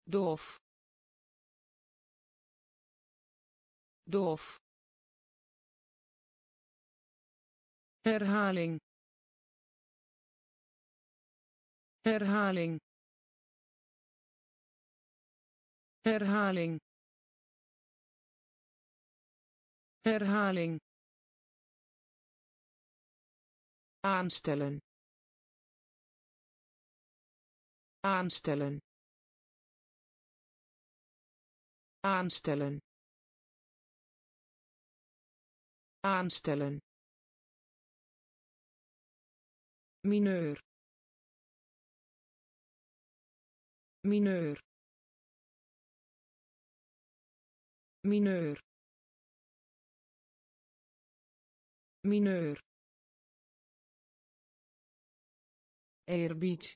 doof doof herhaling. Herhaling. Herhaling. Herhaling. Aanstellen. Aanstellen. Aanstellen. Aanstellen mineur mineur mineur mineur. Eerbied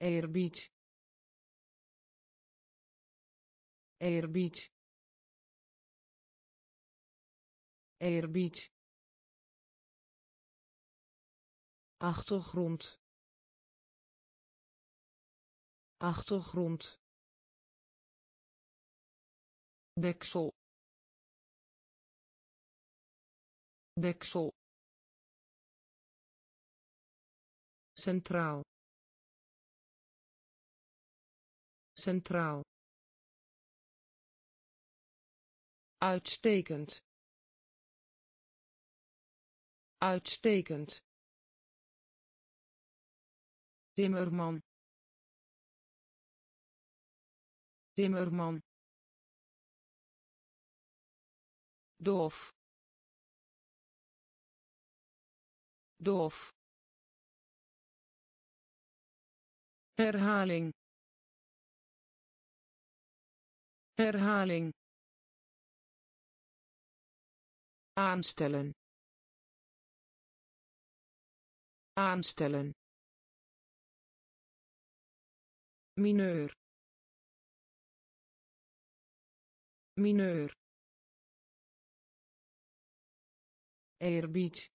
eerbied eerbied. Eerbied achtergrond. Achtergrond. Deksel. Deksel. Centraal. Centraal. Uitstekend. Uitstekend Timmerman. Timmerman. Doof. Doof. Herhaling. Herhaling. Aanstellen. Aanstellen mineur. Mineur. Eerbied.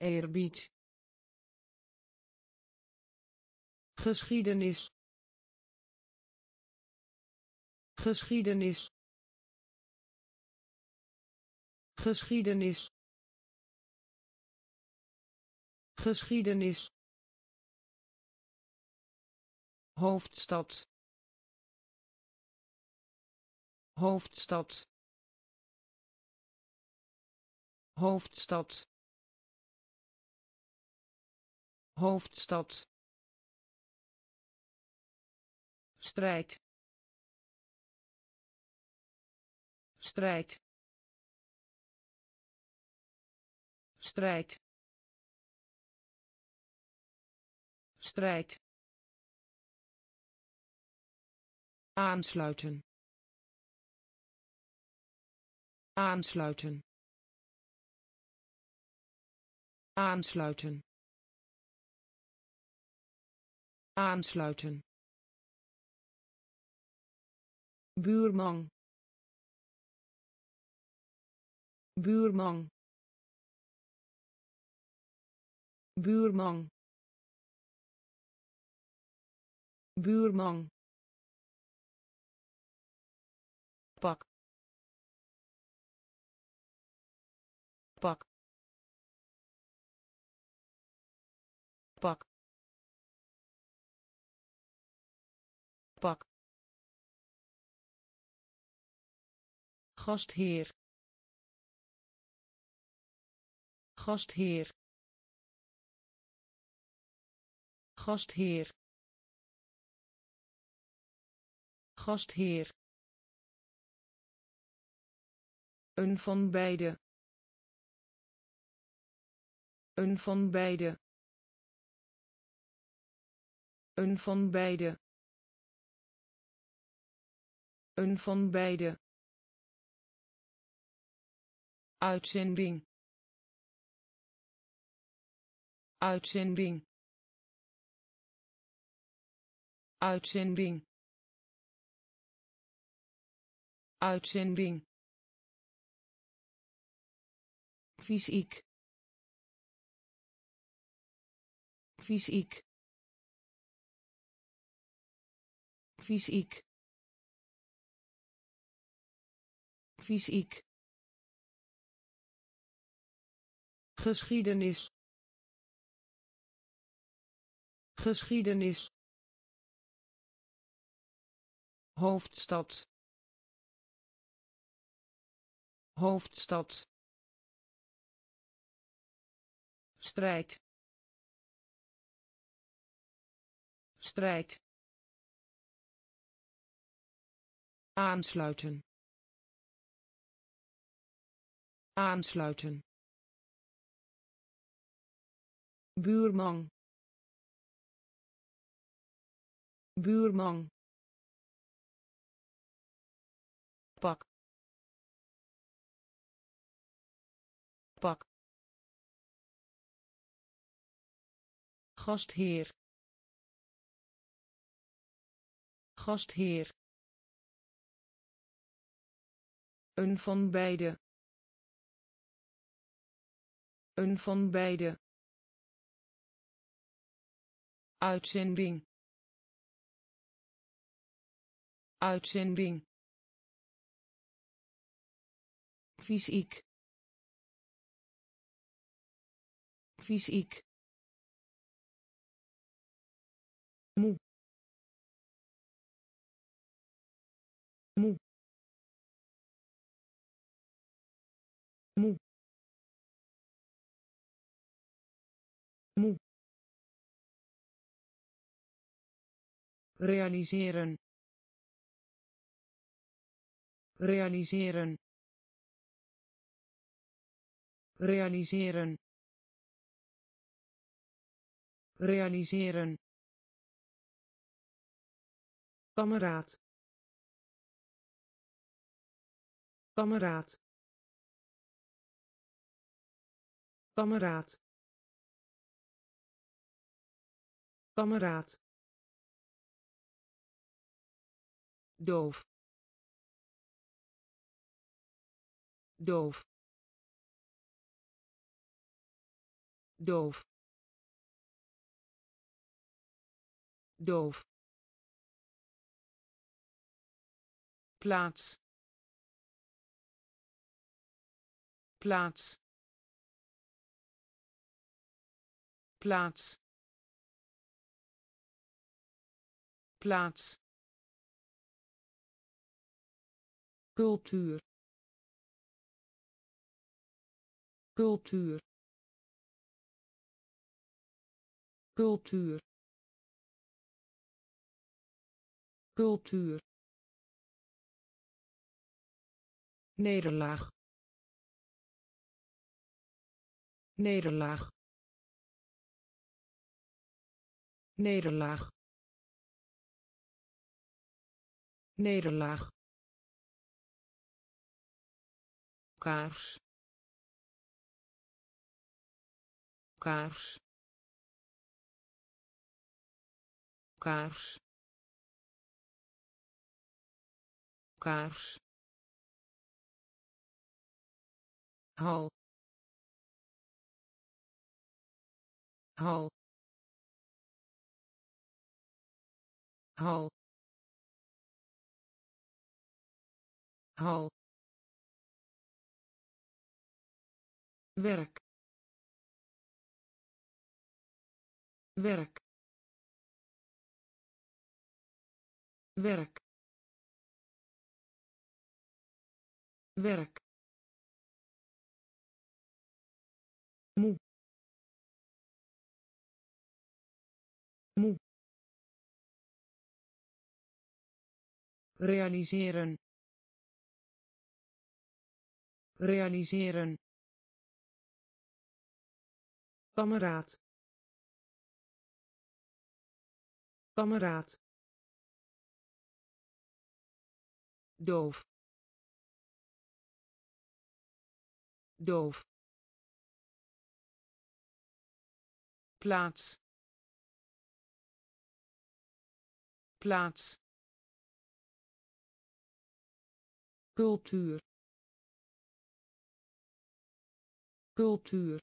Eerbied. Geschiedenis. Geschiedenis. Geschiedenis. Geschiedenis hoofdstad. Hoofdstad. Hoofdstad. Hoofdstad. Strijd. Strijd. Strijd. Strijd aansluiten. Aansluiten. Aansluiten. Aansluiten. Buurman. Buurman. Buurman. Buurman pak. Pak. Pak. Pak. Gastheer. Gastheer. Gastheer. Gastheer een van beide. Een van beide. Een van beide. Een van beide. Uitzending. Uitzending. Uitzending. Uitzending fysiek. Fysiek. Fysiek. Fysiek. Geschiedenis. Geschiedenis. Hoofdstad. Hoofdstad strijd. Strijd. Aansluiten. Aansluiten. Buurman. Buurman. Pak. Pak gastheer. Gastheer. Een van beide. Een van beide. Uitzending. Uitzending. Fysiek. Fysiek moe. Realiseren. Realiseren. Realiseren. Realiseren. Kameraad. Kameraad kameraad. Kameraad. Doof. Doof. Doof. Doof. Plaats. Plaats plaats. Plaats. Cultuur. Cultuur. Cultuur. Cultuur. Nederlaag. Nederlaag nederlaag. Nederlaag. Kaars. Kaars. Kaars. Kaars. Hal. Hal hal hal werk. Werk. Werk. Werk. Moe realiseren. Realiseren. Kameraad. Kameraad. Doof. Doof. Plaats. Plaats cultuur. Cultuur.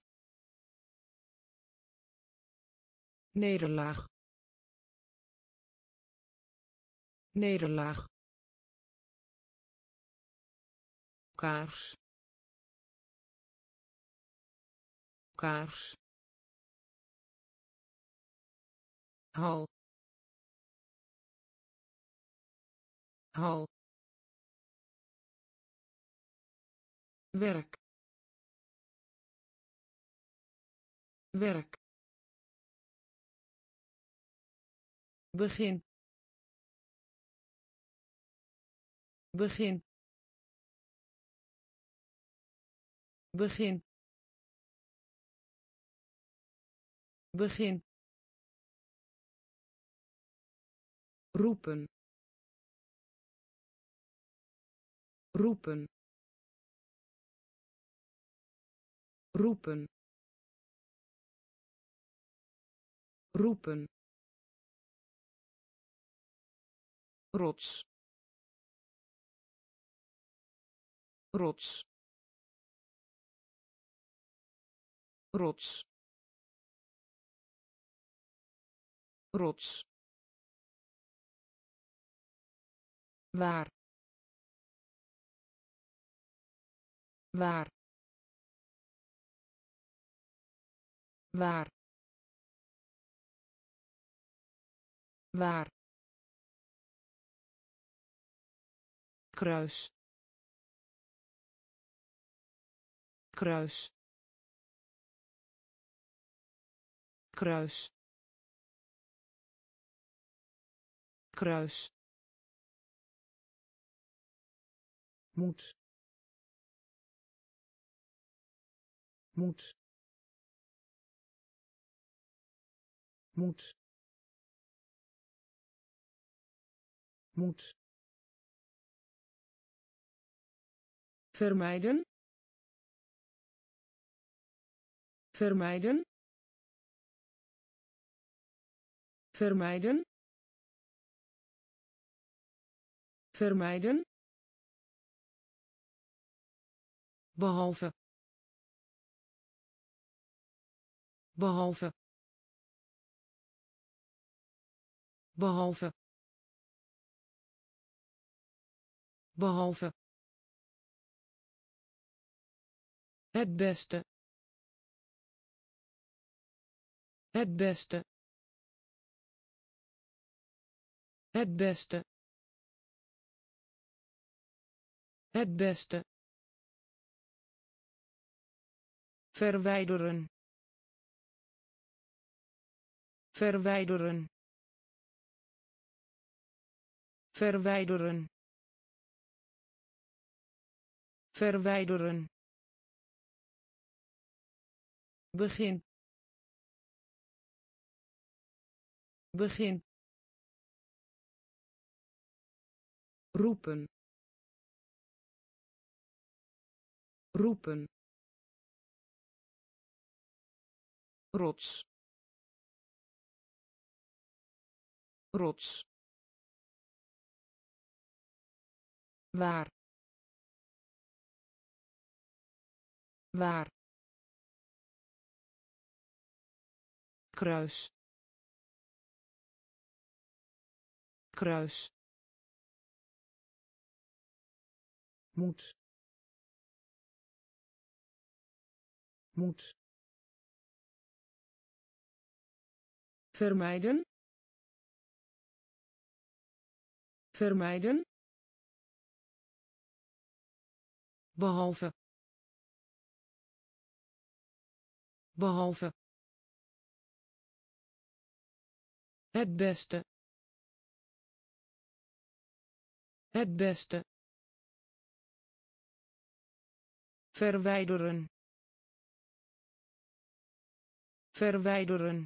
Nederlaag. Nederlaag. Kaars. Kaars. Hal. Hal werk. Werk. Begin. Begin. Begin. Begin. Roepen. Roepen roepen. Roepen. Rots. Rots. Rots. Rots. Waar. Waar waar. Waar. Kruis. Kruis. Kruis. Kruis. Moet. Moet moet. Moet. Vermijden. Vermijden. Vermijden. Vermijden. Behalve. Behalve behalve. Behalve. Het beste. Het beste. Het beste. Het beste. Verwijderen. Verwijderen verwijderen. Verwijderen. Begin. Begin. Roepen. Roepen. Rots. Rots waar. Waar. Kruis. Kruis. Moet. Moet. Vermijden. Vermijden behalve. Behalve. Het beste. Het beste. Verwijderen. Verwijderen.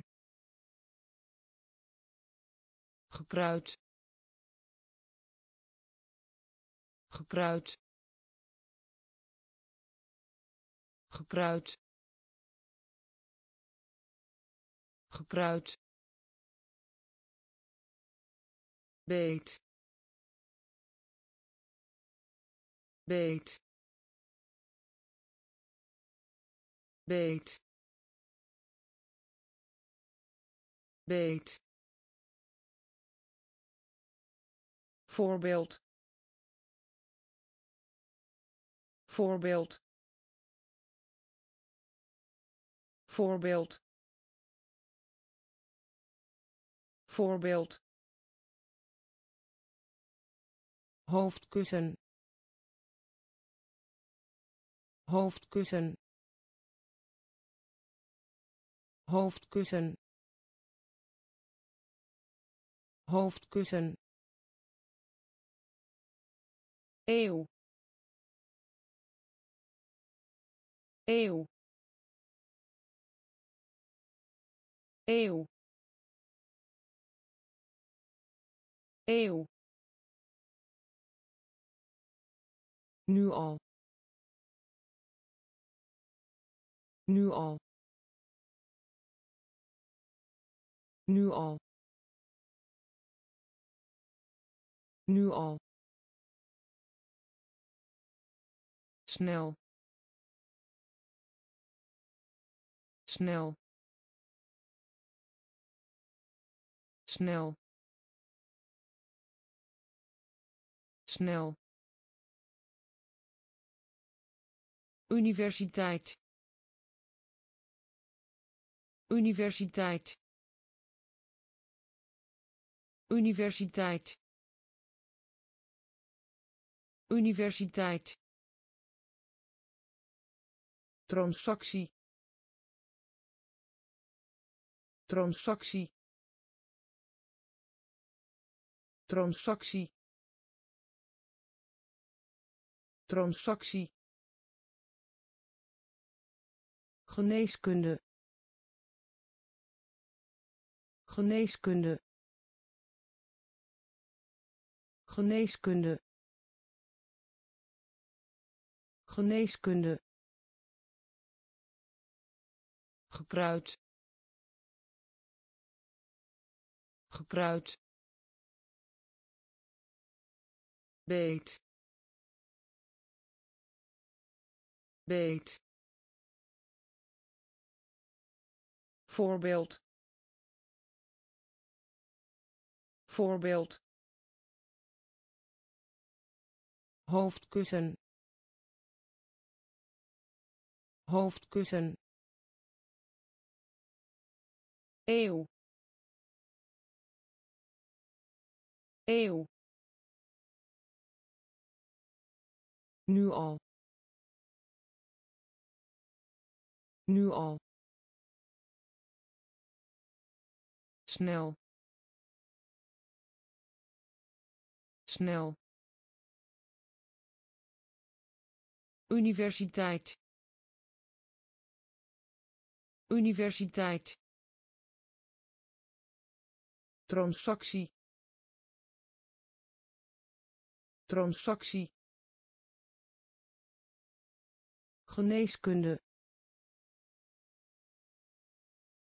Gekruid. Gekruid gekruid. Gekruid. Beet. Beet. Beet. Beet. Voorbeeld. Voorbeeld voorbeeld. Voorbeeld. Hoofdkussen. Hoofdkussen. Hoofdkussen. Hoofdkussen. Eeuw. Eeuw eeuw. Eeuw. Nu al. Nu al. Nu al. Nu al. Snel. Snel snel. Snel. Universiteit. Universiteit. Universiteit. Universiteit. Transactie transactie transactie. Transactie. Geneeskunde. Geneeskunde. Geneeskunde. Geneeskunde. Gekruid. Gekruid beet. Beet. Voorbeeld. Voorbeeld. Hoofdkussen. Hoofdkussen. Eeuw. Eeuw nu al. Nu al. Snel. Snel. Universiteit. Universiteit. Transactie. Transactie geneeskunde.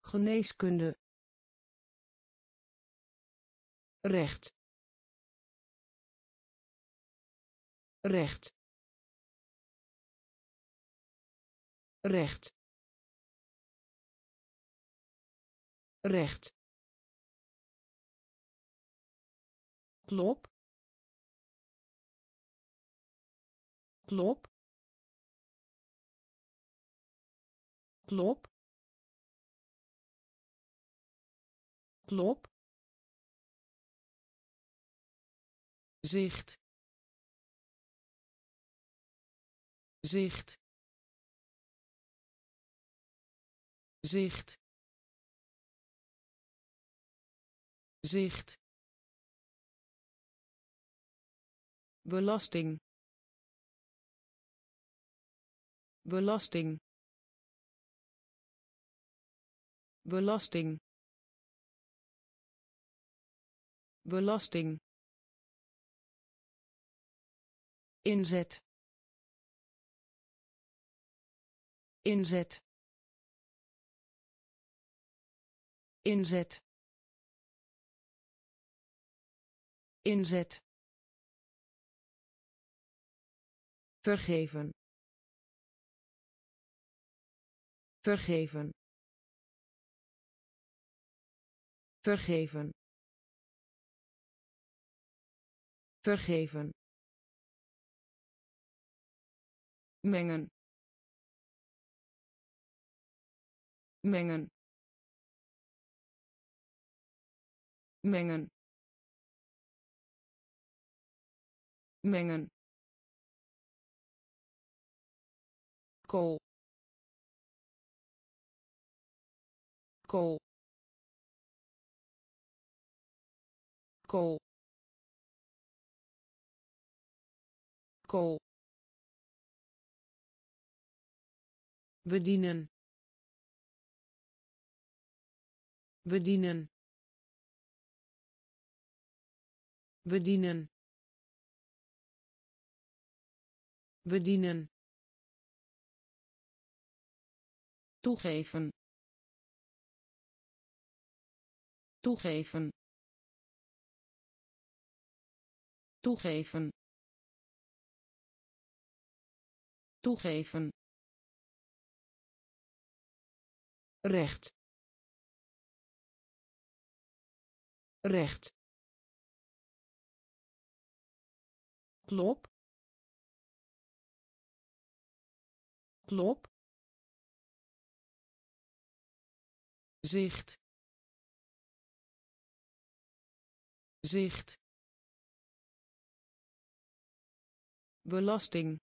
Geneeskunde. Recht. Recht. Recht. Recht. Klop. Klop klop. Klop. Zicht. Zicht. Zicht. Zicht. Belasting. Belasting belasting. Belasting. Inzet. Inzet. Inzet. Inzet. Vergeven. Vergeven vergeven. Vergeven. Mengen. Mengen. Mengen. Mengen. Kool. Kool kool. Kool. Bedienen. Bedienen. Bedienen. Bedienen. Toegeven. Toegeven toegeven. Toegeven. Recht. Recht. Klop. Klop. Zicht. Zicht belasting.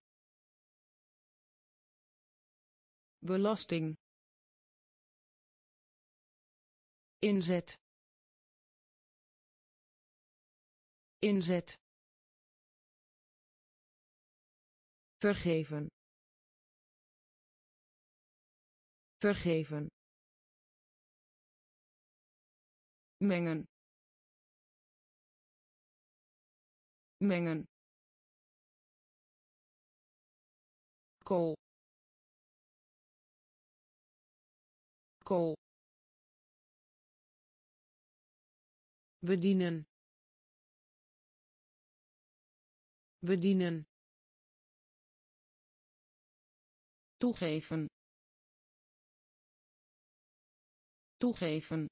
Belasting. Inzet. Inzet. Vergeven. Vergeven. Mengen. Mengen kool. Kool. Bedienen. Bedienen. Toegeven. Toegeven